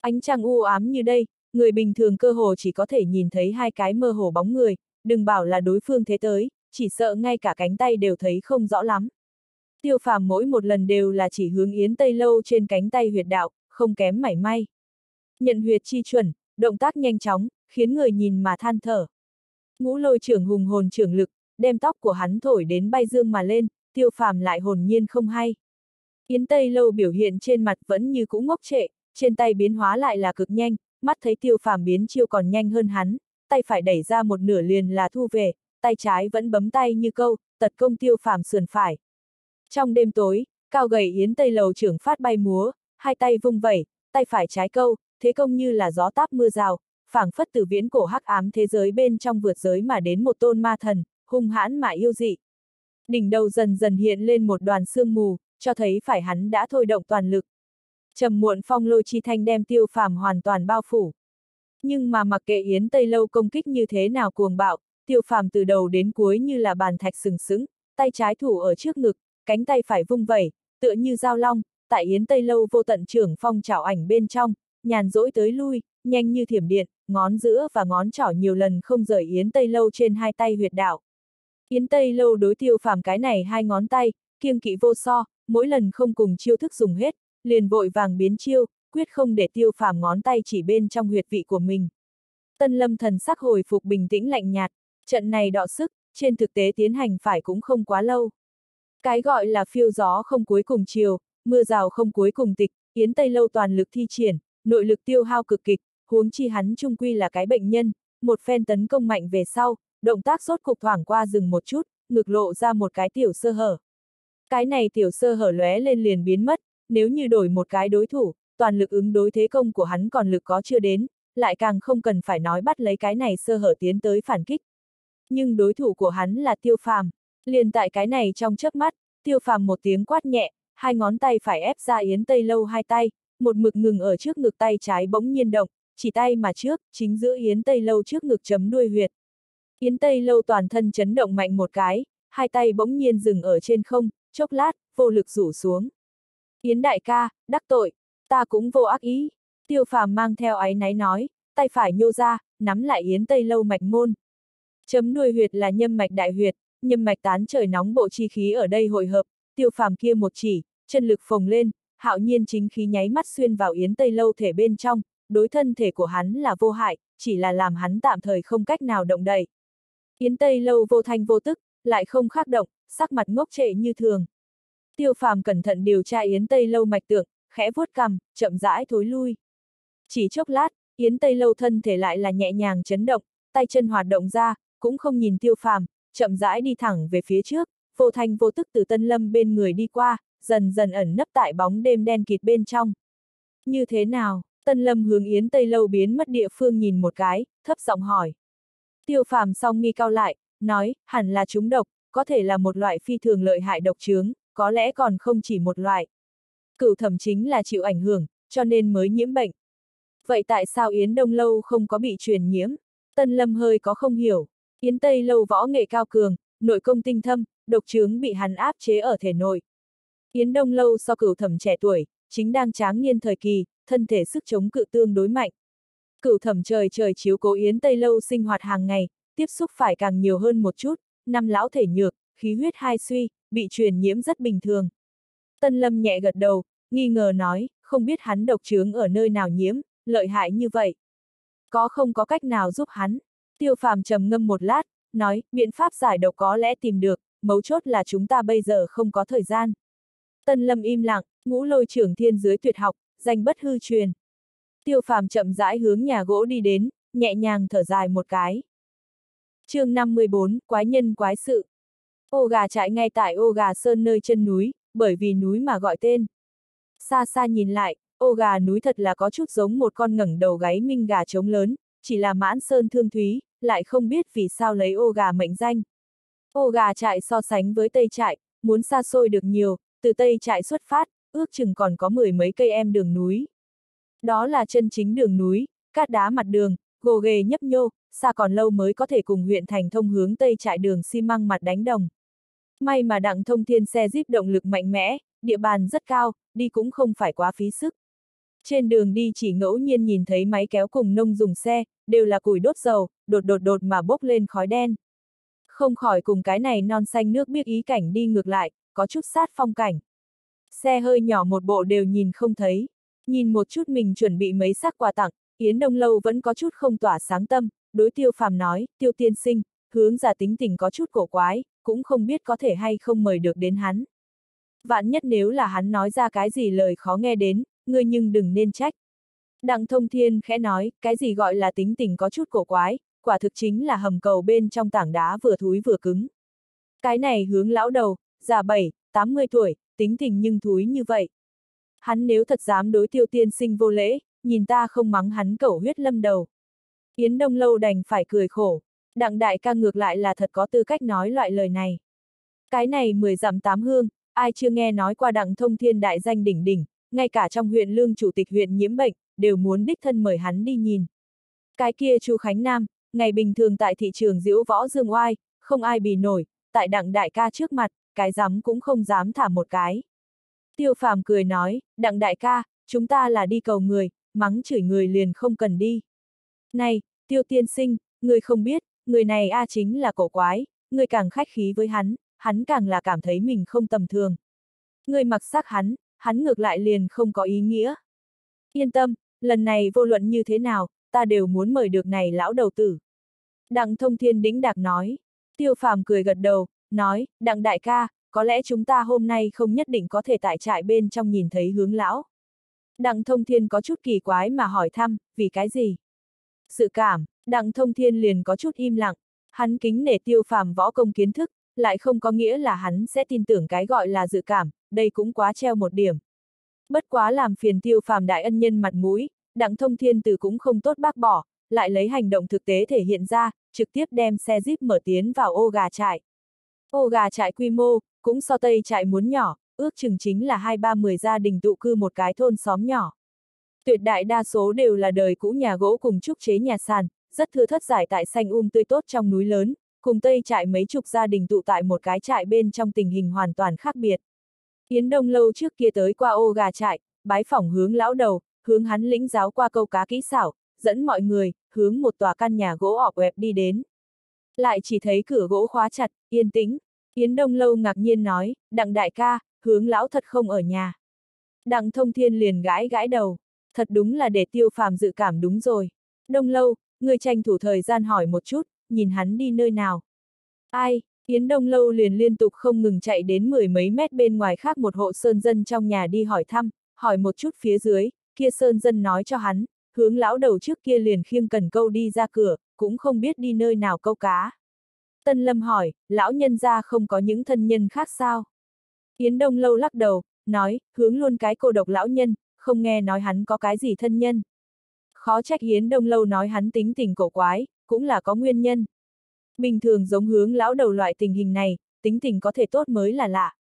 Ánh trăng u ám như đây, người bình thường cơ hồ chỉ có thể nhìn thấy hai cái mơ hồ bóng người, đừng bảo là đối phương thế tới, chỉ sợ ngay cả cánh tay đều thấy không rõ lắm. Tiêu phàm mỗi một lần đều là chỉ hướng Yến Tây Lâu trên cánh tay huyệt đạo, không kém mảy may. Nhận huyệt chi chuẩn, động tác nhanh chóng, khiến người nhìn mà than thở. Ngũ lôi trưởng hùng hồn trưởng lực, đem tóc của hắn thổi đến bay dương mà lên, tiêu phàm lại hồn nhiên không hay. Yến Tây Lâu biểu hiện trên mặt vẫn như cũ ngốc trệ, trên tay biến hóa lại là cực nhanh, mắt thấy tiêu phàm biến chiêu còn nhanh hơn hắn, tay phải đẩy ra một nửa liền là thu về, tay trái vẫn bấm tay như câu, tật công tiêu phàm sườn phải. Trong đêm tối, cao gầy Yến Tây Lầu trưởng phát bay múa, hai tay vung vẩy, tay phải trái câu, thế công như là gió táp mưa rào, phảng phất từ viễn cổ hắc ám thế giới bên trong vượt giới mà đến một tôn ma thần, hung hãn mà yêu dị. Đỉnh đầu dần dần hiện lên một đoàn sương mù, cho thấy phải hắn đã thôi động toàn lực. Trầm muộn phong lôi chi thanh đem tiêu phàm hoàn toàn bao phủ. Nhưng mà mặc kệ Yến Tây Lâu công kích như thế nào cuồng bạo, tiêu phàm từ đầu đến cuối như là bàn thạch sừng sững, tay trái thủ ở trước ngực, cánh tay phải vung vẩy, tựa như dao long, tại Yến Tây Lâu vô tận trưởng phong trảo ảnh bên trong, nhàn rỗi tới lui, nhanh như thiểm điện, ngón giữa và ngón trỏ nhiều lần không rời Yến Tây Lâu trên hai tay huyệt đạo. Yến Tây Lâu đối tiêu phàm cái này hai ngón tay, kiêng kỵ vô so, mỗi lần không cùng chiêu thức dùng hết, liền vội vàng biến chiêu, quyết không để tiêu phàm ngón tay chỉ bên trong huyệt vị của mình. Tân lâm thần sắc hồi phục bình tĩnh lạnh nhạt, trận này đọ sức, trên thực tế tiến hành phải cũng không quá lâu. Cái gọi là phiêu gió không cuối cùng chiều, mưa rào không cuối cùng tịch, Yến Tây Lâu toàn lực thi triển, nội lực tiêu hao cực kịch, huống chi hắn trung quy là cái bệnh nhân, một phen tấn công mạnh về sau, động tác sốt cục thoảng qua dừng một chút, ngực lộ ra một cái tiểu sơ hở. Cái này tiểu sơ hở lóe lên liền biến mất, nếu như đổi một cái đối thủ, toàn lực ứng đối thế công của hắn còn lực có chưa đến, lại càng không cần phải nói bắt lấy cái này sơ hở tiến tới phản kích. Nhưng đối thủ của hắn là tiêu phàm, liền tại cái này trong chớp mắt, tiêu phàm một tiếng quát nhẹ, hai ngón tay phải ép ra yến tây lâu hai tay, một mực ngừng ở trước ngực tay trái bỗng nhiên động, chỉ tay mà trước, chính giữa yến tây lâu trước ngực chấm đuôi huyệt. Yến tây lâu toàn thân chấn động mạnh một cái, hai tay bỗng nhiên dừng ở trên không, chốc lát, vô lực rủ xuống. Yến đại ca, đắc tội, ta cũng vô ác ý. Tiêu phàm mang theo áy náy nói, tay phải nhô ra, nắm lại Yến Tây Lâu mạch môn. Chấm nuôi huyệt là nhâm mạch đại huyệt, nhâm mạch tán trời nóng bộ chi khí ở đây hội hợp, tiêu phàm kia một chỉ, chân lực phồng lên, hạo nhiên chính khí nháy mắt xuyên vào Yến Tây Lâu thể bên trong, đối thân thể của hắn là vô hại, chỉ là làm hắn tạm thời không cách nào động đậy. Yến Tây Lâu vô thanh vô tức, lại không khác động, sắc mặt ngốc trệ như thường. Tiêu phàm cẩn thận điều tra Yến Tây Lâu mạch tượng, khẽ vuốt cằm, chậm rãi thối lui. Chỉ chốc lát, Yến Tây Lâu thân thể lại là nhẹ nhàng chấn động, tay chân hoạt động ra, cũng không nhìn tiêu phàm, chậm rãi đi thẳng về phía trước, vô thanh vô tức từ tân lâm bên người đi qua, dần dần ẩn nấp tại bóng đêm đen kịt bên trong. Như thế nào? Tân lâm hướng Yến Tây Lâu biến mất địa phương nhìn một cái, thấp giọng hỏi. Tiêu phàm song nghi cao lại, nói, hẳn là chúng độc, có thể là một loại phi thường lợi hại độc trướng, có lẽ còn không chỉ một loại. Cửu thẩm chính là chịu ảnh hưởng, cho nên mới nhiễm bệnh. Vậy tại sao Yến Đông Lâu không có bị truyền nhiễm? Tân Lâm hơi có không hiểu. Yến Tây Lâu võ nghệ cao cường, nội công tinh thâm, độc trướng bị hắn áp chế ở thể nội. Yến Đông Lâu so cửu thẩm trẻ tuổi, chính đang tráng niên thời kỳ, thân thể sức chống cự tương đối mạnh. Cửu thẩm trời trời chiếu cố Yến Tây Lâu sinh hoạt hàng ngày, tiếp xúc phải càng nhiều hơn một chút, năm lão thể nhược, khí huyết hai suy, bị truyền nhiễm rất bình thường. Tân Lâm nhẹ gật đầu, nghi ngờ nói, không biết hắn độc trướng ở nơi nào nhiễm, lợi hại như vậy. Có không có cách nào giúp hắn? Tiêu phàm trầm ngâm một lát, nói, biện pháp giải độc có lẽ tìm được, mấu chốt là chúng ta bây giờ không có thời gian. Tân Lâm im lặng, ngũ lôi trưởng thiên dưới tuyệt học, danh bất hư truyền. Tiêu phàm chậm rãi hướng nhà gỗ đi đến, nhẹ nhàng thở dài một cái. chương 54, Quái nhân quái sự. Ô gà trại ngay tại ô gà sơn nơi chân núi, bởi vì núi mà gọi tên. Xa xa nhìn lại, ô gà núi thật là có chút giống một con ngẩng đầu gáy minh gà trống lớn, chỉ là mãn sơn thương thúy, lại không biết vì sao lấy ô gà mệnh danh. Ô gà trại so sánh với tây trại, muốn xa xôi được nhiều, từ tây trại xuất phát, ước chừng còn có mười mấy cây em đường núi. Đó là chân chính đường núi, cát đá mặt đường, gồ ghề nhấp nhô, xa còn lâu mới có thể cùng huyện thành thông hướng tây trại đường xi măng mặt đánh đồng. May mà đặng thông thiên xe jeep động lực mạnh mẽ, địa bàn rất cao, đi cũng không phải quá phí sức. Trên đường đi chỉ ngẫu nhiên nhìn thấy máy kéo cùng nông dùng xe, đều là củi đốt dầu, đột đột đột mà bốc lên khói đen. Không khỏi cùng cái này non xanh nước biết ý cảnh đi ngược lại, có chút sát phong cảnh. Xe hơi nhỏ một bộ đều nhìn không thấy. Nhìn một chút mình chuẩn bị mấy xác quà tặng, Yến Đông Lâu vẫn có chút không tỏa sáng tâm, đối tiêu phàm nói, tiêu tiên sinh, hướng giả tính tình có chút cổ quái, cũng không biết có thể hay không mời được đến hắn. Vạn nhất nếu là hắn nói ra cái gì lời khó nghe đến, ngươi nhưng đừng nên trách. Đặng thông thiên khẽ nói, cái gì gọi là tính tình có chút cổ quái, quả thực chính là hầm cầu bên trong tảng đá vừa thúi vừa cứng. Cái này hướng lão đầu, già bảy, 80 tuổi, tính tình nhưng thúi như vậy. Hắn nếu thật dám đối tiêu tiên sinh vô lễ, nhìn ta không mắng hắn cẩu huyết lâm đầu. Yến Đông Lâu đành phải cười khổ. Đặng đại ca ngược lại là thật có tư cách nói loại lời này. Cái này mười dặm tám hương, ai chưa nghe nói qua đặng thông thiên đại danh đỉnh đỉnh, ngay cả trong huyện lương chủ tịch huyện nhiễm bệnh, đều muốn đích thân mời hắn đi nhìn. Cái kia Chu Khánh Nam, ngày bình thường tại thị trường diễu võ dương oai, không ai bì nổi, tại đặng đại ca trước mặt, cái dám cũng không dám thả một cái. Tiêu phàm cười nói, đặng đại ca, chúng ta là đi cầu người, mắng chửi người liền không cần đi. Này, tiêu tiên sinh, người không biết, người này a chính là cổ quái, người càng khách khí với hắn, hắn càng là cảm thấy mình không tầm thường. Người mặc sắc hắn, hắn ngược lại liền không có ý nghĩa. Yên tâm, lần này vô luận như thế nào, ta đều muốn mời được này lão đầu tử. Đặng thông thiên đĩnh đạc nói. Tiêu phàm cười gật đầu, nói, đặng đại ca, có lẽ chúng ta hôm nay không nhất định có thể tại trại bên trong nhìn thấy hướng lão. Đặng thông thiên có chút kỳ quái mà hỏi thăm, vì cái gì? Sự cảm, đặng thông thiên liền có chút im lặng, hắn kính nể tiêu phàm võ công kiến thức, lại không có nghĩa là hắn sẽ tin tưởng cái gọi là dự cảm, đây cũng quá treo một điểm. Bất quá làm phiền tiêu phàm đại ân nhân mặt mũi, đặng thông thiên từ cũng không tốt bác bỏ, lại lấy hành động thực tế thể hiện ra, trực tiếp đem xe jeep mở tiến vào ô gà trại. Ô gà trại quy mô, cũng so tây trại muốn nhỏ, ước chừng chính là hai ba mười gia đình tụ cư một cái thôn xóm nhỏ. Tuyệt đại đa số đều là đời cũ nhà gỗ cùng trúc chế nhà sàn, rất thưa thất giải tại xanh um tươi tốt trong núi lớn, cùng tây trại mấy chục gia đình tụ tại một cái trại bên trong tình hình hoàn toàn khác biệt. Yến Đông lâu trước kia tới qua ô gà trại, bái phỏng hướng lão đầu, hướng hắn lĩnh giáo qua câu cá kỹ xảo, dẫn mọi người, hướng một tòa căn nhà gỗ ọp ẹp đi đến. Lại chỉ thấy cửa gỗ khóa chặt, yên tĩnh. Yến Đông Lâu ngạc nhiên nói, đặng đại ca, hướng lão thật không ở nhà. Đặng thông thiên liền gãi gãi đầu. Thật đúng là để tiêu phàm dự cảm đúng rồi. Đông Lâu, người tranh thủ thời gian hỏi một chút, nhìn hắn đi nơi nào. Ai, Yến Đông Lâu liền liên tục không ngừng chạy đến mười mấy mét bên ngoài khác một hộ sơn dân trong nhà đi hỏi thăm, hỏi một chút phía dưới, kia sơn dân nói cho hắn, hướng lão đầu trước kia liền khiêng cần câu đi ra cửa, cũng không biết đi nơi nào câu cá. Tân Lâm hỏi, lão nhân ra không có những thân nhân khác sao? Yến Đông Lâu lắc đầu, nói, hướng luôn cái cô độc lão nhân, không nghe nói hắn có cái gì thân nhân. Khó trách Yến Đông Lâu nói hắn tính tình cổ quái, cũng là có nguyên nhân. Bình thường giống hướng lão đầu loại tình hình này, tính tình có thể tốt mới là lạ.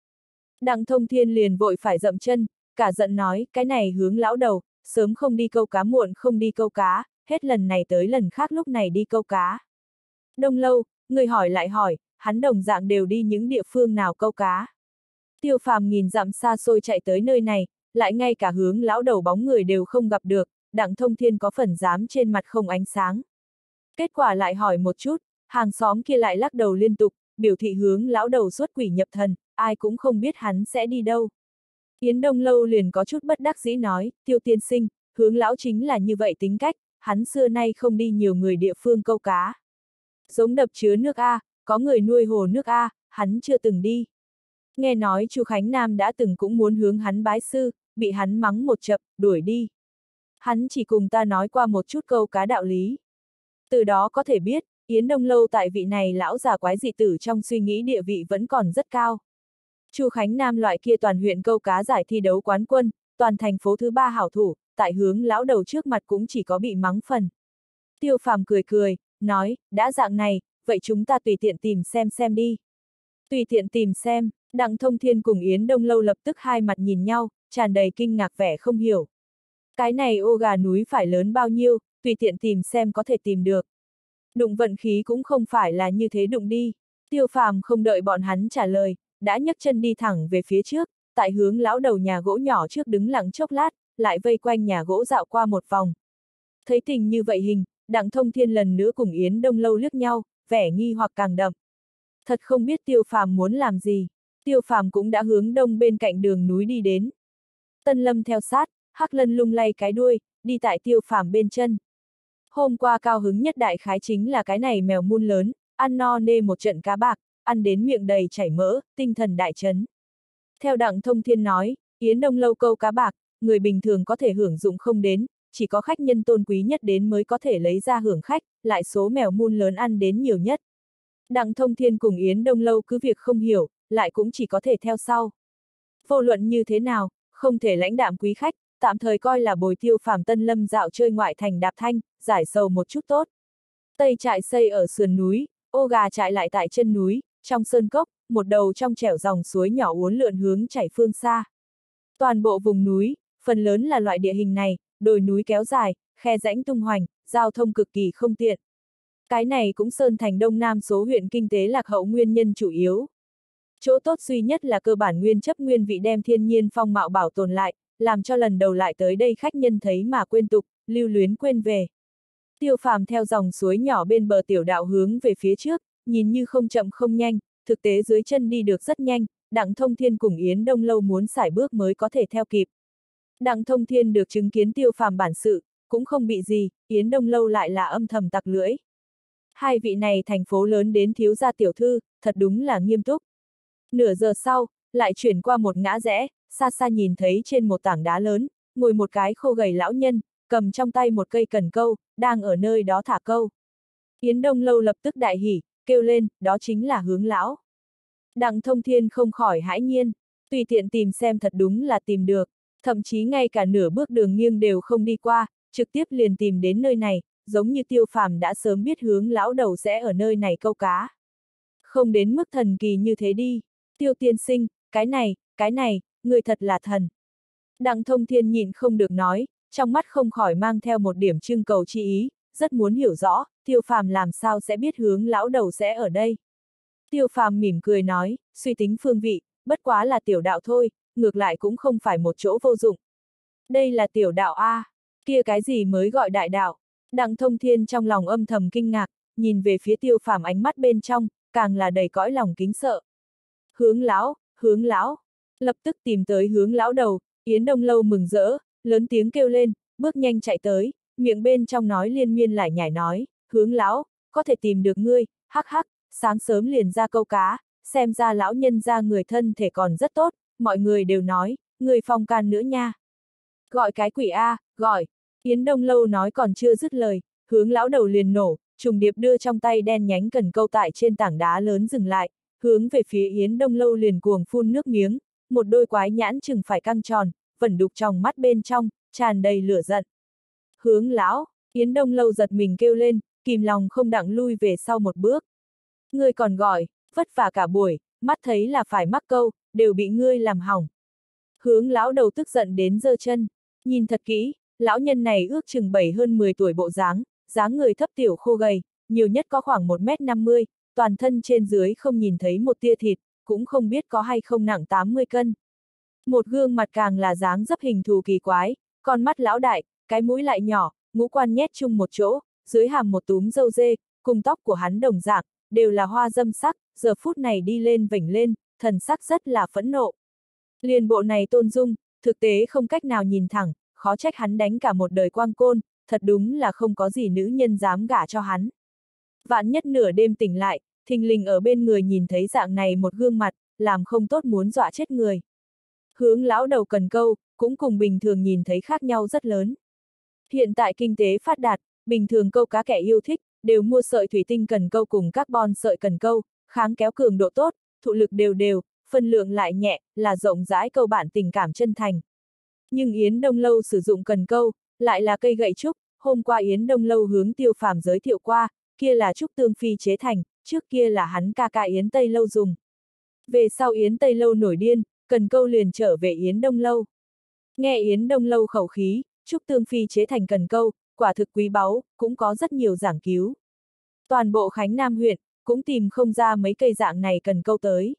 Đặng thông thiên liền vội phải dậm chân, cả giận nói, cái này hướng lão đầu, sớm không đi câu cá muộn không đi câu cá, hết lần này tới lần khác lúc này đi câu cá. Đông lâu, người hỏi lại hỏi, hắn đồng dạng đều đi những địa phương nào câu cá. Tiêu phàm nhìn dặm xa xôi chạy tới nơi này, lại ngay cả hướng lão đầu bóng người đều không gặp được, đặng thông thiên có phần dám trên mặt không ánh sáng. Kết quả lại hỏi một chút, hàng xóm kia lại lắc đầu liên tục, biểu thị hướng lão đầu xuất quỷ nhập thần, ai cũng không biết hắn sẽ đi đâu. Yến Đông Lâu liền có chút bất đắc dĩ nói, tiêu tiên sinh, hướng lão chính là như vậy tính cách, hắn xưa nay không đi nhiều người địa phương câu cá. Giống đập chứa nước A, có người nuôi hồ nước A, hắn chưa từng đi. Nghe nói Chu Khánh Nam đã từng cũng muốn hướng hắn bái sư, bị hắn mắng một chập, đuổi đi. Hắn chỉ cùng ta nói qua một chút câu cá đạo lý. Từ đó có thể biết, Yến Đông Lâu tại vị này lão già quái dị tử trong suy nghĩ địa vị vẫn còn rất cao. Chu Khánh Nam loại kia toàn huyện câu cá giải thi đấu quán quân, toàn thành phố thứ ba hảo thủ, tại hướng lão đầu trước mặt cũng chỉ có bị mắng phần. Tiêu phàm cười cười, nói, đã dạng này, vậy chúng ta tùy tiện tìm xem xem đi. Tùy tiện tìm xem, Đặng Thông Thiên cùng Yến Đông Lâu lập tức hai mặt nhìn nhau, tràn đầy kinh ngạc vẻ không hiểu. Cái này ô gà núi phải lớn bao nhiêu, tùy tiện tìm xem có thể tìm được. Đụng vận khí cũng không phải là như thế đụng đi. Tiêu phàm không đợi bọn hắn trả lời, đã nhấc chân đi thẳng về phía trước, tại hướng lão đầu nhà gỗ nhỏ trước đứng lặng chốc lát, lại vây quanh nhà gỗ dạo qua một vòng. Thấy tình như vậy hình, đặng thông thiên lần nữa cùng Yến Đông Lâu liếc nhau, vẻ nghi hoặc càng đậm. Thật không biết tiêu phàm muốn làm gì, tiêu phàm cũng đã hướng đông bên cạnh đường núi đi đến. Tân lâm theo sát, hắc lân lung lay cái đuôi, đi tại tiêu phàm bên chân. Hôm qua cao hứng nhất đại khái chính là cái này mèo mun lớn, ăn no nê một trận cá bạc, ăn đến miệng đầy chảy mỡ, tinh thần đại chấn. Theo đặng thông thiên nói, Yến Đông lâu câu cá bạc, người bình thường có thể hưởng dụng không đến, chỉ có khách nhân tôn quý nhất đến mới có thể lấy ra hưởng khách, lại số mèo mun lớn ăn đến nhiều nhất. Đặng thông thiên cùng Yến Đông lâu cứ việc không hiểu, lại cũng chỉ có thể theo sau. Vô luận như thế nào, không thể lãnh đạm quý khách, tạm thời coi là bồi tiêu phàm tân lâm dạo chơi ngoại thành đạp thanh, giải sầu một chút tốt. Tây trại xây ở sườn núi, ô gà trại lại tại chân núi, trong sơn cốc, một đầu trong trẻo dòng suối nhỏ uốn lượn hướng chảy phương xa. Toàn bộ vùng núi, phần lớn là loại địa hình này, đồi núi kéo dài, khe rãnh tung hoành, giao thông cực kỳ không tiện. Cái này cũng sơn thành đông nam số huyện kinh tế lạc hậu nguyên nhân chủ yếu. Chỗ tốt duy nhất là cơ bản nguyên chấp nguyên vị đem thiên nhiên phong mạo bảo tồn lại, làm cho lần đầu lại tới đây khách nhân thấy mà quên tục, lưu luyến quên về. Tiêu phàm theo dòng suối nhỏ bên bờ tiểu đạo hướng về phía trước, nhìn như không chậm không nhanh, thực tế dưới chân đi được rất nhanh, Đặng Thông Thiên cùng Yến Đông Lâu muốn xài bước mới có thể theo kịp. Đặng Thông Thiên được chứng kiến tiêu phàm bản sự, cũng không bị gì, Yến Đông Lâu lại là âm thầm tặc lưỡi. Hai vị này thành phố lớn đến thiếu gia tiểu thư, thật đúng là nghiêm túc. Nửa giờ sau, lại chuyển qua một ngã rẽ, xa xa nhìn thấy trên một tảng đá lớn, ngồi một cái khô gầy lão nhân, cầm trong tay một cây cần câu, đang ở nơi đó thả câu. Yến Đông Lâu lập tức đại hỉ, kêu lên, đó chính là hướng lão. Đặng thông thiên không khỏi hãi nhiên, tùy tiện tìm xem thật đúng là tìm được, thậm chí ngay cả nửa bước đường nghiêng đều không đi qua, trực tiếp liền tìm đến nơi này, giống như tiêu phàm đã sớm biết hướng lão đầu sẽ ở nơi này câu cá. Không đến mức thần kỳ như thế đi, tiêu tiên sinh, cái này, cái này, người thật là thần. Đặng thông thiên nhìn không được nói, trong mắt không khỏi mang theo một điểm trưng cầu chi ý, rất muốn hiểu rõ, tiêu phàm làm sao sẽ biết hướng lão đầu sẽ ở đây. Tiêu phàm mỉm cười nói, suy tính phương vị, bất quá là tiểu đạo thôi, ngược lại cũng không phải một chỗ vô dụng. Đây là tiểu đạo A, kia cái gì mới gọi đại đạo. Đặng thông thiên trong lòng âm thầm kinh ngạc, nhìn về phía tiêu phàm ánh mắt bên trong, càng là đầy cõi lòng kính sợ. Hướng lão, hướng lão, lập tức tìm tới hướng lão đầu, Yến Đông Lâu mừng rỡ, lớn tiếng kêu lên, bước nhanh chạy tới, miệng bên trong nói liên miên lại nhảy nói, hướng lão, có thể tìm được ngươi, hắc hắc, sáng sớm liền ra câu cá, xem ra lão nhân ra người thân thể còn rất tốt, mọi người đều nói, người phong can nữa nha. Gọi cái quỷ A, gọi, Yến Đông Lâu nói còn chưa dứt lời, hướng lão đầu liền nổ, trùng điệp đưa trong tay đen nhánh cần câu tại trên tảng đá lớn dừng lại, hướng về phía Yến Đông Lâu liền cuồng phun nước miếng, một đôi quái nhãn chừng phải căng tròn, vẫn đục trong mắt bên trong, tràn đầy lửa giận. Hướng lão, Yến Đông Lâu giật mình kêu lên, kìm lòng không đặng lui về sau một bước. Ngươi còn gọi, vất vả cả buổi, mắt thấy là phải mắc câu, đều bị ngươi làm hỏng. Hướng lão đầu tức giận đến giơ chân, nhìn thật kỹ, lão nhân này ước chừng bảy hơn 10 tuổi bộ dáng, dáng người thấp tiểu khô gầy, nhiều nhất có khoảng 1m50, toàn thân trên dưới không nhìn thấy một tia thịt, cũng không biết có hay không nặng 80 cân. Một gương mặt càng là dáng dấp hình thù kỳ quái, con mắt lão đại, cái mũi lại nhỏ, ngũ quan nhét chung một chỗ, dưới hàm một túm dâu dê, cùng tóc của hắn đồng dạng, đều là hoa dâm sắc, giờ phút này đi lên vểnh lên, thần sắc rất là phẫn nộ. Liên bộ này tôn dung, thực tế không cách nào nhìn thẳng, khó trách hắn đánh cả một đời quang côn, thật đúng là không có gì nữ nhân dám gả cho hắn. Vạn nhất nửa đêm tỉnh lại, thình lình ở bên người nhìn thấy dạng này một gương mặt, làm không tốt muốn dọa chết người. Hướng lão đầu cần câu, cũng cùng bình thường nhìn thấy khác nhau rất lớn. Hiện tại kinh tế phát đạt, bình thường câu cá kẻ yêu thích, đều mua sợi thủy tinh cần câu cùng carbon sợi cần câu, kháng kéo cường độ tốt, thụ lực đều đều, phân lượng lại nhẹ, là rộng rãi câu bản tình cảm chân thành. Nhưng Yến Đông Lâu sử dụng cần câu, lại là cây gậy trúc, hôm qua Yến Đông Lâu hướng tiêu phàm giới thiệu qua, kia là trúc tương phi chế thành, trước kia là hắn ca ca Yến Tây Lâu dùng. Về sau Yến Tây Lâu nổi điên, cần câu liền trở về Yến Đông Lâu. Nghe Yến Đông Lâu khẩu khí, trúc tương phi chế thành cần câu, quả thực quý báu, cũng có rất nhiều giảng cứu. Toàn bộ Khánh Nam huyện, cũng tìm không ra mấy cây dạng này cần câu tới.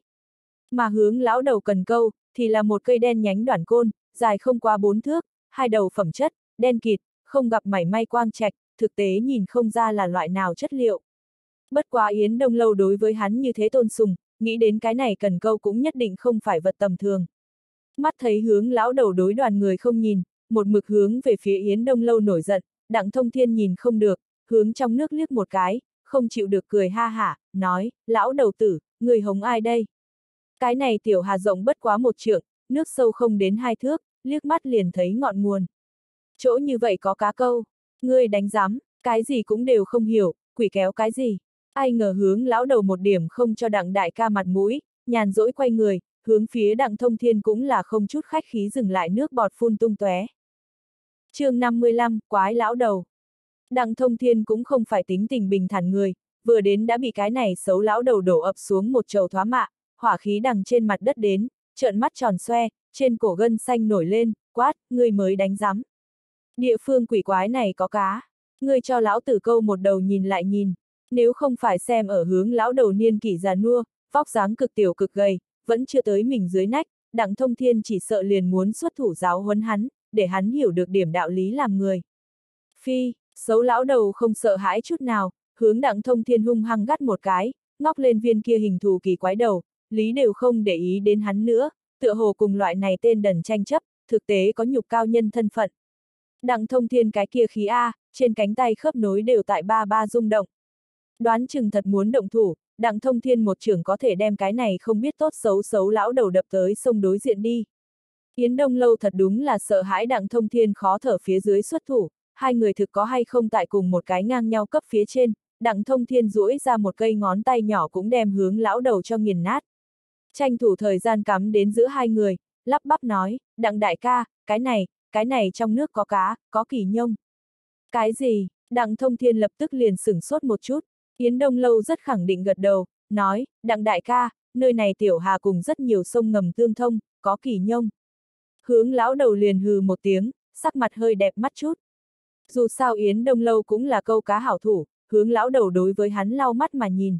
Mà hướng lão đầu cần câu, thì là một cây đen nhánh đoạn côn, dài không qua bốn thước, hai đầu phẩm chất, đen kịt, không gặp mảy may quang trạch, thực tế nhìn không ra là loại nào chất liệu. Bất quá Yến Đông Lâu đối với hắn như thế tôn sùng, nghĩ đến cái này cần câu cũng nhất định không phải vật tầm thường. Mắt thấy hướng lão đầu đối đoàn người không nhìn, một mực hướng về phía Yến Đông Lâu nổi giận, đặng thông thiên nhìn không được, hướng trong nước liếc một cái, không chịu được cười ha hả, nói, lão đầu tử, người hống ai đây? Cái này tiểu hà rộng bất quá một trượng, nước sâu không đến hai thước, liếc mắt liền thấy ngọn nguồn. Chỗ như vậy có cá câu, ngươi đánh giám, cái gì cũng đều không hiểu, quỷ kéo cái gì. Ai ngờ hướng lão đầu một điểm không cho đặng đại ca mặt mũi, nhàn rỗi quay người, hướng phía đặng thông thiên cũng là không chút khách khí dừng lại nước bọt phun tung tóe. chương 55, quái lão đầu. Đặng thông thiên cũng không phải tính tình bình thản người, vừa đến đã bị cái này xấu lão đầu đổ ập xuống một chầu thoá mạ, hỏa khí đằng trên mặt đất đến, trợn mắt tròn xoe, trên cổ gân xanh nổi lên, quát, ngươi mới đánh giám. Địa phương quỷ quái này có cá, ngươi cho lão tử câu một đầu nhìn lại nhìn, nếu không phải xem ở hướng lão đầu niên kỷ già nua, vóc dáng cực tiểu cực gầy, vẫn chưa tới mình dưới nách, đặng thông thiên chỉ sợ liền muốn xuất thủ giáo huấn hắn, để hắn hiểu được điểm đạo lý làm người. Phi, xấu lão đầu không sợ hãi chút nào, hướng đặng thông thiên hung hăng gắt một cái, ngóc lên viên kia hình thù kỳ quái đầu, lý đều không để ý đến hắn nữa, tựa hồ cùng loại này tên đần tranh chấp, thực tế có nhục cao nhân thân phận. Đặng thông thiên cái kia khí A, trên cánh tay khớp nối đều tại ba ba rung động. Đoán chừng thật muốn động thủ, đặng thông thiên một trưởng có thể đem cái này không biết tốt xấu xấu lão đầu đập tới sông đối diện đi. Yến Đông Lâu thật đúng là sợ hãi đặng thông thiên khó thở phía dưới xuất thủ, hai người thực có hay không tại cùng một cái ngang nhau cấp phía trên, đặng thông thiên duỗi ra một cây ngón tay nhỏ cũng đem hướng lão đầu cho nghiền nát. Tranh thủ thời gian cắm đến giữa hai người, lắp bắp nói, đặng đại ca, cái này, cái này trong nước có cá, có kỳ nhông. Cái gì? Đặng thông thiên lập tức liền sửng sốt một chút, Yến Đông Lâu rất khẳng định gật đầu, nói, đặng đại ca, nơi này tiểu hà cùng rất nhiều sông ngầm tương thông, có kỳ nhông. Hướng lão đầu liền hừ một tiếng, sắc mặt hơi đẹp mắt chút. Dù sao Yến Đông Lâu cũng là câu cá hảo thủ, hướng lão đầu đối với hắn lau mắt mà nhìn.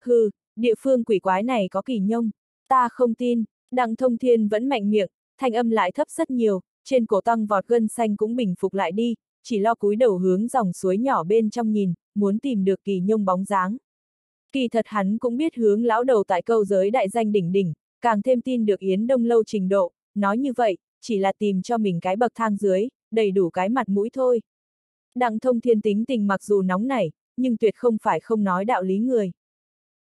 Hừ, địa phương quỷ quái này có kỳ nhông, ta không tin, đặng thông thiên vẫn mạnh miệng, thanh âm lại thấp rất nhiều, trên cổ tăng vọt gân xanh cũng bình phục lại đi, chỉ lo cúi đầu hướng dòng suối nhỏ bên trong nhìn, muốn tìm được kỳ nhông bóng dáng. Kỳ thật hắn cũng biết hướng lão đầu tại câu giới đại danh đỉnh đỉnh, càng thêm tin được Yến Đông Lâu trình độ, nói như vậy, chỉ là tìm cho mình cái bậc thang dưới, đầy đủ cái mặt mũi thôi. Đặng thông thiên tính tình mặc dù nóng nảy, nhưng tuyệt không phải không nói đạo lý người.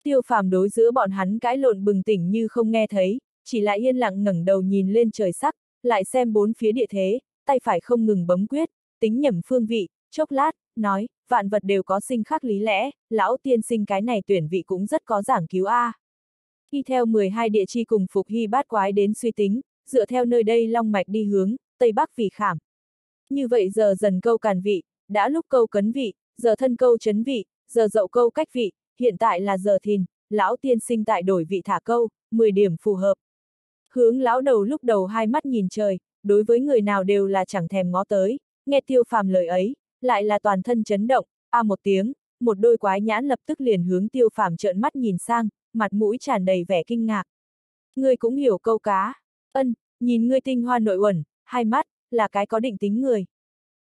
Tiêu phàm đối giữa bọn hắn cãi lộn bừng tỉnh như không nghe thấy, chỉ lại yên lặng ngẩng đầu nhìn lên trời sắc, lại xem bốn phía địa thế, tay phải không ngừng bấm quyết, tính nhẩm phương vị, chốc lát, nói, vạn vật đều có sinh khắc lý lẽ, lão tiên sinh cái này tuyển vị cũng rất có giảng cứu A. Khi theo 12 địa chi cùng phục hy bát quái đến suy tính, dựa theo nơi đây long mạch đi hướng, tây bắc vì khảm. Như vậy giờ dần câu càn vị, đã lúc câu cấn vị, giờ thân câu chấn vị, giờ dậu câu cách vị, hiện tại là giờ thìn, lão tiên sinh tại đổi vị thả câu, 10 điểm phù hợp. Hướng lão đầu lúc đầu hai mắt nhìn trời, đối với người nào đều là chẳng thèm ngó tới, nghe tiêu phàm lời ấy, lại là toàn thân chấn động, a một tiếng, một đôi quái nhãn lập tức liền hướng tiêu phàm trợn mắt nhìn sang, mặt mũi tràn đầy vẻ kinh ngạc. Ngươi cũng hiểu câu cá, ân, nhìn ngươi tinh hoa nội uẩn, hai mắt, là cái có định tính người.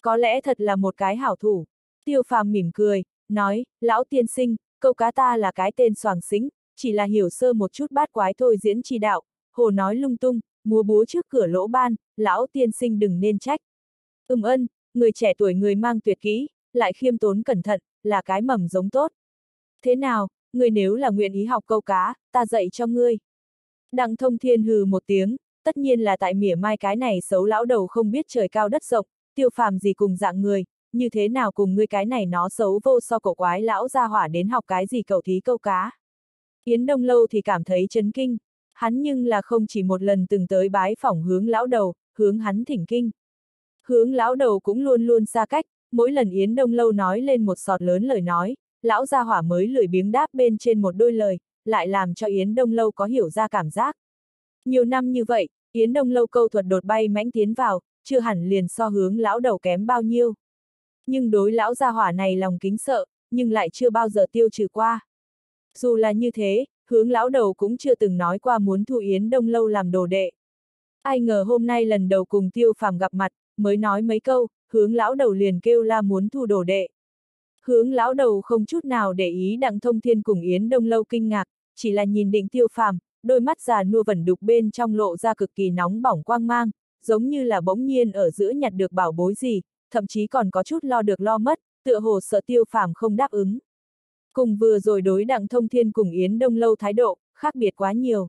Có lẽ thật là một cái hảo thủ. Tiêu phàm mỉm cười, nói, lão tiên sinh, câu cá ta là cái tên soàng xính, chỉ là hiểu sơ một chút bát quái thôi diễn chi đạo, hồ nói lung tung, múa búa trước cửa lỗ ban, lão tiên sinh đừng nên trách. Ừm ân, người trẻ tuổi người mang tuyệt kỹ, lại khiêm tốn cẩn thận, là cái mầm giống tốt. Thế nào, người nếu là nguyện ý học câu cá, ta dạy cho ngươi. Đặng thông thiên hừ một tiếng, tất nhiên là tại mỉa mai cái này xấu lão đầu không biết trời cao đất rộng, tiêu phàm gì cùng dạng người, như thế nào cùng ngươi cái này nó xấu vô so cổ quái lão ra hỏa đến học cái gì cầu thí câu cá. Yến Đông Lâu thì cảm thấy chấn kinh, hắn nhưng là không chỉ một lần từng tới bái phỏng hướng lão đầu, hướng hắn thỉnh kinh. Hướng lão đầu cũng luôn luôn xa cách, mỗi lần Yến Đông Lâu nói lên một sọt lớn lời nói, lão gia hỏa mới lười biếng đáp bên trên một đôi lời, lại làm cho Yến Đông Lâu có hiểu ra cảm giác. Nhiều năm như vậy, Yến Đông Lâu câu thuật đột bay mãnh tiến vào, chưa hẳn liền so hướng lão đầu kém bao nhiêu. Nhưng đối lão gia hỏa này lòng kính sợ, nhưng lại chưa bao giờ tiêu trừ qua. Dù là như thế, hướng lão đầu cũng chưa từng nói qua muốn thu Yến Đông Lâu làm đồ đệ. Ai ngờ hôm nay lần đầu cùng tiêu phàm gặp mặt, mới nói mấy câu, hướng lão đầu liền kêu la muốn thu đồ đệ. Hướng lão đầu không chút nào để ý đặng thông thiên cùng Yến Đông Lâu kinh ngạc, chỉ là nhìn định tiêu phàm, đôi mắt già nua vẩn đục bên trong lộ ra cực kỳ nóng bỏng quang mang, giống như là bỗng nhiên ở giữa nhặt được bảo bối gì, thậm chí còn có chút lo được lo mất, tựa hồ sợ tiêu phàm không đáp ứng. Cùng vừa rồi đối đặng thông thiên cùng Yến Đông Lâu thái độ, khác biệt quá nhiều.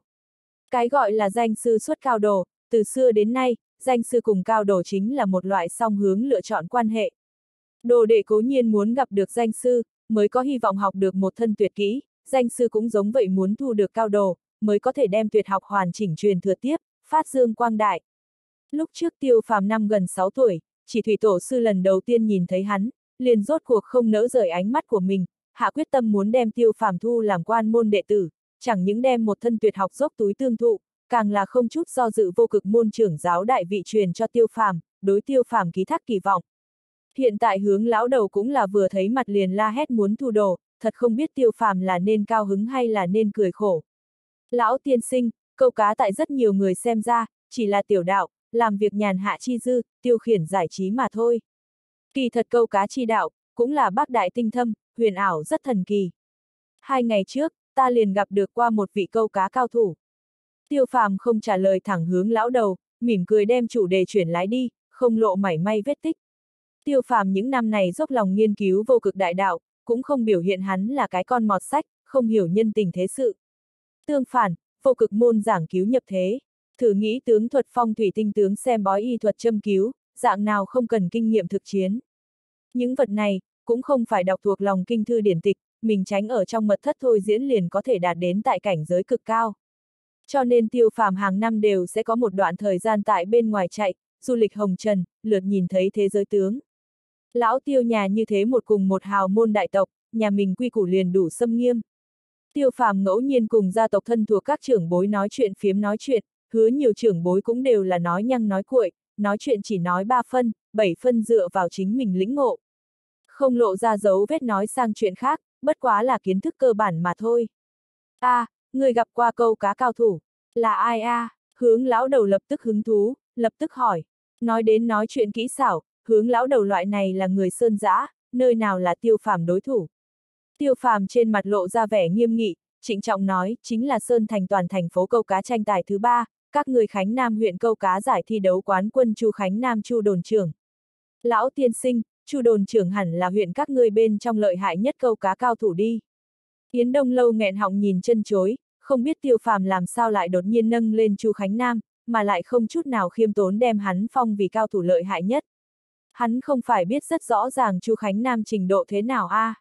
Cái gọi là danh sư xuất cao đồ, từ xưa đến nay, danh sư cùng cao đồ chính là một loại song hướng lựa chọn quan hệ. Đồ đệ cố nhiên muốn gặp được danh sư, mới có hy vọng học được một thân tuyệt kỹ, danh sư cũng giống vậy muốn thu được cao đồ, mới có thể đem tuyệt học hoàn chỉnh truyền thừa tiếp, phát dương quang đại. Lúc trước tiêu phàm năm gần 6 tuổi, chỉ thủy tổ sư lần đầu tiên nhìn thấy hắn, liền rốt cuộc không nỡ rời ánh mắt của mình, hạ quyết tâm muốn đem tiêu phàm thu làm quan môn đệ tử, chẳng những đem một thân tuyệt học dốc túi tương thụ, càng là không chút do dự vô cực môn trưởng giáo đại vị truyền cho tiêu phàm, đối tiêu phàm ký thác kỳ vọng. Hiện tại hướng lão đầu cũng là vừa thấy mặt liền la hét muốn thu đồ, thật không biết tiêu phàm là nên cao hứng hay là nên cười khổ. Lão tiên sinh, câu cá tại rất nhiều người xem ra, chỉ là tiểu đạo, làm việc nhàn hạ chi dư, tiêu khiển giải trí mà thôi. Kỳ thật câu cá chi đạo, cũng là bác đại tinh thâm, huyền ảo rất thần kỳ. Hai ngày trước, ta liền gặp được qua một vị câu cá cao thủ. Tiêu phàm không trả lời thẳng hướng lão đầu, mỉm cười đem chủ đề chuyển lái đi, không lộ mảy may vết tích. Tiêu phàm những năm này dốc lòng nghiên cứu vô cực đại đạo, cũng không biểu hiện hắn là cái con mọt sách, không hiểu nhân tình thế sự. Tương phản, vô cực môn giảng cứu nhập thế. Thử nghĩ tướng thuật phong thủy tinh tướng xem bói y thuật châm cứu, dạng nào không cần kinh nghiệm thực chiến. Những vật này, cũng không phải đọc thuộc lòng kinh thư điển tịch, mình tránh ở trong mật thất thôi diễn liền có thể đạt đến tại cảnh giới cực cao. Cho nên tiêu phàm hàng năm đều sẽ có một đoạn thời gian tại bên ngoài chạy, du lịch hồng trần, lượt nhìn thấy thế giới tướng. Lão tiêu nhà như thế một cùng một hào môn đại tộc, nhà mình quy củ liền đủ xâm nghiêm. Tiêu phàm ngẫu nhiên cùng gia tộc thân thuộc các trưởng bối nói chuyện phiếm nói chuyện, hứa nhiều trưởng bối cũng đều là nói nhăng nói cuội, nói chuyện chỉ nói ba phân, bảy phân dựa vào chính mình lĩnh ngộ. Không lộ ra dấu vết nói sang chuyện khác, bất quá là kiến thức cơ bản mà thôi. a à, người gặp qua câu cá cao thủ, là ai a? À? Hướng lão đầu lập tức hứng thú, lập tức hỏi. Nói đến nói chuyện kỹ xảo, hướng lão đầu loại này là người sơn giã, nơi nào là tiêu phàm đối thủ. Tiêu phàm trên mặt lộ ra vẻ nghiêm nghị, trịnh trọng nói, chính là Sơn Thành toàn thành phố câu cá tranh tài thứ ba, các người Khánh Nam huyện câu cá giải thi đấu quán quân Chu Khánh Nam Chu đồn trưởng. Lão tiên sinh, Chu đồn trưởng hẳn là huyện các ngươi bên trong lợi hại nhất câu cá cao thủ đi. Yến Đông lâu nghẹn họng nhìn chân chối, không biết tiêu phàm làm sao lại đột nhiên nâng lên Chu Khánh Nam, mà lại không chút nào khiêm tốn đem hắn phong vì cao thủ lợi hại nhất. Hắn không phải biết rất rõ ràng Chu Khánh Nam trình độ thế nào a? À?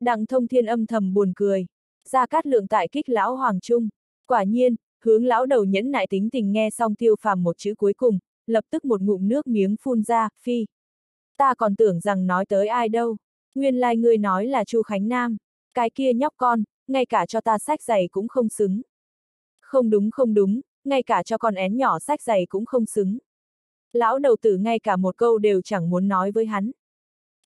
Đặng thông thiên âm thầm buồn cười. Ra cát lượng tại kích lão Hoàng Trung. Quả nhiên, hướng lão đầu nhẫn nại tính tình nghe xong tiêu phàm một chữ cuối cùng, lập tức một ngụm nước miếng phun ra, phi. Ta còn tưởng rằng nói tới ai đâu. Nguyên lai like ngươi nói là Chu Khánh Nam. Cái kia nhóc con, ngay cả cho ta sách giày cũng không xứng. Không đúng không đúng, ngay cả cho con én nhỏ sách giày cũng không xứng. Lão đầu tử ngay cả một câu đều chẳng muốn nói với hắn.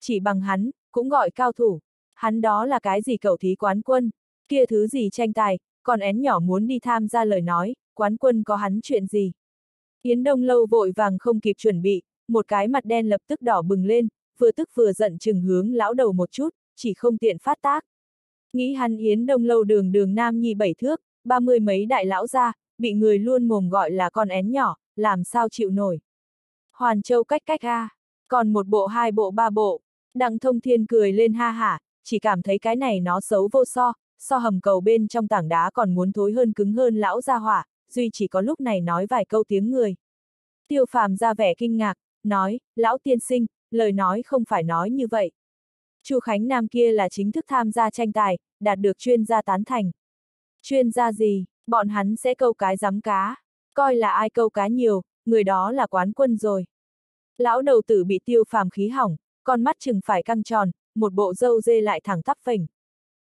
Chỉ bằng hắn, cũng gọi cao thủ. Hắn đó là cái gì cậu thí quán quân, kia thứ gì tranh tài, còn én nhỏ muốn đi tham gia lời nói, quán quân có hắn chuyện gì. Yến Đông Lâu vội vàng không kịp chuẩn bị, một cái mặt đen lập tức đỏ bừng lên, vừa tức vừa giận chừng hướng lão đầu một chút, chỉ không tiện phát tác. Nghĩ hắn Yến Đông lâu đường đường Nam Nhi bảy thước, ba mươi mấy đại lão ra, bị người luôn mồm gọi là con én nhỏ, làm sao chịu nổi. Hoàn Châu cách cách a, còn một bộ hai bộ ba bộ, Đặng Thông Thiên cười lên ha hả, chỉ cảm thấy cái này nó xấu vô so, so hầm cầu bên trong tảng đá còn muốn thối hơn cứng hơn lão gia hỏa, duy chỉ có lúc này nói vài câu tiếng người. Tiêu phàm ra vẻ kinh ngạc, nói, lão tiên sinh, lời nói không phải nói như vậy. Chu Khánh Nam kia là chính thức tham gia tranh tài, đạt được chuyên gia tán thành. Chuyên gia gì, bọn hắn sẽ câu cái giám cá, coi là ai câu cá nhiều, người đó là quán quân rồi. Lão đầu tử bị tiêu phàm khí hỏng, con mắt chừng phải căng tròn, một bộ dâu dê lại thẳng tắp phình.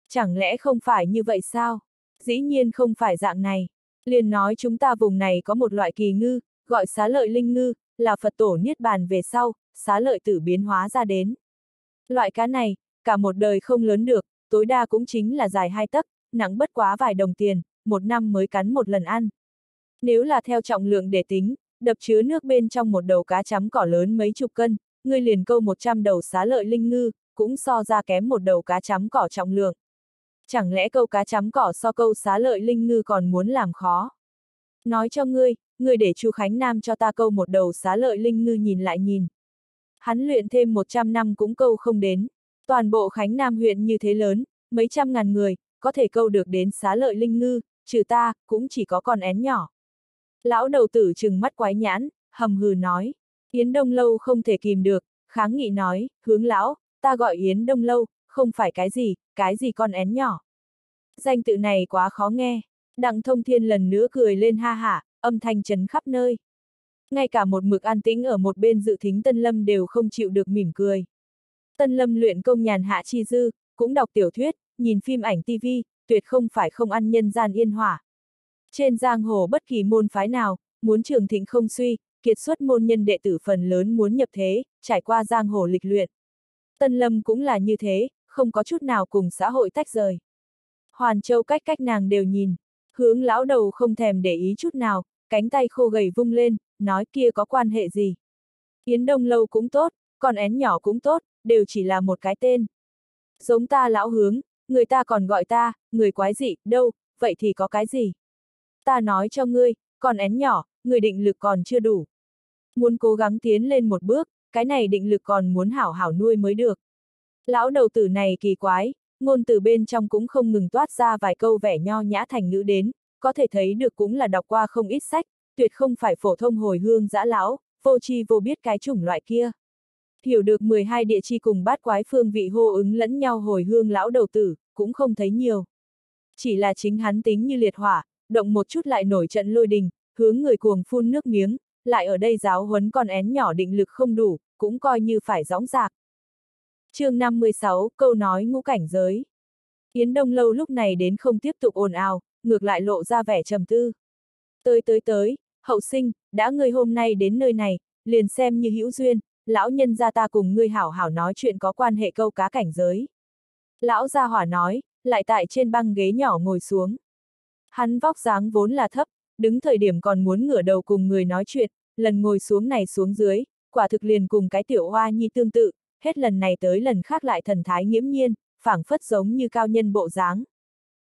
Chẳng lẽ không phải như vậy sao? Dĩ nhiên không phải dạng này. Liền nói chúng ta vùng này có một loại kỳ ngư, gọi xá lợi linh ngư, là Phật tổ niết bàn về sau, xá lợi tử biến hóa ra đến. Loại cá này, cả một đời không lớn được, tối đa cũng chính là dài hai tấc, nặng bất quá vài đồng tiền, một năm mới cắn một lần ăn. Nếu là theo trọng lượng để tính, đập chứa nước bên trong một đầu cá chấm cỏ lớn mấy chục cân, ngươi liền câu 100 đầu xá lợi linh ngư, cũng so ra kém một đầu cá chấm cỏ trọng lượng. Chẳng lẽ câu cá chấm cỏ so câu xá lợi linh ngư còn muốn làm khó? Nói cho ngươi, ngươi để chu Khánh Nam cho ta câu một đầu xá lợi linh ngư nhìn lại nhìn. Hắn luyện thêm 100 năm cũng câu không đến. Toàn bộ Khánh Nam huyện như thế lớn, mấy trăm ngàn người, có thể câu được đến xá lợi linh ngư, trừ ta, cũng chỉ có con én nhỏ. Lão đầu tử trừng mắt quái nhãn, hầm hừ nói. Yến Đông Lâu không thể kìm được, kháng nghị nói, hướng lão, ta gọi Yến Đông Lâu, không phải cái gì, cái gì con én nhỏ. Danh tự này quá khó nghe. Đặng thông thiên lần nữa cười lên ha hả, âm thanh chấn khắp nơi. Ngay cả một mực an tĩnh ở một bên dự thính Tân Lâm đều không chịu được mỉm cười. Tân Lâm luyện công nhàn hạ chi dư, cũng đọc tiểu thuyết, nhìn phim ảnh TV, tuyệt không phải không ăn nhân gian yên hỏa. Trên giang hồ bất kỳ môn phái nào, muốn trường thịnh không suy, kiệt xuất môn nhân đệ tử phần lớn muốn nhập thế, trải qua giang hồ lịch luyện. Tân Lâm cũng là như thế, không có chút nào cùng xã hội tách rời. Hoàn Châu cách cách nàng đều nhìn, hướng lão đầu không thèm để ý chút nào, cánh tay khô gầy vung lên, nói kia có quan hệ gì. Yến Đông Lâu cũng tốt, còn én nhỏ cũng tốt, đều chỉ là một cái tên. Giống ta lão hướng, người ta còn gọi ta, người quái dị, đâu, vậy thì có cái gì? Ta nói cho ngươi, còn én nhỏ, người định lực còn chưa đủ. Muốn cố gắng tiến lên một bước, cái này định lực còn muốn hảo hảo nuôi mới được. Lão đầu tử này kỳ quái, ngôn từ bên trong cũng không ngừng toát ra vài câu vẻ nho nhã thành ngữ đến, có thể thấy được cũng là đọc qua không ít sách, tuyệt không phải phổ thông hồi hương dã lão, vô chi vô biết cái chủng loại kia. Hiểu được 12 địa chi cùng bát quái phương vị hô ứng lẫn nhau hồi hương lão đầu tử, cũng không thấy nhiều. Chỉ là chính hắn tính như liệt hỏa, động một chút lại nổi trận lôi đình, hướng người cuồng phun nước miếng, lại ở đây giáo huấn con én nhỏ định lực không đủ, cũng coi như phải gióng giạc chương 56, câu nói ngũ cảnh giới. Yến Đông Lâu lúc này đến không tiếp tục ồn ào, ngược lại lộ ra vẻ trầm tư. Tới tới tới, hậu sinh, đã ngươi hôm nay đến nơi này, liền xem như hữu duyên, lão nhân gia ta cùng ngươi hảo hảo nói chuyện có quan hệ câu cá cảnh giới. Lão gia hỏa nói, lại tại trên băng ghế nhỏ ngồi xuống. Hắn vóc dáng vốn là thấp, đứng thời điểm còn muốn ngửa đầu cùng người nói chuyện, lần ngồi xuống này xuống dưới, quả thực liền cùng cái tiểu hoa nhi tương tự, hết lần này tới lần khác lại thần thái nghiễm nhiên, phảng phất giống như cao nhân bộ dáng.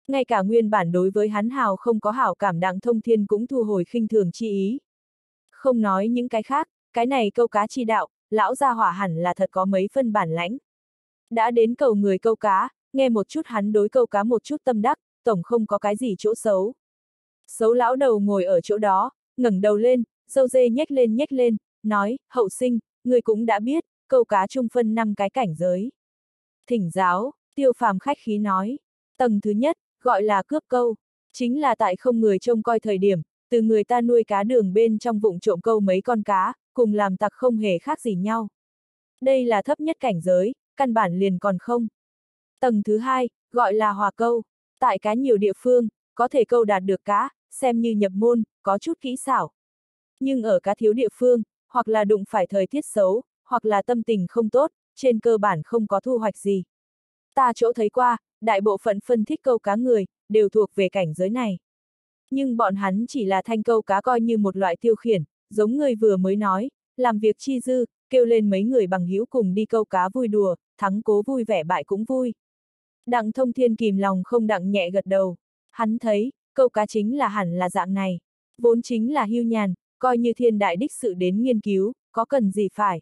Ngay cả nguyên bản đối với hắn hào không có hảo cảm đặng thông thiên cũng thu hồi khinh thường chi ý. Không nói những cái khác, cái này câu cá chi đạo, lão gia hỏa hẳn là thật có mấy phân bản lãnh. Đã đến cầu người câu cá, nghe một chút hắn đối câu cá một chút tâm đắc, tổng không có cái gì chỗ xấu. Xấu lão đầu ngồi ở chỗ đó, ngẩng đầu lên, dâu dê nhếch lên nhếch lên, nói, hậu sinh, người cũng đã biết, câu cá trung phân năm cái cảnh giới. Thỉnh giáo, tiêu phàm khách khí nói, tầng thứ nhất, gọi là cướp câu, chính là tại không người trông coi thời điểm, từ người ta nuôi cá đường bên trong vụng trộm câu mấy con cá, cùng làm tặc không hề khác gì nhau. Đây là thấp nhất cảnh giới, căn bản liền còn không. Tầng thứ hai, gọi là hòa câu, tại cá nhiều địa phương, có thể câu đạt được cá, xem như nhập môn, có chút kỹ xảo. Nhưng ở cá thiếu địa phương, hoặc là đụng phải thời tiết xấu, hoặc là tâm tình không tốt, trên cơ bản không có thu hoạch gì. Ta chỗ thấy qua, đại bộ phận phân thích câu cá người, đều thuộc về cảnh giới này. Nhưng bọn hắn chỉ là thanh câu cá coi như một loại tiêu khiển, giống người vừa mới nói, làm việc chi dư, kêu lên mấy người bằng hữu cùng đi câu cá vui đùa, thắng cố vui vẻ bại cũng vui. Đặng thông thiên kìm lòng không đặng nhẹ gật đầu. Hắn thấy, câu cá chính là hẳn là dạng này. Vốn chính là hưu nhàn, coi như thiên đại đích sự đến nghiên cứu, có cần gì phải.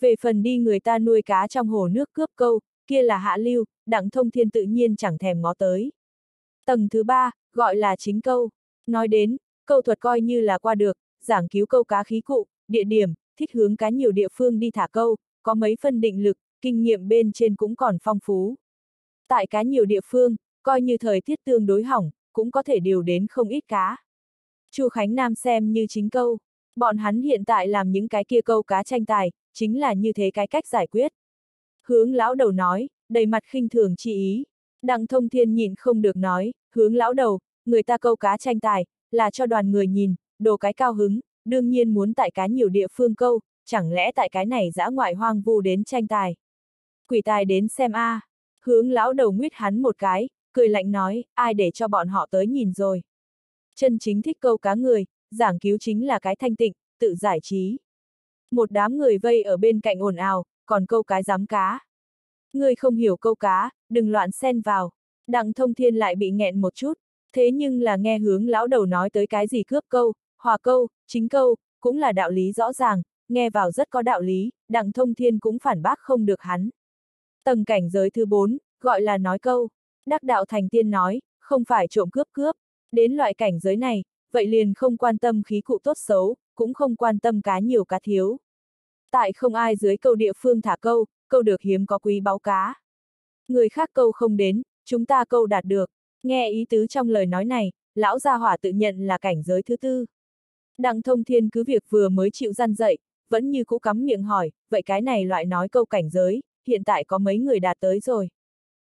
Về phần đi người ta nuôi cá trong hồ nước cướp câu, kia là hạ lưu, đặng thông thiên tự nhiên chẳng thèm ngó tới. Tầng thứ ba, gọi là chính câu. Nói đến, câu thuật coi như là qua được, giảng cứu câu cá khí cụ, địa điểm, thích hướng cá nhiều địa phương đi thả câu, có mấy phân định lực, kinh nghiệm bên trên cũng còn phong phú. Tại cá nhiều địa phương, coi như thời tiết tương đối hỏng, cũng có thể điều đến không ít cá. Chu Khánh Nam xem như chính câu, bọn hắn hiện tại làm những cái kia câu cá tranh tài, chính là như thế cái cách giải quyết. Hướng lão đầu nói, đầy mặt khinh thường chi ý. Đặng thông thiên nhìn không được nói, hướng lão đầu, người ta câu cá tranh tài, là cho đoàn người nhìn, đồ cái cao hứng, đương nhiên muốn tại cá nhiều địa phương câu, chẳng lẽ tại cái này dã ngoại hoang vu đến tranh tài. Quỷ tài đến xem a à. hướng lão đầu nguyết hắn một cái, cười lạnh nói, ai để cho bọn họ tới nhìn rồi. Chân chính thích câu cá người, giảng cứu chính là cái thanh tịnh, tự giải trí. Một đám người vây ở bên cạnh ồn ào, còn câu cái dám cá. Người không hiểu câu cá, đừng loạn xen vào. Đặng thông thiên lại bị nghẹn một chút, thế nhưng là nghe hướng lão đầu nói tới cái gì cướp câu, hòa câu, chính câu, cũng là đạo lý rõ ràng, nghe vào rất có đạo lý, đặng thông thiên cũng phản bác không được hắn. Tầng cảnh giới thứ bốn, gọi là nói câu. Đắc đạo thành tiên nói, không phải trộm cướp cướp. Đến loại cảnh giới này, vậy liền không quan tâm khí cụ tốt xấu, cũng không quan tâm cá nhiều cá thiếu. Tại không ai dưới câu địa phương thả câu, câu được hiếm có quý báu cá. Người khác câu không đến, chúng ta câu đạt được. Nghe ý tứ trong lời nói này, lão gia hỏa tự nhận là cảnh giới thứ tư. Đặng thông thiên cứ việc vừa mới chịu gian dậy, vẫn như cũ cắm miệng hỏi, vậy cái này loại nói câu cảnh giới, hiện tại có mấy người đạt tới rồi.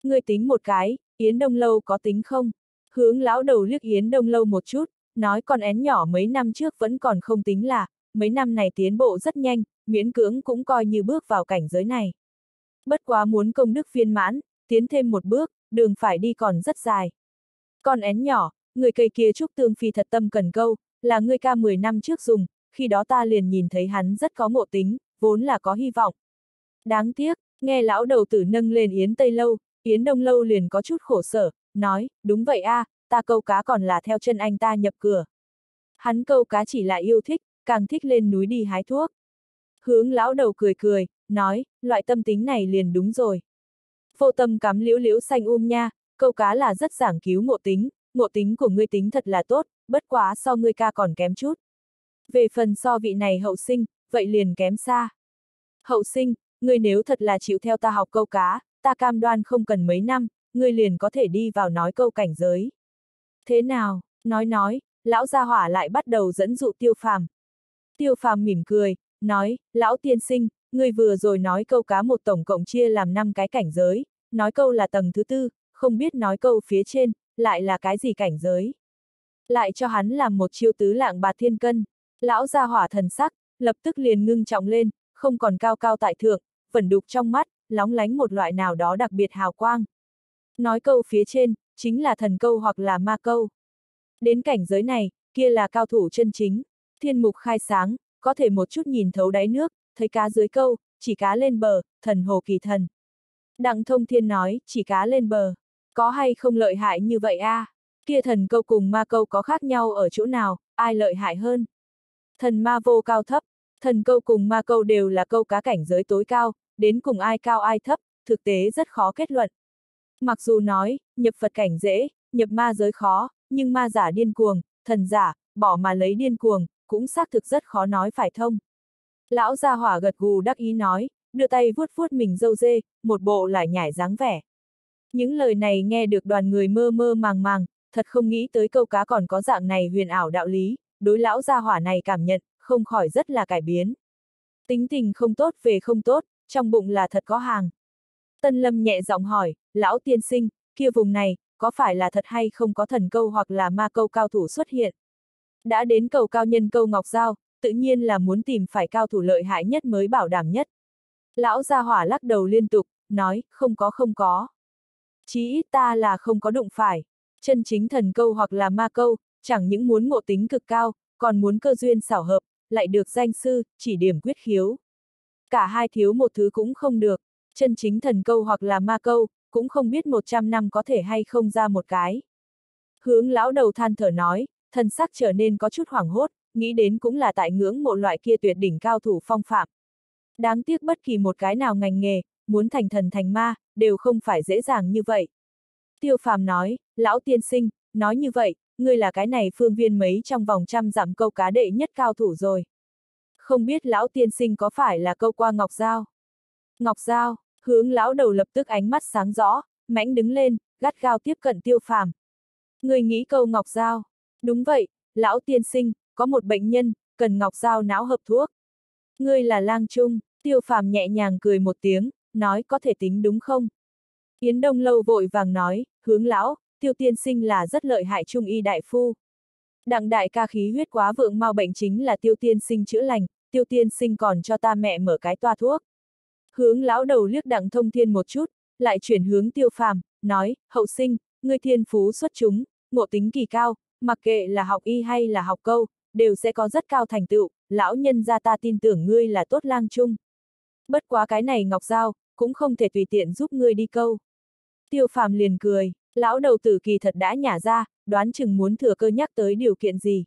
Người tính một cái, Yến Đông Lâu có tính không? Hướng lão đầu liếc Yến Đông Lâu một chút, nói con én nhỏ mấy năm trước vẫn còn không tính là, mấy năm này tiến bộ rất nhanh, miễn cưỡng cũng coi như bước vào cảnh giới này. Bất quá muốn công đức viên mãn, tiến thêm một bước, đường phải đi còn rất dài. Con én nhỏ, người cây kia trúc tương phi thật tâm cần câu, là người ca 10 năm trước dùng, khi đó ta liền nhìn thấy hắn rất có ngộ tính, vốn là có hy vọng. Đáng tiếc, nghe lão đầu tử nâng lên Yến Tây Lâu, Yến Đông Lâu liền có chút khổ sở, nói, đúng vậy a, à, ta câu cá còn là theo chân anh ta nhập cửa. Hắn câu cá chỉ là yêu thích, càng thích lên núi đi hái thuốc. Hướng lão đầu cười cười, nói, loại tâm tính này liền đúng rồi. Vô tâm cắm liễu liễu xanh um nha, câu cá là rất giảng cứu ngộ tính, ngộ tính của ngươi tính thật là tốt, bất quá so ngươi ca còn kém chút. Về phần so vị này hậu sinh, vậy liền kém xa. Hậu sinh, ngươi nếu thật là chịu theo ta học câu cá, ta cam đoan không cần mấy năm, ngươi liền có thể đi vào nói câu cảnh giới. Thế nào, nói nói, lão gia hỏa lại bắt đầu dẫn dụ tiêu phàm. Tiêu phàm mỉm cười, nói, lão tiên sinh, ngươi vừa rồi nói câu cá một tổng cộng chia làm năm cái cảnh giới, nói câu là tầng thứ tư, không biết nói câu phía trên, lại là cái gì cảnh giới. Lại cho hắn làm một chiêu tứ lạng bạc thiên cân, lão gia hỏa thần sắc, lập tức liền ngưng trọng lên, không còn cao cao tại thượng, phần đục trong mắt, lóng lánh một loại nào đó đặc biệt hào quang. Nói câu phía trên, chính là thần câu hoặc là ma câu. Đến cảnh giới này, kia là cao thủ chân chính, thiên mục khai sáng, có thể một chút nhìn thấu đáy nước, thấy cá dưới câu, chỉ cá lên bờ, thần hồ kỳ thần. Đặng thông thiên nói, chỉ cá lên bờ, có hay không lợi hại như vậy a? À? Kia thần câu cùng ma câu có khác nhau ở chỗ nào, ai lợi hại hơn? Thần ma vô cao thấp, thần câu cùng ma câu đều là câu cá cảnh giới tối cao, đến cùng ai cao ai thấp, thực tế rất khó kết luận. Mặc dù nói, nhập Phật cảnh dễ, nhập ma giới khó, nhưng ma giả điên cuồng, thần giả, bỏ mà lấy điên cuồng, cũng xác thực rất khó nói phải thông. Lão gia hỏa gật gù đắc ý nói, đưa tay vuốt vuốt mình dâu dê, một bộ lại nhảy dáng vẻ. Những lời này nghe được đoàn người mơ mơ màng màng, thật không nghĩ tới câu cá còn có dạng này huyền ảo đạo lý, đối lão gia hỏa này cảm nhận, không khỏi rất là cải biến. Tính tình không tốt về không tốt, trong bụng là thật có hàng. Tân Lâm nhẹ giọng hỏi, lão tiên sinh, kia vùng này, có phải là thật hay không có thần câu hoặc là ma câu cao thủ xuất hiện? Đã đến cầu cao nhân câu Ngọc Giao, tự nhiên là muốn tìm phải cao thủ lợi hại nhất mới bảo đảm nhất. Lão gia hỏa lắc đầu liên tục, nói, không có không có. Chí ít ta là không có đụng phải. Chân chính thần câu hoặc là ma câu, chẳng những muốn ngộ tính cực cao, còn muốn cơ duyên xảo hợp, lại được danh sư, chỉ điểm quyết khiếu. Cả hai thiếu một thứ cũng không được, chân chính thần câu hoặc là ma câu, cũng không biết 100 năm có thể hay không ra một cái. Hướng lão đầu than thở nói, thân sắc trở nên có chút hoảng hốt, nghĩ đến cũng là tại ngưỡng mộ loại kia tuyệt đỉnh cao thủ phong phạm. Đáng tiếc bất kỳ một cái nào ngành nghề, muốn thành thần thành ma, đều không phải dễ dàng như vậy. Tiêu phàm nói, lão tiên sinh, nói như vậy, ngươi là cái này phương viên mấy trong vòng trăm giảm câu cá đệ nhất cao thủ rồi. Không biết lão tiên sinh có phải là câu qua Ngọc Giao? Ngọc Giao, hướng lão đầu lập tức ánh mắt sáng rõ, mãnh đứng lên, gắt gao tiếp cận tiêu phàm. Người nghĩ câu Ngọc Giao. Đúng vậy, lão tiên sinh, có một bệnh nhân, cần Ngọc Giao não hợp thuốc. Ngươi là lang trung, tiêu phàm nhẹ nhàng cười một tiếng, nói có thể tính đúng không? Yến Đông Lâu vội vàng nói, hướng lão, tiêu tiên sinh là rất lợi hại trung y đại phu. Đặng đại ca khí huyết quá vượng mau bệnh chính là tiêu tiên sinh chữa lành, tiêu tiên sinh còn cho ta mẹ mở cái toa thuốc. Hướng lão đầu liếc đặng thông thiên một chút, lại chuyển hướng tiêu phàm, nói, hậu sinh, ngươi thiên phú xuất chúng, ngộ tính kỳ cao, mặc kệ là học y hay là học câu, đều sẽ có rất cao thành tựu, lão nhân gia ta tin tưởng ngươi là tốt lang chung. Bất quá cái này ngọc giao, cũng không thể tùy tiện giúp ngươi đi câu. Tiêu phàm liền cười, lão đầu tử kỳ thật đã nhả ra, đoán chừng muốn thừa cơ nhắc tới điều kiện gì.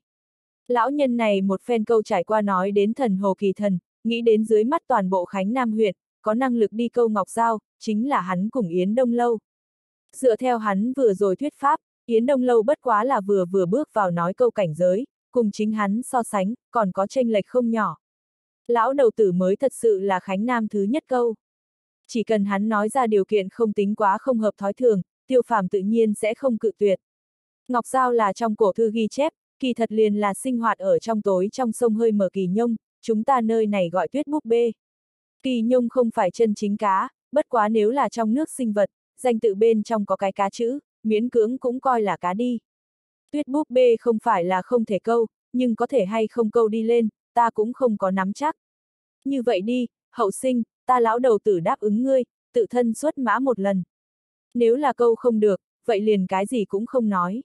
Lão nhân này một phen câu trải qua nói đến thần hồ kỳ thần, nghĩ đến dưới mắt toàn bộ Khánh Nam huyện, có năng lực đi câu ngọc giao, chính là hắn cùng Yến Đông Lâu. Dựa theo hắn vừa rồi thuyết pháp, Yến Đông Lâu bất quá là vừa vừa bước vào nói câu cảnh giới, cùng chính hắn so sánh, còn có tranh lệch không nhỏ. Lão đầu tử mới thật sự là Khánh Nam thứ nhất câu. Chỉ cần hắn nói ra điều kiện không tính quá không hợp thói thường, tiêu phàm tự nhiên sẽ không cự tuyệt. Ngọc Giao là trong cổ thư ghi chép, kỳ thật liền là sinh hoạt ở trong tối trong sông hơi mở kỳ nhông, chúng ta nơi này gọi tuyết búp bê. Kỳ nhông không phải chân chính cá, bất quá nếu là trong nước sinh vật, danh tự bên trong có cái cá chữ, miễn cưỡng cũng coi là cá đi. Tuyết búp bê không phải là không thể câu, nhưng có thể hay không câu đi lên, ta cũng không có nắm chắc. Như vậy đi, hậu sinh, ta lão đầu tử đáp ứng ngươi, tự thân xuất mã một lần. Nếu là câu không được, vậy liền cái gì cũng không nói.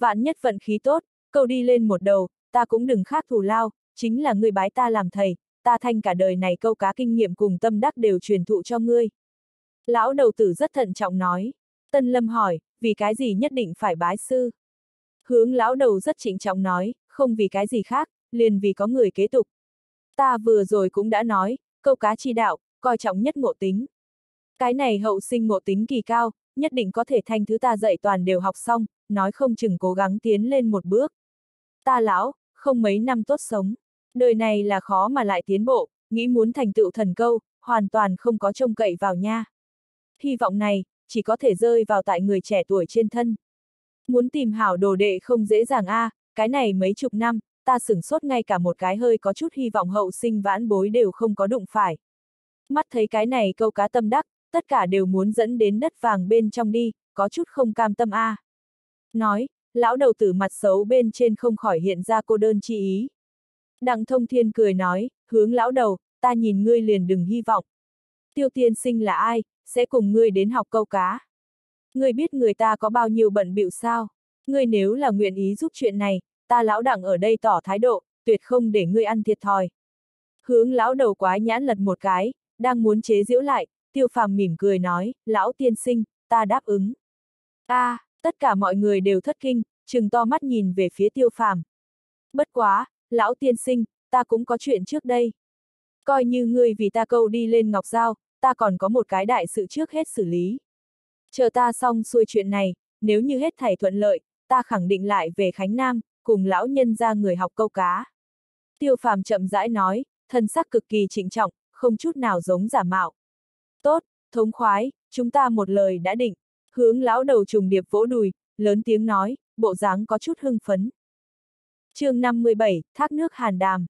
Vạn nhất vận khí tốt, câu đi lên một đầu, ta cũng đừng khác thù lao, chính là ngươi bái ta làm thầy, ta thanh cả đời này câu cá kinh nghiệm cùng tâm đắc đều truyền thụ cho ngươi. Lão đầu tử rất thận trọng nói. Tân Lâm hỏi, vì cái gì nhất định phải bái sư? Hướng lão đầu rất trịnh trọng nói, không vì cái gì khác, liền vì có người kế tục. Ta vừa rồi cũng đã nói, câu cá chi đạo, coi trọng nhất ngộ tính. Cái này hậu sinh ngộ tính kỳ cao, nhất định có thể thanh thứ ta dạy toàn đều học xong, nói không chừng cố gắng tiến lên một bước. Ta lão, không mấy năm tốt sống. Đời này là khó mà lại tiến bộ, nghĩ muốn thành tựu thần câu, hoàn toàn không có trông cậy vào nha. Hy vọng này, chỉ có thể rơi vào tại người trẻ tuổi trên thân. Muốn tìm hảo đồ đệ không dễ dàng a, à, cái này mấy chục năm, ta sửng sốt ngay cả một cái hơi có chút hy vọng hậu sinh vãn bối đều không có đụng phải. Mắt thấy cái này câu cá tâm đắc, tất cả đều muốn dẫn đến đất vàng bên trong đi, có chút không cam tâm a. À. Nói, lão đầu tử mặt xấu bên trên không khỏi hiện ra cô đơn chi ý. Đặng thông thiên cười nói, hướng lão đầu, ta nhìn ngươi liền đừng hy vọng. Tiêu tiên sinh là ai, sẽ cùng ngươi đến học câu cá. Ngươi biết người ta có bao nhiêu bận bịu sao? Ngươi nếu là nguyện ý giúp chuyện này, ta lão đặng ở đây tỏ thái độ, tuyệt không để ngươi ăn thiệt thòi. Hướng lão đầu quái nhãn lật một cái, đang muốn chế giễu lại, tiêu phàm mỉm cười nói, lão tiên sinh, ta đáp ứng. a à, tất cả mọi người đều thất kinh, chừng to mắt nhìn về phía tiêu phàm. Bất quá, lão tiên sinh, ta cũng có chuyện trước đây. Coi như ngươi vì ta câu đi lên ngọc giao, ta còn có một cái đại sự trước hết xử lý. Chờ ta xong xuôi chuyện này, nếu như hết thảy thuận lợi, ta khẳng định lại về Khánh Nam, cùng lão nhân ra người học câu cá. Tiêu phàm chậm rãi nói, thân sắc cực kỳ trịnh trọng, không chút nào giống giả mạo. Tốt, thống khoái, chúng ta một lời đã định, hướng lão đầu trùng điệp vỗ đùi, lớn tiếng nói, bộ dáng có chút hưng phấn chương 57, Thác nước Hàn Đàm.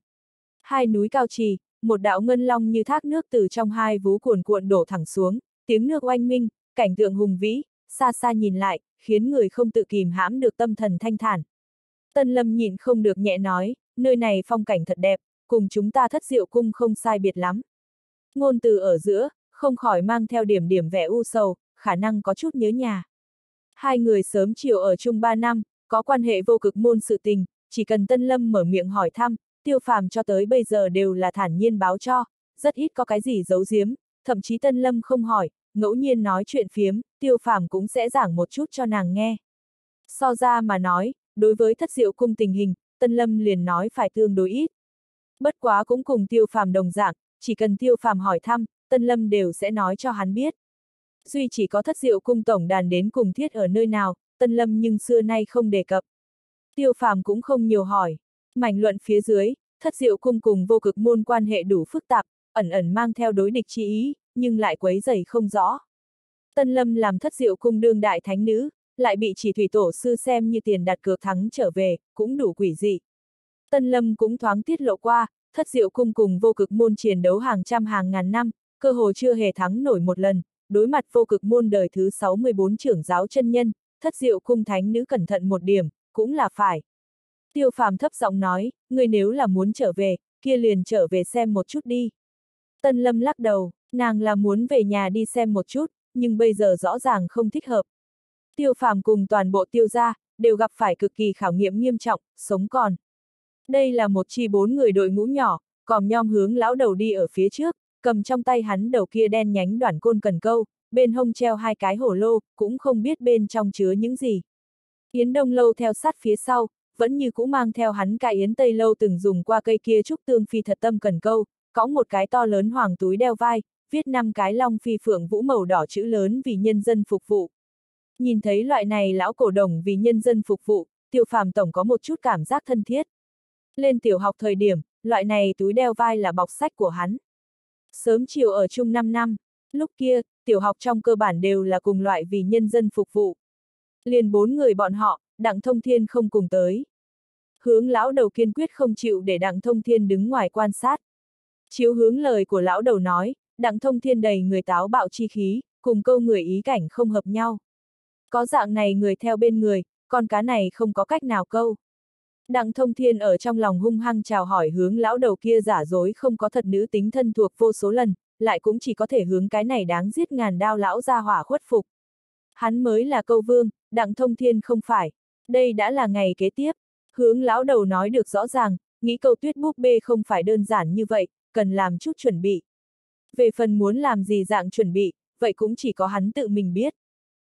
Hai núi cao trì, một đạo ngân long như thác nước từ trong hai vú cuồn cuộn đổ thẳng xuống, tiếng nước oanh minh, cảnh tượng hùng vĩ, xa xa nhìn lại, khiến người không tự kìm hãm được tâm thần thanh thản. Tân Lâm nhìn không được nhẹ nói, nơi này phong cảnh thật đẹp, cùng chúng ta thất diệu cung không sai biệt lắm. Ngôn từ ở giữa, không khỏi mang theo điểm điểm vẻ u sầu, khả năng có chút nhớ nhà. Hai người sớm chiều ở chung ba năm, có quan hệ vô cực môn sự tình, chỉ cần Tân Lâm mở miệng hỏi thăm, tiêu phàm cho tới bây giờ đều là thản nhiên báo cho, rất ít có cái gì giấu giếm, thậm chí Tân Lâm không hỏi, ngẫu nhiên nói chuyện phiếm, tiêu phàm cũng sẽ giảng một chút cho nàng nghe. So ra mà nói, đối với thất diệu cung tình hình, Tân Lâm liền nói phải tương đối ít. Bất quá cũng cùng tiêu phàm đồng dạng, chỉ cần tiêu phàm hỏi thăm, Tân Lâm đều sẽ nói cho hắn biết. Duy chỉ có thất diệu cung tổng đàn đến cùng thiết ở nơi nào, Tân Lâm nhưng xưa nay không đề cập. Tiêu phàm cũng không nhiều hỏi. Mảnh luận phía dưới, thất diệu cung cùng vô cực môn quan hệ đủ phức tạp, ẩn ẩn mang theo đối địch chi ý, nhưng lại quấy dày không rõ. Tân Lâm làm thất diệu cung đương đại thánh nữ, lại bị chỉ thủy tổ sư xem như tiền đặt cược thắng trở về, cũng đủ quỷ dị. Tân Lâm cũng thoáng tiết lộ qua, thất diệu cung cùng vô cực môn chiến đấu hàng trăm hàng ngàn năm, cơ hồ chưa hề thắng nổi một lần, đối mặt vô cực môn đời thứ 64 trưởng giáo chân nhân, thất diệu cung thánh nữ cẩn thận một điểm, cũng là phải. Tiêu phàm thấp giọng nói, ngươi nếu là muốn trở về, kia liền trở về xem một chút đi. Tân Lâm lắc đầu, nàng là muốn về nhà đi xem một chút, nhưng bây giờ rõ ràng không thích hợp. Tiêu phàm cùng toàn bộ tiêu gia, đều gặp phải cực kỳ khảo nghiệm nghiêm trọng, sống còn. Đây là một chi bốn người đội ngũ nhỏ, còn nhom hướng lão đầu đi ở phía trước, cầm trong tay hắn đầu kia đen nhánh đoạn côn cần câu, bên hông treo hai cái hổ lô, cũng không biết bên trong chứa những gì. Yến Đông Lâu theo sát phía sau, vẫn như cũ mang theo hắn cái Yến Tây Lâu từng dùng qua cây kia trúc tương phi thật tâm cần câu, có một cái to lớn hoàng túi đeo vai, viết năm cái long phi phượng vũ màu đỏ chữ lớn vì nhân dân phục vụ. Nhìn thấy loại này lão cổ đồng vì nhân dân phục vụ, tiêu phàm tổng có một chút cảm giác thân thiết. Lên tiểu học thời điểm, loại này túi đeo vai là bọc sách của hắn. Sớm chiều ở chung 5 năm, lúc kia, tiểu học trong cơ bản đều là cùng loại vì nhân dân phục vụ. Liền bốn người bọn họ, Đặng Thông Thiên không cùng tới. Hướng lão đầu kiên quyết không chịu để Đặng Thông Thiên đứng ngoài quan sát. Chiếu hướng lời của lão đầu nói, Đặng Thông Thiên đầy người táo bạo chi khí, cùng câu người ý cảnh không hợp nhau. Có dạng này người theo bên người, con cá này không có cách nào câu. Đặng thông thiên ở trong lòng hung hăng chào hỏi hướng lão đầu kia giả dối không có thật nữ tính thân thuộc vô số lần, lại cũng chỉ có thể hướng cái này đáng giết ngàn đao lão ra hỏa khuất phục. Hắn mới là câu vương, đặng thông thiên không phải. Đây đã là ngày kế tiếp. Hướng lão đầu nói được rõ ràng, nghĩ câu tuyết búp bê không phải đơn giản như vậy, cần làm chút chuẩn bị. Về phần muốn làm gì dạng chuẩn bị, vậy cũng chỉ có hắn tự mình biết.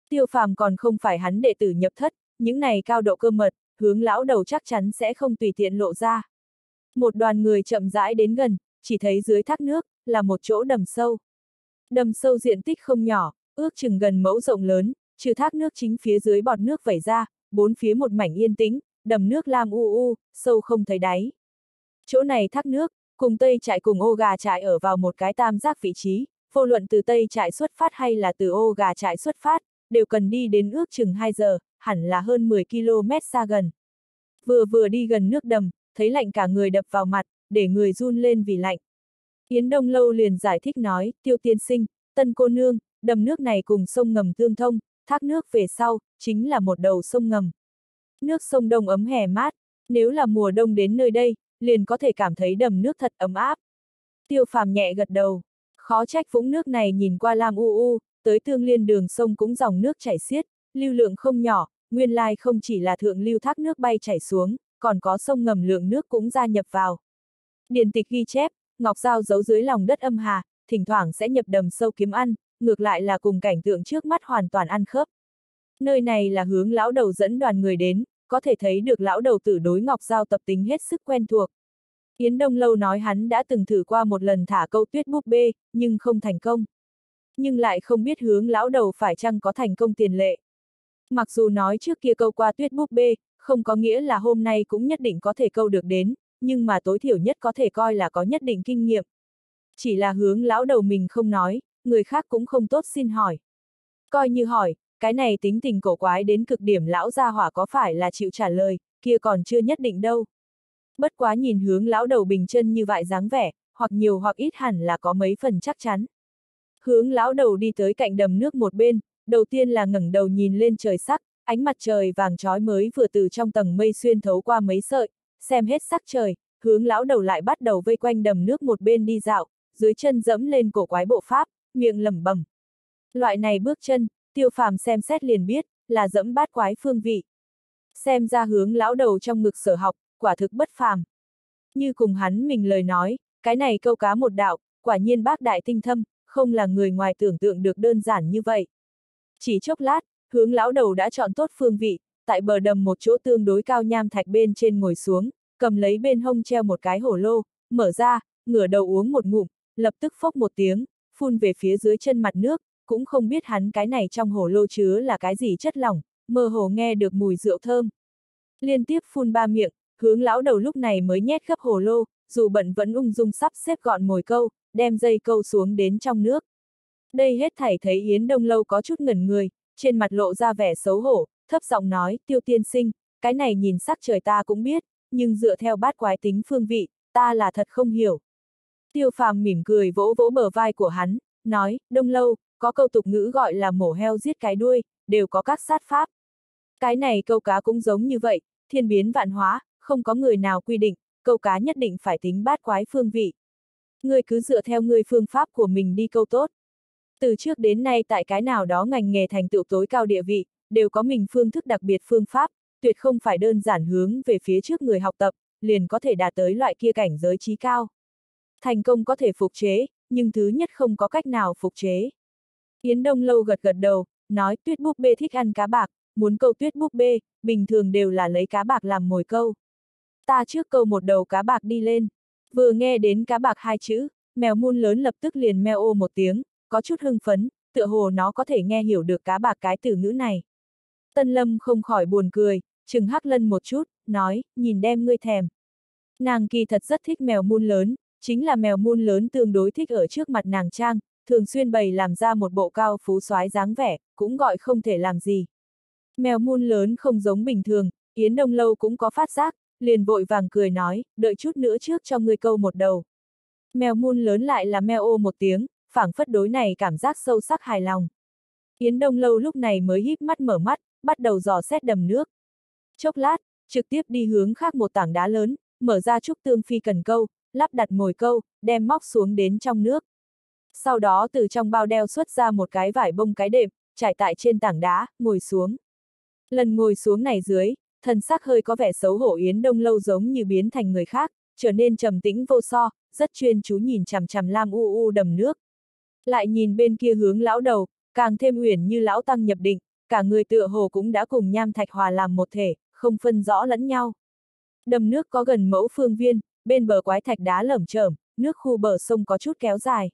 Tiêu phàm còn không phải hắn đệ tử nhập thất, những này cao độ cơ mật, hướng lão đầu chắc chắn sẽ không tùy tiện lộ ra. Một đoàn người chậm rãi đến gần, chỉ thấy dưới thác nước, là một chỗ đầm sâu. Đầm sâu diện tích không nhỏ, ước chừng gần mẫu rộng lớn, trừ thác nước chính phía dưới bọt nước vẩy ra, bốn phía một mảnh yên tĩnh, đầm nước lam u u, sâu không thấy đáy. Chỗ này thác nước, cùng tây trại cùng ô gà trại ở vào một cái tam giác vị trí, vô luận từ tây trại xuất phát hay là từ ô gà trại xuất phát, đều cần đi đến ước chừng 2 giờ, hẳn là hơn 10 km xa gần. Vừa vừa đi gần nước đầm, thấy lạnh cả người đập vào mặt, để người run lên vì lạnh. Yến Đông Lâu liền giải thích nói, tiêu tiên sinh, tân cô nương, đầm nước này cùng sông ngầm tương thông, thác nước về sau, chính là một đầu sông ngầm. Nước sông đông ấm hè mát, nếu là mùa đông đến nơi đây, liền có thể cảm thấy đầm nước thật ấm áp. Tiêu phàm nhẹ gật đầu, khó trách vũng nước này nhìn qua lam u u, tới tương liên đường sông cũng dòng nước chảy xiết, lưu lượng không nhỏ, nguyên lai không chỉ là thượng lưu thác nước bay chảy xuống, còn có sông ngầm lượng nước cũng gia nhập vào. Điền tịch ghi chép, Ngọc dao giấu dưới lòng đất âm hà, thỉnh thoảng sẽ nhập đầm sâu kiếm ăn, ngược lại là cùng cảnh tượng trước mắt hoàn toàn ăn khớp. Nơi này là hướng lão đầu dẫn đoàn người đến, có thể thấy được lão đầu tử đối Ngọc Giao tập tính hết sức quen thuộc. Yến Đông Lâu nói hắn đã từng thử qua một lần thả câu tuyết búp bê, nhưng không thành công. Nhưng lại không biết hướng lão đầu phải chăng có thành công tiền lệ. Mặc dù nói trước kia câu qua tuyết búp bê, không có nghĩa là hôm nay cũng nhất định có thể câu được đến, nhưng mà tối thiểu nhất có thể coi là có nhất định kinh nghiệm. Chỉ là hướng lão đầu mình không nói, người khác cũng không tốt xin hỏi. Coi như hỏi, cái này tính tình cổ quái đến cực điểm lão gia hỏa có phải là chịu trả lời, kia còn chưa nhất định đâu. Bất quá nhìn hướng lão đầu bình chân như vậy dáng vẻ, hoặc nhiều hoặc ít hẳn là có mấy phần chắc chắn. Hướng lão đầu đi tới cạnh đầm nước một bên, đầu tiên là ngẩng đầu nhìn lên trời sắc, ánh mặt trời vàng trói mới vừa từ trong tầng mây xuyên thấu qua mấy sợi, xem hết sắc trời, hướng lão đầu lại bắt đầu vây quanh đầm nước một bên đi dạo, dưới chân dẫm lên cổ quái bộ pháp, miệng lẩm bẩm. Loại này bước chân, tiêu phàm xem xét liền biết, là dẫm bát quái phương vị. Xem ra hướng lão đầu trong ngực sở học, quả thực bất phàm. Như cùng hắn mình lời nói, cái này câu cá một đạo, quả nhiên bác đại tinh thâm, không là người ngoài tưởng tượng được đơn giản như vậy. Chỉ chốc lát, hướng lão đầu đã chọn tốt phương vị, tại bờ đầm một chỗ tương đối cao nham thạch bên trên ngồi xuống, cầm lấy bên hông treo một cái hổ lô, mở ra, ngửa đầu uống một ngụm, lập tức phốc một tiếng, phun về phía dưới chân mặt nước, cũng không biết hắn cái này trong hồ lô chứa là cái gì chất lỏng, mơ hồ nghe được mùi rượu thơm. Liên tiếp phun ba miệng, hướng lão đầu lúc này mới nhét gấp hồ lô, dù bận vẫn ung dung sắp xếp gọn mồi câu, đem dây câu xuống đến trong nước. Đây hết thảy thấy Yến Đông Lâu có chút ngẩn người, trên mặt lộ ra vẻ xấu hổ, thấp giọng nói, tiêu tiên sinh, cái này nhìn sắc trời ta cũng biết, nhưng dựa theo bát quái tính phương vị, ta là thật không hiểu. Tiêu phàm mỉm cười vỗ vỗ bờ vai của hắn, nói, Đông Lâu, có câu tục ngữ gọi là mổ heo giết cái đuôi, đều có các sát pháp. Cái này câu cá cũng giống như vậy, thiên biến vạn hóa, không có người nào quy định, câu cá nhất định phải tính bát quái phương vị. Ngươi cứ dựa theo ngươi phương pháp của mình đi câu tốt. Từ trước đến nay tại cái nào đó ngành nghề thành tựu tối cao địa vị, đều có mình phương thức đặc biệt phương pháp, tuyệt không phải đơn giản hướng về phía trước người học tập, liền có thể đạt tới loại kia cảnh giới trí cao. Thành công có thể phục chế, nhưng thứ nhất không có cách nào phục chế. Yến Đông Lâu gật gật đầu, nói tuyết búp bê thích ăn cá bạc, muốn câu tuyết búp bê, bình thường đều là lấy cá bạc làm mồi câu. Ta trước câu một đầu cá bạc đi lên. Vừa nghe đến cá bạc hai chữ, mèo muôn lớn lập tức liền meo ô một tiếng, có chút hưng phấn, tựa hồ nó có thể nghe hiểu được cá bạc cái từ ngữ này. Tân Lâm không khỏi buồn cười, chừng hắc lân một chút, nói, nhìn đem ngươi thèm. Nàng kỳ thật rất thích mèo muôn lớn, chính là mèo muôn lớn tương đối thích ở trước mặt nàng trang, thường xuyên bày làm ra một bộ cao phú soái dáng vẻ, cũng gọi không thể làm gì. Mèo muôn lớn không giống bình thường, Yến Đông Lâu cũng có phát giác, liền vội vàng cười nói, đợi chút nữa trước cho ngươi câu một đầu. Mèo muôn lớn lại là mèo ô một tiếng, phảng phất đối này cảm giác sâu sắc hài lòng. Yến Đông Lâu lúc này mới híp mắt mở mắt, bắt đầu dò xét đầm nước. Chốc lát, trực tiếp đi hướng khác một tảng đá lớn, mở ra trúc tương phi cần câu, lắp đặt mồi câu, đem móc xuống đến trong nước. Sau đó từ trong bao đeo xuất ra một cái vải bông cái đệm, trải tại trên tảng đá, ngồi xuống. Lần ngồi xuống này dưới, thần sắc hơi có vẻ xấu hổ Yến Đông lâu giống như biến thành người khác, trở nên trầm tĩnh vô so, rất chuyên chú nhìn chằm chằm lam u u đầm nước. Lại nhìn bên kia hướng lão đầu, càng thêm uyển như lão tăng nhập định, cả người tựa hồ cũng đã cùng nham thạch hòa làm một thể, không phân rõ lẫn nhau. Đầm nước có gần mẫu phương viên, bên bờ quái thạch đá lởm chởm, nước khu bờ sông có chút kéo dài.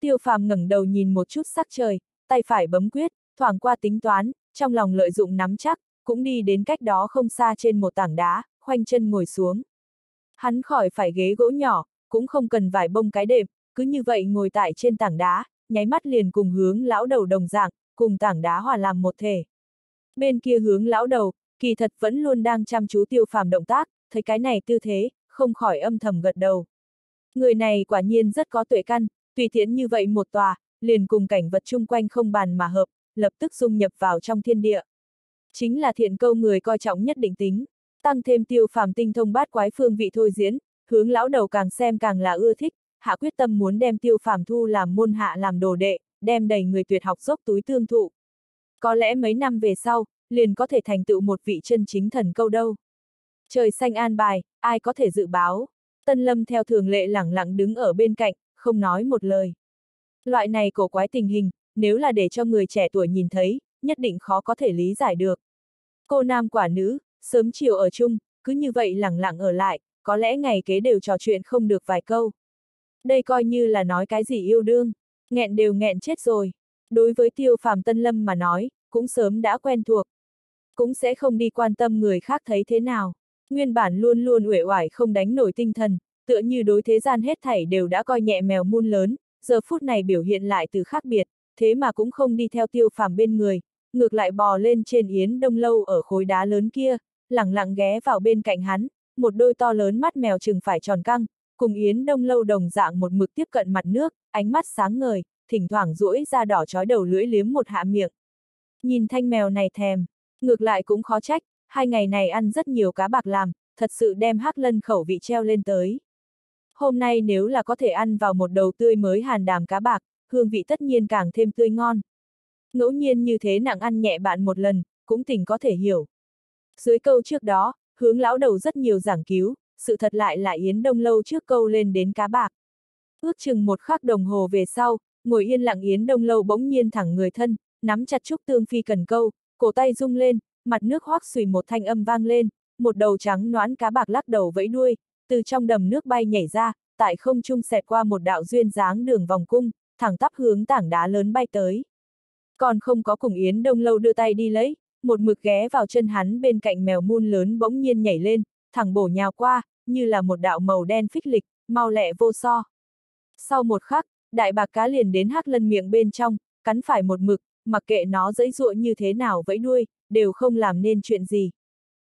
Tiêu phàm ngẩng đầu nhìn một chút sắc trời, tay phải bấm quyết, thoảng qua tính toán, trong lòng lợi dụng nắm chắc, cũng đi đến cách đó không xa trên một tảng đá, khoanh chân ngồi xuống. Hắn khỏi phải ghế gỗ nhỏ, cũng không cần vải bông cái đệm, cứ như vậy ngồi tại trên tảng đá, nháy mắt liền cùng hướng lão đầu đồng dạng, cùng tảng đá hòa làm một thể. Bên kia hướng lão đầu, kỳ thật vẫn luôn đang chăm chú tiêu phàm động tác, thấy cái này tư thế, không khỏi âm thầm gật đầu. Người này quả nhiên rất có tuệ căn, tùy thiện như vậy một tòa, liền cùng cảnh vật chung quanh không bàn mà hợp, lập tức dung nhập vào trong thiên địa. Chính là thiện câu người coi trọng nhất định tính, tăng thêm tiêu phàm tinh thông bát quái phương vị thôi diễn, hướng lão đầu càng xem càng là ưa thích, hạ quyết tâm muốn đem tiêu phàm thu làm môn hạ làm đồ đệ, đem đầy người tuyệt học dốc túi tương thụ. Có lẽ mấy năm về sau, liền có thể thành tựu một vị chân chính thần câu đâu. Trời xanh an bài, ai có thể dự báo. Tân Lâm theo thường lệ lẳng lặng đứng ở bên cạnh, không nói một lời. Loại này cổ quái tình hình, nếu là để cho người trẻ tuổi nhìn thấy, nhất định khó có thể lý giải được. Cô nam quả nữ, sớm chiều ở chung, cứ như vậy lẳng lặng ở lại, có lẽ ngày kế đều trò chuyện không được vài câu. Đây coi như là nói cái gì yêu đương, nghẹn đều nghẹn chết rồi. Đối với tiêu phàm tân lâm mà nói, cũng sớm đã quen thuộc. Cũng sẽ không đi quan tâm người khác thấy thế nào. Nguyên bản luôn luôn uể oải không đánh nổi tinh thần, tựa như đối thế gian hết thảy đều đã coi nhẹ mèo muôn lớn, giờ phút này biểu hiện lại từ khác biệt, thế mà cũng không đi theo tiêu phàm bên người, ngược lại bò lên trên yến đông lâu ở khối đá lớn kia, lẳng lặng ghé vào bên cạnh hắn, một đôi to lớn mắt mèo chừng phải tròn căng, cùng yến đông lâu đồng dạng một mực tiếp cận mặt nước, ánh mắt sáng ngời, thỉnh thoảng duỗi ra đỏ chói đầu lưỡi liếm một hạ miệng. Nhìn thanh mèo này thèm, ngược lại cũng khó trách, hai ngày này ăn rất nhiều cá bạc làm, thật sự đem hắc lân khẩu vị treo lên tới. Hôm nay nếu là có thể ăn vào một đầu tươi mới hàn đàm cá bạc, hương vị tất nhiên càng thêm tươi ngon. Ngẫu nhiên như thế nặng ăn nhẹ bạn một lần, cũng tỉnh có thể hiểu. Dưới câu trước đó, hướng lão đầu rất nhiều giảng cứu, sự thật lại là Yến Đông Lâu trước câu lên đến cá bạc. Ước chừng một khắc đồng hồ về sau, ngồi yên lặng Yến Đông Lâu bỗng nhiên thẳng người thân, nắm chặt trúc tương phi cần câu, cổ tay rung lên, mặt nước hoác xùy một thanh âm vang lên, một đầu trắng noãn cá bạc lắc đầu vẫy đuôi, từ trong đầm nước bay nhảy ra, tại không trung xẹt qua một đạo duyên dáng đường vòng cung, thẳng tắp hướng tảng đá lớn bay tới. Còn không có cùng Yến Đông Lâu đưa tay đi lấy, một mực ghé vào chân hắn bên cạnh mèo mun lớn bỗng nhiên nhảy lên, thẳng bổ nhào qua, như là một đạo màu đen phích lịch, mau lẹ vô so. Sau một khắc, đại bạc cá liền đến hắc lân miệng bên trong, cắn phải một mực, mặc kệ nó dẫy ruộng như thế nào vẫy đuôi, đều không làm nên chuyện gì.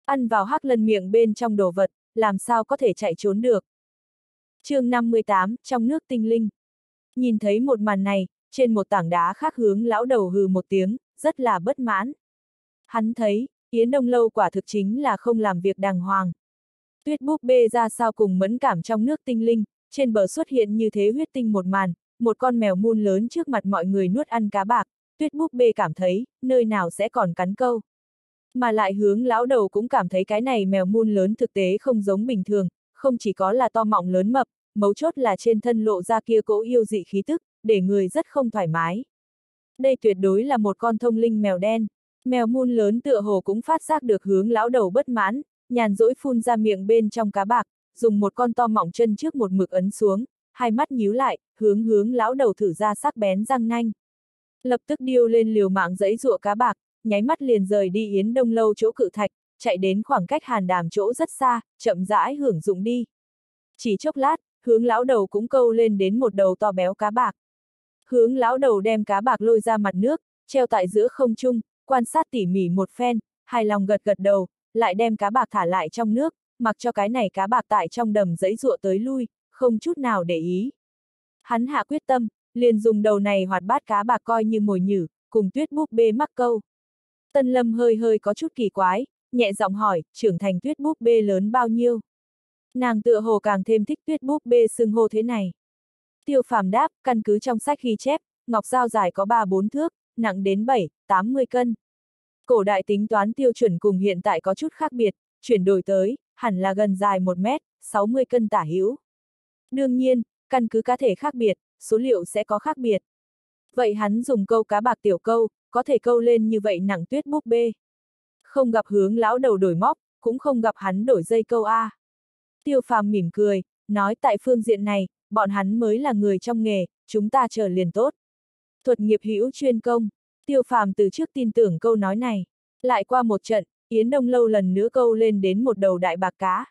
Ăn vào hắc lân miệng bên trong đồ vật, làm sao có thể chạy trốn được. chương 58, trong nước tinh linh. Nhìn thấy một màn này, trên một tảng đá khác hướng lão đầu hừ một tiếng, rất là bất mãn. Hắn thấy, Yến Đông Lâu quả thực chính là không làm việc đàng hoàng. Tuyết búp bê ra sao cùng mẫn cảm trong nước tinh linh, trên bờ xuất hiện như thế huyết tinh một màn, một con mèo muôn lớn trước mặt mọi người nuốt ăn cá bạc, tuyết búp bê cảm thấy, nơi nào sẽ còn cắn câu. Mà lại hướng lão đầu cũng cảm thấy cái này mèo mun lớn thực tế không giống bình thường, không chỉ có là to mọng lớn mập, mấu chốt là trên thân lộ ra kia cỗ yêu dị khí tức, để người rất không thoải mái. Đây tuyệt đối là một con thông linh mèo đen. Mèo mun lớn tựa hồ cũng phát giác được hướng lão đầu bất mãn, nhàn rỗi phun ra miệng bên trong cá bạc, dùng một con to mỏng chân trước một mực ấn xuống, hai mắt nhíu lại, hướng hướng lão đầu thử ra sắc bén răng nanh. Lập tức điêu lên liều mạng dãy rụa cá bạc, nháy mắt liền rời đi Yến Đông Lâu chỗ cự thạch, chạy đến khoảng cách hàn đàm chỗ rất xa, chậm rãi hưởng dụng đi. Chỉ chốc lát, hướng lão đầu cũng câu lên đến một đầu to béo cá bạc. Hướng lão đầu đem cá bạc lôi ra mặt nước, treo tại giữa không trung, quan sát tỉ mỉ một phen, hài lòng gật gật đầu, lại đem cá bạc thả lại trong nước, mặc cho cái này cá bạc tại trong đầm giấy ruộ tới lui, không chút nào để ý. Hắn hạ quyết tâm, liền dùng đầu này hoạt bát cá bạc coi như mồi nhử, cùng tuyết búp bê mắc câu. Tân lâm hơi hơi có chút kỳ quái, nhẹ giọng hỏi, trưởng thành tuyết búp bê lớn bao nhiêu? Nàng tựa hồ càng thêm thích tuyết búp bê xưng hô thế này. Tiêu phàm đáp, căn cứ trong sách ghi chép, ngọc dao dài có 3-4 thước, nặng đến 7, 80 cân. Cổ đại tính toán tiêu chuẩn cùng hiện tại có chút khác biệt, chuyển đổi tới, hẳn là gần dài 1 mét, 60 cân tả hữu. Đương nhiên, căn cứ cá thể khác biệt, số liệu sẽ có khác biệt. Vậy hắn dùng câu cá bạc tiểu câu, có thể câu lên như vậy nặng tuyết búp bê. Không gặp hướng lão đầu đổi móc, cũng không gặp hắn đổi dây câu A. Tiêu phàm mỉm cười, nói tại phương diện này, bọn hắn mới là người trong nghề, chúng ta chờ liền tốt. Thuật nghiệp hữu chuyên công, tiêu phàm từ trước tin tưởng câu nói này. Lại qua một trận, Yến Đông Lâu lần nữa câu lên đến một đầu đại bạc cá.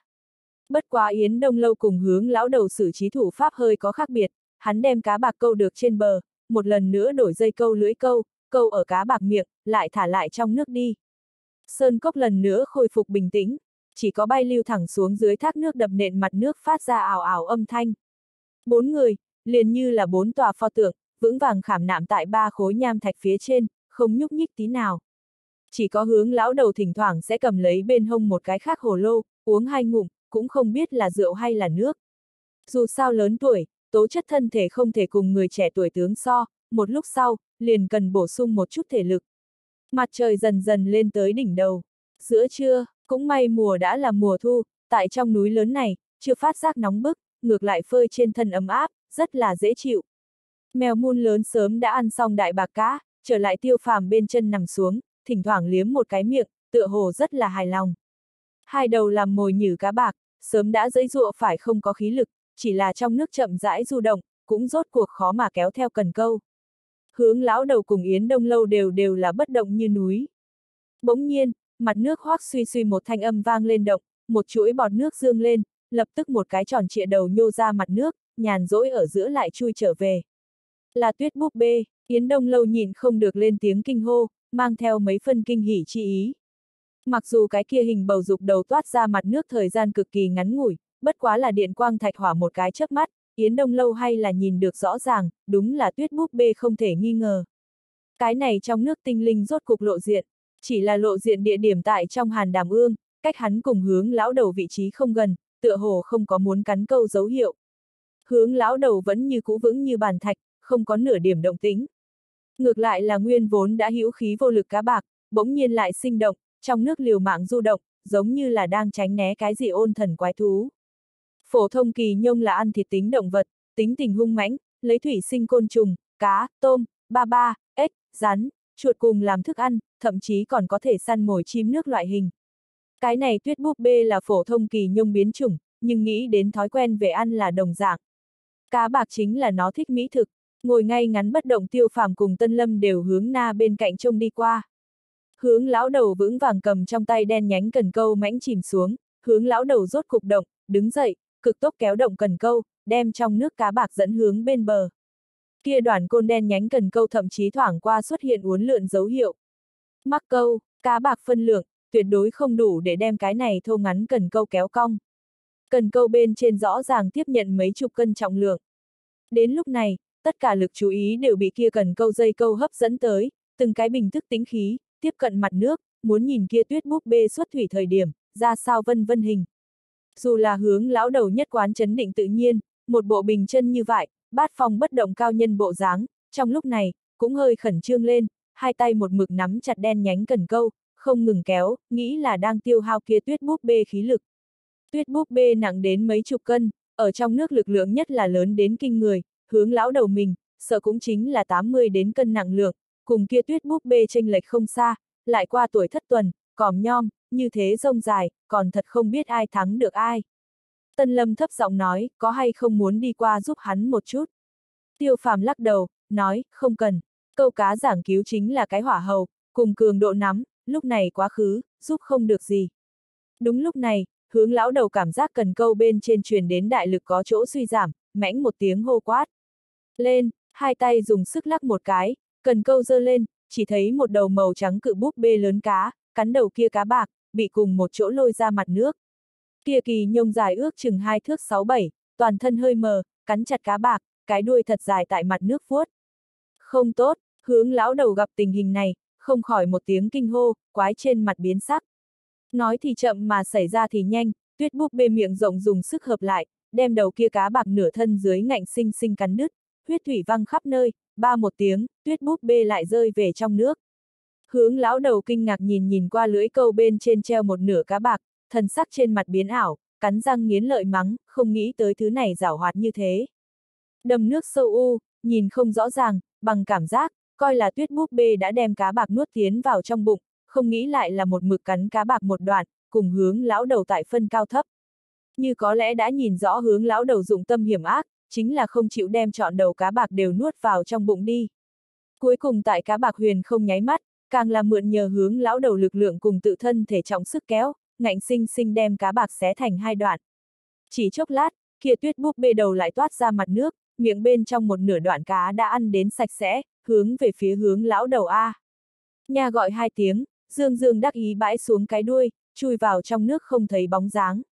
Bất quá Yến Đông Lâu cùng hướng lão đầu xử trí thủ pháp hơi có khác biệt, hắn đem cá bạc câu được trên bờ, một lần nữa đổi dây câu lưới câu, câu ở cá bạc miệng, lại thả lại trong nước đi. Sơn cốc lần nữa khôi phục bình tĩnh, chỉ có bay lưu thẳng xuống dưới thác nước đập nện mặt nước phát ra ảo ảo âm thanh. Bốn người, liền như là bốn tòa pho tượng, vững vàng khảm nạm tại ba khối nham thạch phía trên, không nhúc nhích tí nào. Chỉ có hướng lão đầu thỉnh thoảng sẽ cầm lấy bên hông một cái khác hồ lô, uống hai ngụm, cũng không biết là rượu hay là nước. Dù sao lớn tuổi, tố chất thân thể không thể cùng người trẻ tuổi tướng so, một lúc sau, liền cần bổ sung một chút thể lực. Mặt trời dần dần lên tới đỉnh đầu. Giữa trưa, cũng may mùa đã là mùa thu, tại trong núi lớn này, chưa phát giác nóng bức, ngược lại phơi trên thân ấm áp, rất là dễ chịu. Mèo muôn lớn sớm đã ăn xong đại bạc cá, trở lại tiêu phàm bên chân nằm xuống, thỉnh thoảng liếm một cái miệng, tựa hồ rất là hài lòng. Hai đầu làm mồi nhử cá bạc, sớm đã dễ dụa phải không có khí lực, chỉ là trong nước chậm rãi du động, cũng rốt cuộc khó mà kéo theo cần câu. Hướng lão đầu cùng Yến Đông Lâu đều đều là bất động như núi. Bỗng nhiên, mặt nước hoác suy suy một thanh âm vang lên động, một chuỗi bọt nước dương lên, lập tức một cái tròn trịa đầu nhô ra mặt nước, nhàn rỗi ở giữa lại chui trở về. Là tuyết búp bê, Yến Đông Lâu nhìn không được lên tiếng kinh hô, mang theo mấy phân kinh hỉ chi ý. Mặc dù cái kia hình bầu dục đầu toát ra mặt nước thời gian cực kỳ ngắn ngủi, bất quá là điện quang thạch hỏa một cái chớp mắt, Yến Đông Lâu hay là nhìn được rõ ràng, đúng là tuyết búp bê không thể nghi ngờ. Cái này trong nước tinh linh rốt cục lộ diện, chỉ là lộ diện địa điểm tại trong hàn đàm ương, cách hắn cùng hướng lão đầu vị trí không gần, tựa hồ không có muốn cắn câu dấu hiệu. Hướng lão đầu vẫn như cũ vững như bàn thạch, không có nửa điểm động tính. Ngược lại là nguyên vốn đã hữu khí vô lực cá bạc, bỗng nhiên lại sinh động, trong nước liều mạng du động, giống như là đang tránh né cái gì ôn thần quái thú. Phổ thông kỳ nhông là ăn thịt tính động vật, tính tình hung mãnh, lấy thủy sinh côn trùng, cá, tôm, ba ba, ếch, rắn, chuột cùng làm thức ăn, thậm chí còn có thể săn mồi chim nước loại hình. Cái này tuyết búp bê là phổ thông kỳ nhông biến chủng, nhưng nghĩ đến thói quen về ăn là đồng dạng. Cá bạc chính là nó thích mỹ thực, ngồi ngay ngắn bất động tiêu phàm cùng Tân Lâm đều hướng na bên cạnh trông đi qua. Hướng lão đầu vững vàng cầm trong tay đen nhánh cần câu mãnh chìm xuống, hướng lão đầu rốt cục động, đứng dậy, cực tốc kéo động cần câu, đem trong nước cá bạc dẫn hướng bên bờ. Kia đoàn côn đen nhánh cần câu thậm chí thoảng qua xuất hiện uốn lượn dấu hiệu. Mắc câu, cá bạc phân lượng, tuyệt đối không đủ để đem cái này thô ngắn cần câu kéo cong. Cần câu bên trên rõ ràng tiếp nhận mấy chục cân trọng lượng. Đến lúc này, tất cả lực chú ý đều bị kia cần câu dây câu hấp dẫn tới, từng cái bình thức tính khí, tiếp cận mặt nước, muốn nhìn kia tuyết búp bê xuất thủy thời điểm, ra sao vân vân hình. Dù là hướng lão đầu nhất quán chấn định tự nhiên, một bộ bình chân như vậy, bát phong bất động cao nhân bộ dáng, trong lúc này, cũng hơi khẩn trương lên, hai tay một mực nắm chặt đen nhánh cần câu, không ngừng kéo, nghĩ là đang tiêu hao kia tuyết búp bê khí lực. Tuyết búp bê nặng đến mấy chục cân, ở trong nước lực lượng nhất là lớn đến kinh người, hướng lão đầu mình, sợ cũng chính là 80 đến cân nặng lượng, cùng kia tuyết búp bê tranh lệch không xa, lại qua tuổi thất tuần, còm nhom, như thế rông dài, còn thật không biết ai thắng được ai. Tân Lâm thấp giọng nói, có hay không muốn đi qua giúp hắn một chút. Tiêu phàm lắc đầu, nói, không cần. Câu cá giảng cứu chính là cái hỏa hầu, cùng cường độ nắm, lúc này quá khứ, giúp không được gì. Đúng lúc này, hướng lão đầu cảm giác cần câu bên trên truyền đến đại lực có chỗ suy giảm, mãnh một tiếng hô quát. Lên, hai tay dùng sức lắc một cái, cần câu dơ lên, chỉ thấy một đầu màu trắng cự búp bê lớn cá, cắn đầu kia cá bạc, bị cùng một chỗ lôi ra mặt nước. Kia kỳ nhông dài ước chừng hai thước sáu bảy, toàn thân hơi mờ, cắn chặt cá bạc, cái đuôi thật dài tại mặt nước vuốt. Không tốt, hướng lão đầu gặp tình hình này, không khỏi một tiếng kinh hô, quái trên mặt biến sắc. Nói thì chậm mà xảy ra thì nhanh, tuyết búp bê miệng rộng dùng sức hợp lại, đem đầu kia cá bạc nửa thân dưới ngạnh sinh sinh cắn đứt, huyết thủy văng khắp nơi, ba một tiếng, tuyết búp bê lại rơi về trong nước. Hướng lão đầu kinh ngạc nhìn nhìn qua lưỡi câu bên trên treo một nửa cá bạc, thần sắc trên mặt biến ảo, cắn răng nghiến lợi mắng, không nghĩ tới thứ này giảo hoạt như thế. Đầm nước sâu u, nhìn không rõ ràng, bằng cảm giác, coi là tuyết búp bê đã đem cá bạc nuốt tiến vào trong bụng, không nghĩ lại là một mực cắn cá bạc một đoạn, cùng hướng lão đầu tại phân cao thấp. Như có lẽ đã nhìn rõ hướng lão đầu dụng tâm hiểm ác, chính là không chịu đem chọn đầu cá bạc đều nuốt vào trong bụng đi. Cuối cùng tại cá bạc huyền không nháy mắt, càng là mượn nhờ hướng lão đầu lực lượng cùng tự thân thể trọng sức kéo, ngạnh sinh sinh đem cá bạc xé thành hai đoạn. Chỉ chốc lát, kia tuyết búp bê đầu lại toát ra mặt nước, miệng bên trong một nửa đoạn cá đã ăn đến sạch sẽ, hướng về phía hướng lão đầu A. Nhà gọi hai tiếng, dương dương đắc ý bãi xuống cái đuôi, chui vào trong nước không thấy bóng dáng.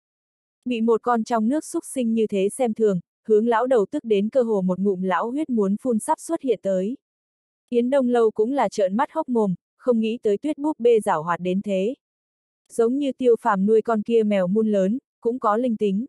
Bị một con trong nước xúc sinh như thế xem thường, hướng lão đầu tức đến cơ hồ một ngụm lão huyết muốn phun sắp xuất hiện tới. Yến Đông Lâu cũng là trợn mắt hốc mồm, không nghĩ tới tuyết búp bê giảo hoạt đến thế. Giống như tiêu phàm nuôi con kia mèo mun lớn, cũng có linh tính.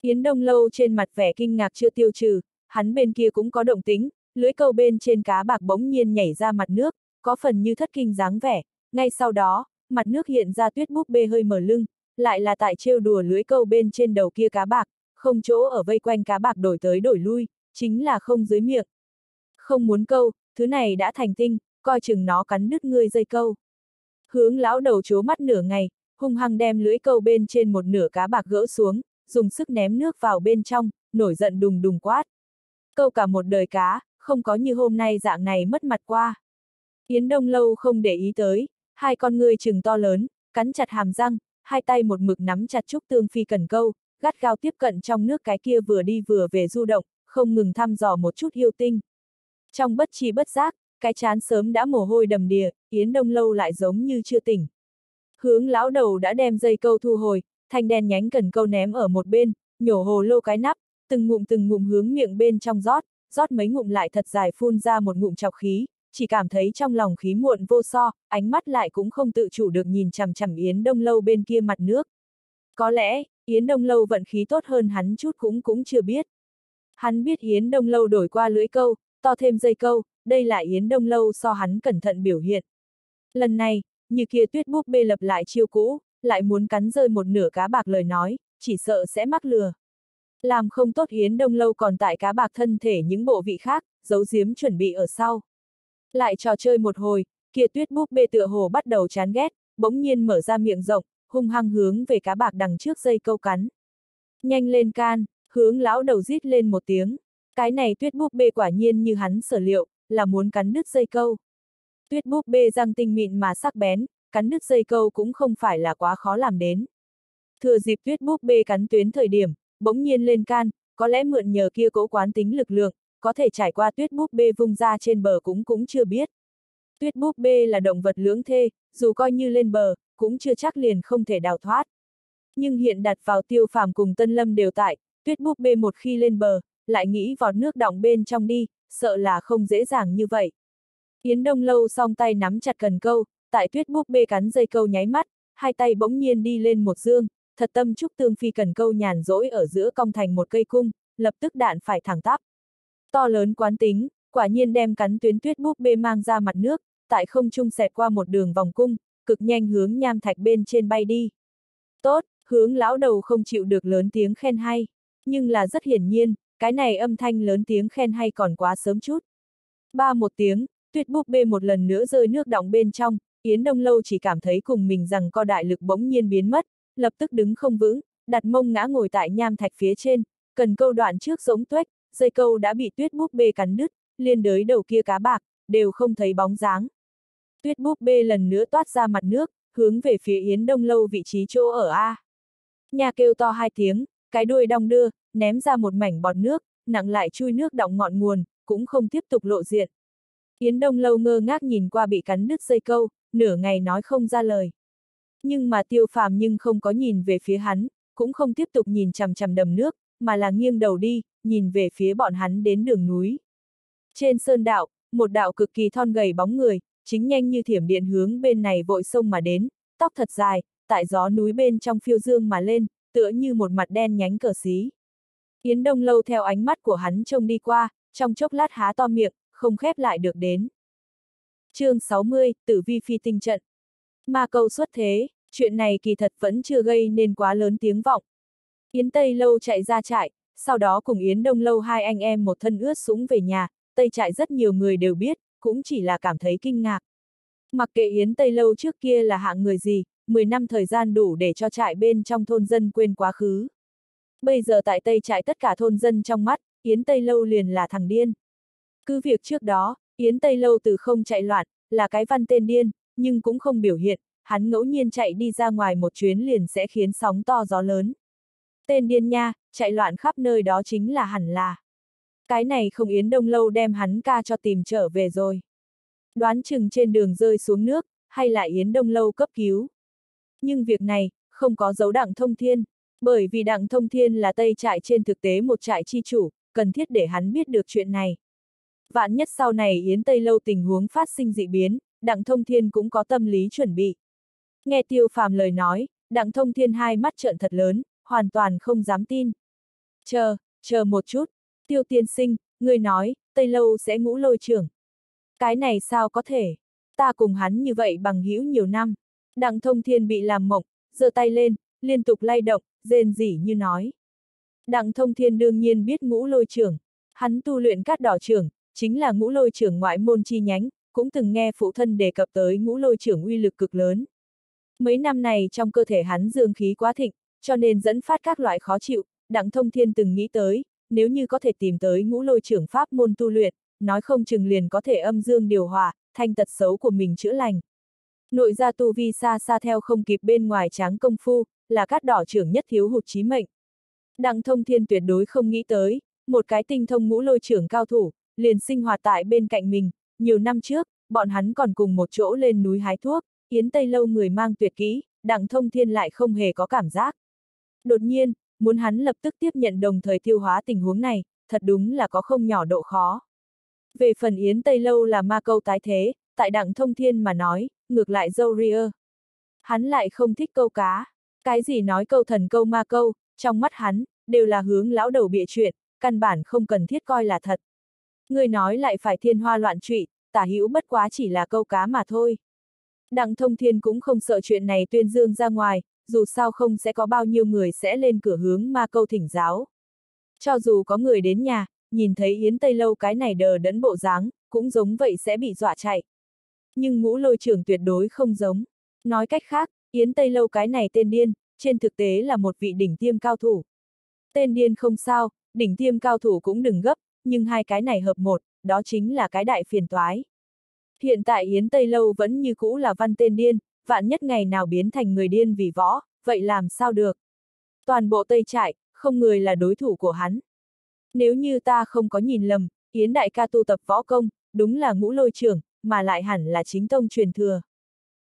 Yến Đông Lâu trên mặt vẻ kinh ngạc chưa tiêu trừ, hắn bên kia cũng có động tính, lưới câu bên trên cá bạc bỗng nhiên nhảy ra mặt nước, có phần như thất kinh dáng vẻ, ngay sau đó, mặt nước hiện ra tuyết búp bê hơi mở lưng, lại là tại trêu đùa lưới câu bên trên đầu kia cá bạc, không chỗ ở vây quanh cá bạc đổi tới đổi lui, chính là không dưới miệng. Không muốn câu, thứ này đã thành tinh, coi chừng nó cắn đứt ngươi dây câu. Hướng lão đầu chố mắt nửa ngày, hung hăng đem lưỡi câu bên trên một nửa cá bạc gỡ xuống, dùng sức ném nước vào bên trong, nổi giận đùng đùng quát. Câu cả một đời cá, không có như hôm nay dạng này mất mặt qua. Yến Đông Lâu không để ý tới, hai con ngươi chừng to lớn, cắn chặt hàm răng, hai tay một mực nắm chặt trúc tương phi cần câu, gắt gao tiếp cận trong nước cái kia vừa đi vừa về du động, không ngừng thăm dò một chút yêu tinh. Trong bất chi bất giác, cái chán sớm đã mồ hôi đầm đìa, Yến Đông Lâu lại giống như chưa tỉnh. Hướng lão đầu đã đem dây câu thu hồi, thanh đen nhánh cần câu ném ở một bên, nhổ hồ lô cái nắp, từng ngụm từng ngụm hướng miệng bên trong rót, rót mấy ngụm lại thật dài phun ra một ngụm chọc khí, chỉ cảm thấy trong lòng khí muộn vô so, ánh mắt lại cũng không tự chủ được nhìn chằm chằm Yến Đông Lâu bên kia mặt nước. Có lẽ, Yến Đông Lâu vận khí tốt hơn hắn chút cũng cũng chưa biết. Hắn biết Yến Đông Lâu đổi qua lưỡi câu, to thêm dây câu, đây là Yến Đông Lâu so hắn cẩn thận biểu hiện. Lần này, như kia tuyết búp bê lập lại chiêu cũ, lại muốn cắn rơi một nửa cá bạc lời nói, chỉ sợ sẽ mắc lừa. Làm không tốt Yến Đông Lâu còn tại cá bạc thân thể những bộ vị khác, giấu giếm chuẩn bị ở sau. Lại trò chơi một hồi, kia tuyết búp bê tựa hồ bắt đầu chán ghét, bỗng nhiên mở ra miệng rộng, hung hăng hướng về cá bạc đằng trước dây câu cắn. Nhanh lên can, hướng lão đầu rít lên một tiếng. Cái này tuyết búp bê quả nhiên như hắn sở liệu, là muốn cắn đứt dây câu. Tuyết búp bê răng tinh mịn mà sắc bén, cắn đứt dây câu cũng không phải là quá khó làm đến. Thừa dịp tuyết búp bê cắn tuyến thời điểm, bỗng nhiên lên can, có lẽ mượn nhờ kia cố quán tính lực lượng, có thể trải qua tuyết búp bê vung ra trên bờ cũng cũng chưa biết. Tuyết búp bê là động vật lưỡng thê, dù coi như lên bờ, cũng chưa chắc liền không thể đào thoát. Nhưng hiện đặt vào tiêu phàm cùng Tân Lâm đều tại, tuyết búp bê một khi lên bờ, lại nghĩ vọt nước đọng bên trong đi, sợ là không dễ dàng như vậy. Yến Đông Lâu song tay nắm chặt cần câu, tại tuyết búp bê cắn dây câu nháy mắt, hai tay bỗng nhiên đi lên một dương, thật tâm trúc tương phi cần câu nhàn rỗi ở giữa cong thành một cây cung, lập tức đạn phải thẳng tắp. To lớn quán tính, quả nhiên đem cắn tuyến tuyết búp bê mang ra mặt nước, tại không trung xẹt qua một đường vòng cung, cực nhanh hướng nham thạch bên trên bay đi. Tốt, hướng lão đầu không chịu được lớn tiếng khen hay, nhưng là rất hiển nhiên, cái này âm thanh lớn tiếng khen hay còn quá sớm chút. Ba một tiếng, tuyết búp bê một lần nữa rơi nước đọng bên trong, Yến Đông Lâu chỉ cảm thấy cùng mình rằng co đại lực bỗng nhiên biến mất, lập tức đứng không vững, đặt mông ngã ngồi tại nham thạch phía trên, cần câu đoạn trước giống tuếch, dây câu đã bị tuyết búp bê cắn đứt, liên đới đầu kia cá bạc, đều không thấy bóng dáng. Tuyết búp bê lần nữa toát ra mặt nước, hướng về phía Yến Đông Lâu vị trí chỗ ở A. Nhà kêu to hai tiếng, cái đuôi đong đưa, ném ra một mảnh bọt nước, nặng lại chui nước đọng ngọn nguồn, cũng không tiếp tục lộ diện. Yến Đông Lâu ngơ ngác nhìn qua bị cắn đứt dây câu, nửa ngày nói không ra lời. Nhưng mà tiêu phàm nhưng không có nhìn về phía hắn, cũng không tiếp tục nhìn chằm chằm đầm nước, mà là nghiêng đầu đi, nhìn về phía bọn hắn đến đường núi. Trên sơn đạo, một đạo cực kỳ thon gầy bóng người, chính nhanh như thiểm điện hướng bên này vội sông mà đến, tóc thật dài, tại gió núi bên trong phiêu dương mà lên, tựa như một mặt đen nhánh cờ xí. Yến Đông Lâu theo ánh mắt của hắn trông đi qua, trong chốc lát há to miệng, không khép lại được đến. chương 60, Tử Vi Phi tinh trận. Ma câu xuất thế, chuyện này kỳ thật vẫn chưa gây nên quá lớn tiếng vọng. Yến Tây Lâu chạy ra trại, sau đó cùng Yến Đông Lâu hai anh em một thân ướt sũng về nhà, Tây trại rất nhiều người đều biết, cũng chỉ là cảm thấy kinh ngạc. Mặc kệ Yến Tây Lâu trước kia là hạng người gì, 10 năm thời gian đủ để cho trại bên trong thôn dân quên quá khứ. Bây giờ tại Tây trại tất cả thôn dân trong mắt, Yến Tây Lâu liền là thằng điên. Cứ việc trước đó, Yến Tây Lâu từ không chạy loạn, là cái văn tên điên, nhưng cũng không biểu hiện, hắn ngẫu nhiên chạy đi ra ngoài một chuyến liền sẽ khiến sóng to gió lớn. Tên điên nha, chạy loạn khắp nơi đó chính là hẳn là. Cái này không Yến Đông Lâu đem hắn ca cho tìm trở về rồi. Đoán chừng trên đường rơi xuống nước, hay là Yến Đông Lâu cấp cứu. Nhưng việc này, không có dấu đặng thông thiên, bởi vì đặng thông thiên là tây trại trên thực tế một trại chi chủ, cần thiết để hắn biết được chuyện này. Vạn nhất sau này Yến Tây Lâu tình huống phát sinh dị biến, đặng thông thiên cũng có tâm lý chuẩn bị. Nghe tiêu phàm lời nói, đặng thông thiên hai mắt trợn thật lớn, hoàn toàn không dám tin. Chờ, chờ một chút, tiêu tiên sinh, người nói, Tây Lâu sẽ ngũ lôi trưởng. Cái này sao có thể? Ta cùng hắn như vậy bằng hữu nhiều năm. Đặng thông thiên bị làm mộng, giơ tay lên, liên tục lay động, rên rỉ như nói. Đặng thông thiên đương nhiên biết ngũ lôi trưởng. Hắn tu luyện cát đỏ trưởng, chính là ngũ lôi trưởng ngoại môn chi nhánh, cũng từng nghe phụ thân đề cập tới ngũ lôi trưởng uy lực cực lớn. Mấy năm này trong cơ thể hắn dương khí quá thịnh, cho nên dẫn phát các loại khó chịu, Đặng Thông Thiên từng nghĩ tới, nếu như có thể tìm tới ngũ lôi trưởng pháp môn tu luyện, nói không chừng liền có thể âm dương điều hòa, thanh tật xấu của mình chữa lành. Nội gia tu vi xa xa theo không kịp bên ngoài tráng công phu, là cát đỏ trưởng nhất thiếu hụt chí mệnh. Đặng Thông Thiên tuyệt đối không nghĩ tới, một cái tinh thông ngũ lôi trưởng cao thủ, liền sinh hoạt tại bên cạnh mình, nhiều năm trước, bọn hắn còn cùng một chỗ lên núi hái thuốc, Yến Tây Lâu người mang tuyệt kỹ, Đặng Thông Thiên lại không hề có cảm giác. Đột nhiên, muốn hắn lập tức tiếp nhận đồng thời tiêu hóa tình huống này, thật đúng là có không nhỏ độ khó. Về phần Yến Tây Lâu là ma câu tái thế, tại Đặng Thông Thiên mà nói, ngược lại dâu ria. Hắn lại không thích câu cá. Cái gì nói câu thần câu ma câu, trong mắt hắn, đều là hướng lão đầu bịa chuyện, căn bản không cần thiết coi là thật. Người nói lại phải thiên hoa loạn trụy, tả hữu bất quá chỉ là câu cá mà thôi. Đặng thông thiên cũng không sợ chuyện này tuyên dương ra ngoài, dù sao không sẽ có bao nhiêu người sẽ lên cửa hướng ma câu thỉnh giáo. Cho dù có người đến nhà, nhìn thấy Yến Tây Lâu cái này đờ đẫn bộ dáng, cũng giống vậy sẽ bị dọa chạy. Nhưng ngũ lôi trưởng tuyệt đối không giống. Nói cách khác, Yến Tây Lâu cái này tên điên, trên thực tế là một vị đỉnh tiêm cao thủ. Tên điên không sao, đỉnh tiêm cao thủ cũng đừng gấp, nhưng hai cái này hợp một, đó chính là cái đại phiền toái. Hiện tại Yến Tây Lâu vẫn như cũ là văn tên điên, vạn nhất ngày nào biến thành người điên vì võ, vậy làm sao được? Toàn bộ Tây Trại, không người là đối thủ của hắn. Nếu như ta không có nhìn lầm, Yến Đại ca tu tập võ công, đúng là ngũ lôi trưởng, mà lại hẳn là chính tông truyền thừa.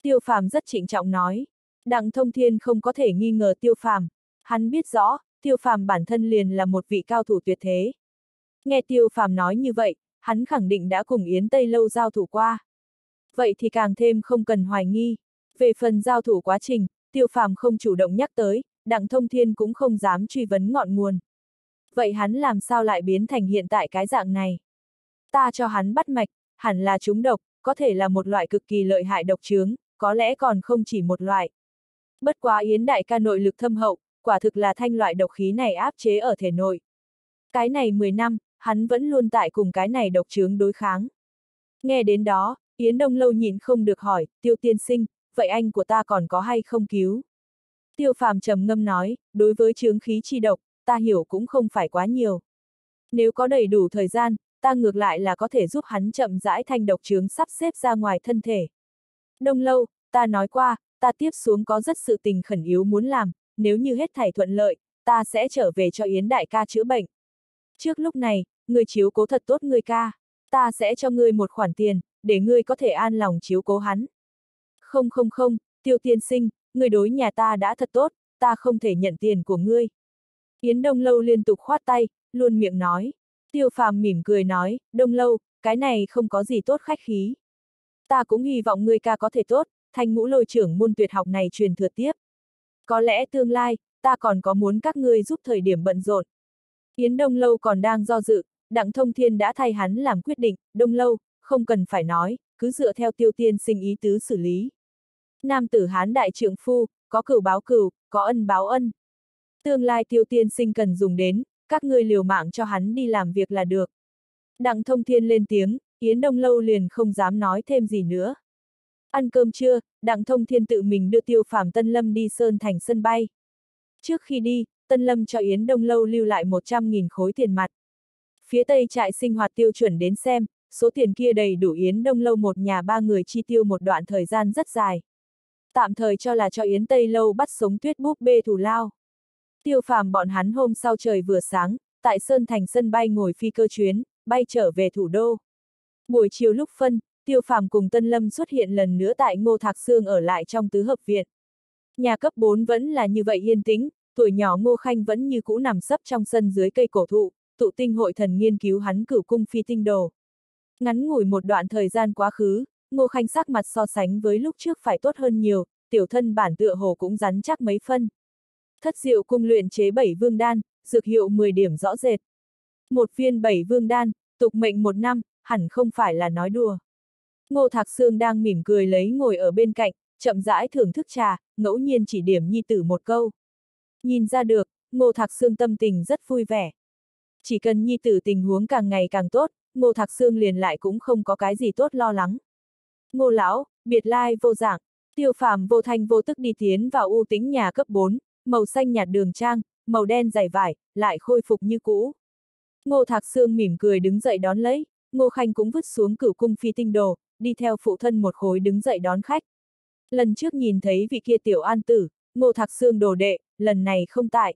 Tiêu Phàm rất trịnh trọng nói. Đặng Thông Thiên không có thể nghi ngờ Tiêu Phàm. Hắn biết rõ, Tiêu Phàm bản thân liền là một vị cao thủ tuyệt thế. Nghe Tiêu Phàm nói như vậy, hắn khẳng định đã cùng Yến Tây Lâu giao thủ qua. Vậy thì càng thêm không cần hoài nghi. Về phần giao thủ quá trình, Tiêu Phàm không chủ động nhắc tới, Đặng Thông Thiên cũng không dám truy vấn ngọn nguồn. Vậy hắn làm sao lại biến thành hiện tại cái dạng này? Ta cho hắn bắt mạch, hẳn là trúng độc, có thể là một loại cực kỳ lợi hại độc chướng, có lẽ còn không chỉ một loại. Bất quá Yến Đại ca nội lực thâm hậu, quả thực là thanh loại độc khí này áp chế ở thể nội. Cái này 10 năm, hắn vẫn luôn tại cùng cái này độc chướng đối kháng. Nghe đến đó, Yến Đông Lâu nhịn không được hỏi, tiêu tiên sinh, vậy anh của ta còn có hay không cứu? Tiêu phàm trầm ngâm nói, đối với chướng khí chi độc, ta hiểu cũng không phải quá nhiều. Nếu có đầy đủ thời gian, ta ngược lại là có thể giúp hắn chậm rãi thanh độc chướng sắp xếp ra ngoài thân thể. Đông lâu, ta nói qua, ta tiếp xuống có rất sự tình khẩn yếu muốn làm, nếu như hết thảy thuận lợi, ta sẽ trở về cho Yến đại ca chữa bệnh. Trước lúc này, người chiếu cố thật tốt người ca, ta sẽ cho ngươi một khoản tiền, để ngươi có thể an lòng chiếu cố hắn. Không không không, tiêu tiên sinh, người đối nhà ta đã thật tốt, ta không thể nhận tiền của ngươi. Yến Đông Lâu liên tục khoát tay, luôn miệng nói. Tiêu phàm mỉm cười nói, Đông Lâu, cái này không có gì tốt khách khí. Ta cũng hy vọng ngươi ca có thể tốt, Thanh ngũ lôi trưởng môn tuyệt học này truyền thừa tiếp. Có lẽ tương lai, ta còn có muốn các ngươi giúp thời điểm bận rộn. Yến Đông Lâu còn đang do dự, Đặng Thông Thiên đã thay hắn làm quyết định, Đông Lâu, không cần phải nói, cứ dựa theo tiêu tiên sinh ý tứ xử lý. Nam tử Hán đại trượng phu, có cửu báo cửu, có ân báo ân. Tương lai tiêu tiên sinh cần dùng đến, các ngươi liều mạng cho hắn đi làm việc là được. Đặng thông thiên lên tiếng, Yến Đông Lâu liền không dám nói thêm gì nữa. Ăn cơm trưa, Đặng thông thiên tự mình đưa tiêu phàm Tân Lâm đi Sơn Thành sân bay. Trước khi đi, Tân Lâm cho Yến Đông Lâu lưu lại 100.000 khối tiền mặt. Phía Tây trại sinh hoạt tiêu chuẩn đến xem, số tiền kia đầy đủ Yến Đông Lâu một nhà ba người chi tiêu một đoạn thời gian rất dài. Tạm thời cho là cho Yến Tây Lâu bắt sống tuyết búp bê thủ lao. Tiêu phàm bọn hắn hôm sau trời vừa sáng, tại Sơn Thành sân bay ngồi phi cơ chuyến, bay trở về thủ đô. Buổi chiều lúc phân, Tiêu phàm cùng Tân Lâm xuất hiện lần nữa tại Ngô Thạc Sương ở lại trong tứ hợp viện. Nhà cấp 4 vẫn là như vậy yên tĩnh, tuổi nhỏ Ngô Khanh vẫn như cũ nằm sấp trong sân dưới cây cổ thụ, tụ tinh hội thần nghiên cứu hắn cửu cung phi tinh đồ. Ngắn ngủi một đoạn thời gian quá khứ, Ngô Khanh sắc mặt so sánh với lúc trước phải tốt hơn nhiều, tiểu thân bản tựa hồ cũng rắn chắc mấy phân. Thất diệu cung luyện chế bảy vương đan, dược hiệu 10 điểm rõ rệt. Một viên bảy vương đan, tục mệnh một năm, hẳn không phải là nói đùa. Ngô Thạc Sương đang mỉm cười lấy ngồi ở bên cạnh, chậm rãi thưởng thức trà, ngẫu nhiên chỉ điểm nhi tử một câu. Nhìn ra được, Ngô Thạc Sương tâm tình rất vui vẻ. Chỉ cần nhi tử tình huống càng ngày càng tốt, Ngô Thạc Sương liền lại cũng không có cái gì tốt lo lắng. Ngô lão, biệt lai vô dạng, tiêu phàm vô thanh vô tức đi tiến vào u tính nhà cấp 4, màu xanh nhạt đường trang, màu đen dày vải, lại khôi phục như cũ. Ngô Thạc Sương mỉm cười đứng dậy đón lấy, Ngô Khanh cũng vứt xuống cửu cung phi tinh đồ, đi theo phụ thân một khối đứng dậy đón khách. Lần trước nhìn thấy vị kia tiểu an tử, Ngô Thạc Sương đồ đệ, lần này không tại.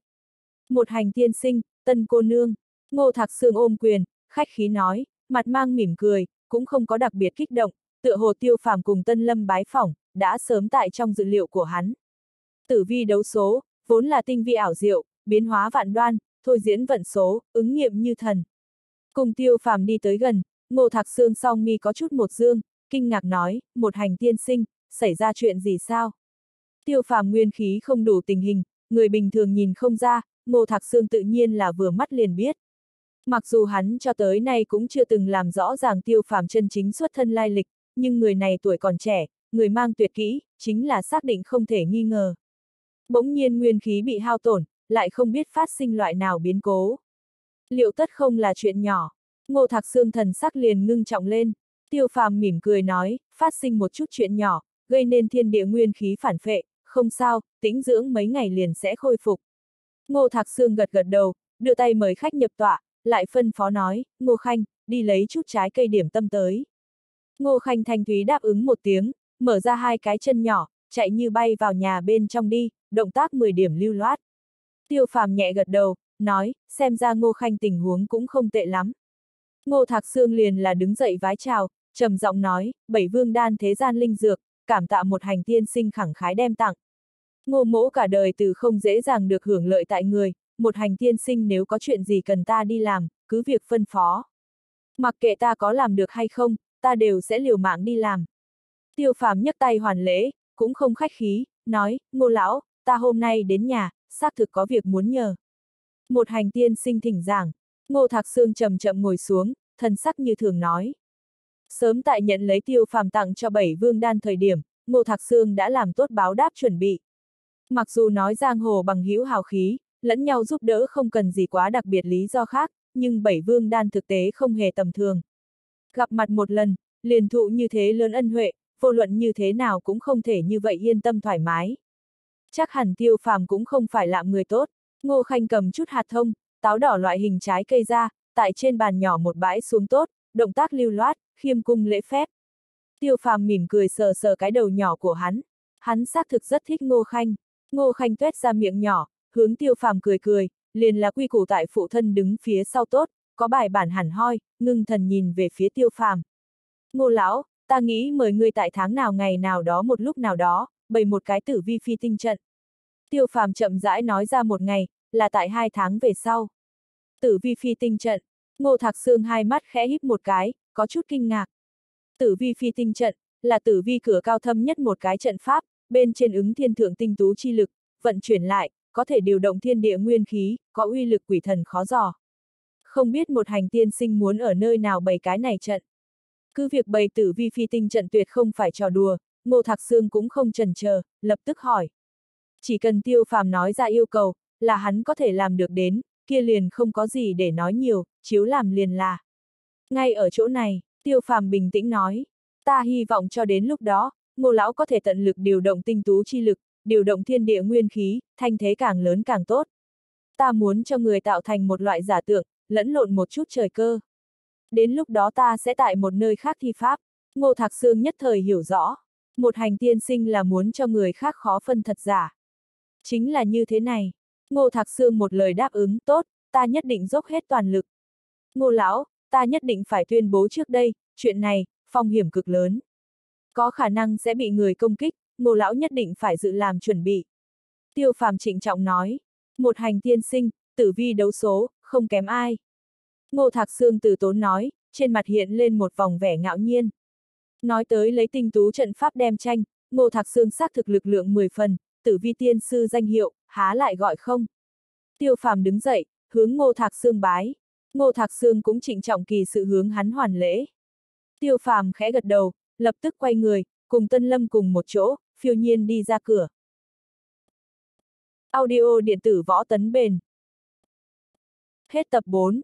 Một hành tiên sinh, tân cô nương, Ngô Thạc Sương ôm quyền, khách khí nói, mặt mang mỉm cười, cũng không có đặc biệt kích động, tựa hồ tiêu phàm cùng tân lâm bái phỏng, đã sớm tại trong dự liệu của hắn. Tử vi đấu số, vốn là tinh vi ảo diệu, biến hóa vạn đoan, thôi diễn vận số, ứng nghiệm như thần. Cùng tiêu phàm đi tới gần, ngô thạc xương song mi có chút một dương, kinh ngạc nói, một hành tiên sinh, xảy ra chuyện gì sao? Tiêu phàm nguyên khí không đủ tình hình, người bình thường nhìn không ra, ngô thạc xương tự nhiên là vừa mắt liền biết. Mặc dù hắn cho tới nay cũng chưa từng làm rõ ràng tiêu phàm chân chính xuất thân lai lịch, nhưng người này tuổi còn trẻ, người mang tuyệt kỹ, chính là xác định không thể nghi ngờ. Bỗng nhiên nguyên khí bị hao tổn, lại không biết phát sinh loại nào biến cố. Liệu tất không là chuyện nhỏ? Ngô Thạc Sương thần sắc liền ngưng trọng lên. Tiêu phàm mỉm cười nói, phát sinh một chút chuyện nhỏ, gây nên thiên địa nguyên khí phản phệ, không sao, tĩnh dưỡng mấy ngày liền sẽ khôi phục. Ngô Thạc Sương gật gật đầu, đưa tay mời khách nhập tọa, lại phân phó nói, Ngô Khanh, đi lấy chút trái cây điểm tâm tới. Ngô Khanh thanh thúy đáp ứng một tiếng, mở ra hai cái chân nhỏ, chạy như bay vào nhà bên trong đi, động tác 10 điểm lưu loát. Tiêu phàm nhẹ gật đầu, nói, xem ra Ngô Khanh tình huống cũng không tệ lắm. Ngô Thạc Sương liền là đứng dậy vái chào, trầm giọng nói, bảy vương đan thế gian linh dược, cảm tạ một hành tiên sinh khẳng khái đem tặng. Ngô mỗ cả đời từ không dễ dàng được hưởng lợi tại người, một hành tiên sinh nếu có chuyện gì cần ta đi làm, cứ việc phân phó. Mặc kệ ta có làm được hay không, ta đều sẽ liều mạng đi làm. Tiêu phàm nhấc tay hoàn lễ, cũng không khách khí, nói, ngô lão, ta hôm nay đến nhà, xác thực có việc muốn nhờ. Một hành tiên sinh thỉnh giảng, ngô thạc xương chậm chậm ngồi xuống, thần sắc như thường nói. Sớm tại nhận lấy tiêu phàm tặng cho bảy vương đan thời điểm, ngô thạc xương đã làm tốt báo đáp chuẩn bị. Mặc dù nói giang hồ bằng hữu hào khí, lẫn nhau giúp đỡ không cần gì quá đặc biệt lý do khác, nhưng bảy vương đan thực tế không hề tầm thường. Gặp mặt một lần, liền thụ như thế lớn ân huệ, vô luận như thế nào cũng không thể như vậy yên tâm thoải mái. Chắc hẳn tiêu phàm cũng không phải lạm người tốt, ngô khanh cầm chút hạt thông, táo đỏ loại hình trái cây ra, tại trên bàn nhỏ một bãi xuống tốt, động tác lưu loát, khiêm cung lễ phép. Tiêu phàm mỉm cười sờ sờ cái đầu nhỏ của hắn, hắn xác thực rất thích ngô khanh, ngô khanh tuét ra miệng nhỏ, hướng tiêu phàm cười cười, liền là quy củ tại phụ thân đứng phía sau tốt, có bài bản hẳn hoi, ngưng thần nhìn về phía tiêu phàm. Ngô lão, ta nghĩ mời ngươi tại tháng nào ngày nào đó một lúc nào đó, bày một cái tử vi phi tinh trận. Tiêu phàm chậm rãi nói ra một ngày, là tại hai tháng về sau. Tử vi phi tinh trận, ngô thạc xương hai mắt khẽ híp một cái, có chút kinh ngạc. Tử vi phi tinh trận, là tử vi cửa cao thâm nhất một cái trận pháp, bên trên ứng thiên thượng tinh tú chi lực, vận chuyển lại, có thể điều động thiên địa nguyên khí, có uy lực quỷ thần khó dò. Không biết một hành tiên sinh muốn ở nơi nào bày cái này trận. Cứ việc bày tử vi phi tinh trận tuyệt không phải trò đùa, Ngô Thạc Sương cũng không trần chờ, lập tức hỏi. Chỉ cần tiêu phàm nói ra yêu cầu, là hắn có thể làm được đến, kia liền không có gì để nói nhiều, chiếu làm liền là. Ngay ở chỗ này, tiêu phàm bình tĩnh nói, ta hy vọng cho đến lúc đó, ngô lão có thể tận lực điều động tinh tú chi lực, điều động thiên địa nguyên khí, thanh thế càng lớn càng tốt. Ta muốn cho người tạo thành một loại giả tượng, lẫn lộn một chút trời cơ. Đến lúc đó ta sẽ tại một nơi khác thi pháp, Ngô Thạc Sương nhất thời hiểu rõ, một hành tiên sinh là muốn cho người khác khó phân thật giả. Chính là như thế này, Ngô Thạc Sương một lời đáp ứng tốt, ta nhất định dốc hết toàn lực. Ngô Lão, ta nhất định phải tuyên bố trước đây, chuyện này, phong hiểm cực lớn. Có khả năng sẽ bị người công kích, ngô lão nhất định phải dự làm chuẩn bị. Tiêu phàm trịnh trọng nói, một hành tiên sinh, tử vi đấu số, không kém ai. Ngô Thạc Sương từ tốn nói, trên mặt hiện lên một vòng vẻ ngạo nhiên. Nói tới lấy tinh tú trận pháp đem tranh, Ngô Thạc Sương xác thực lực lượng 10 phần, tử vi tiên sư danh hiệu, há lại gọi không. Tiêu phàm đứng dậy, hướng Ngô Thạc Sương bái. Ngô Thạc Sương cũng trịnh trọng kỳ sự hướng hắn hoàn lễ. Tiêu phàm khẽ gật đầu, lập tức quay người, cùng Tân Lâm cùng một chỗ, phiêu nhiên đi ra cửa. Audio điện tử võ tấn bền. Hết tập 4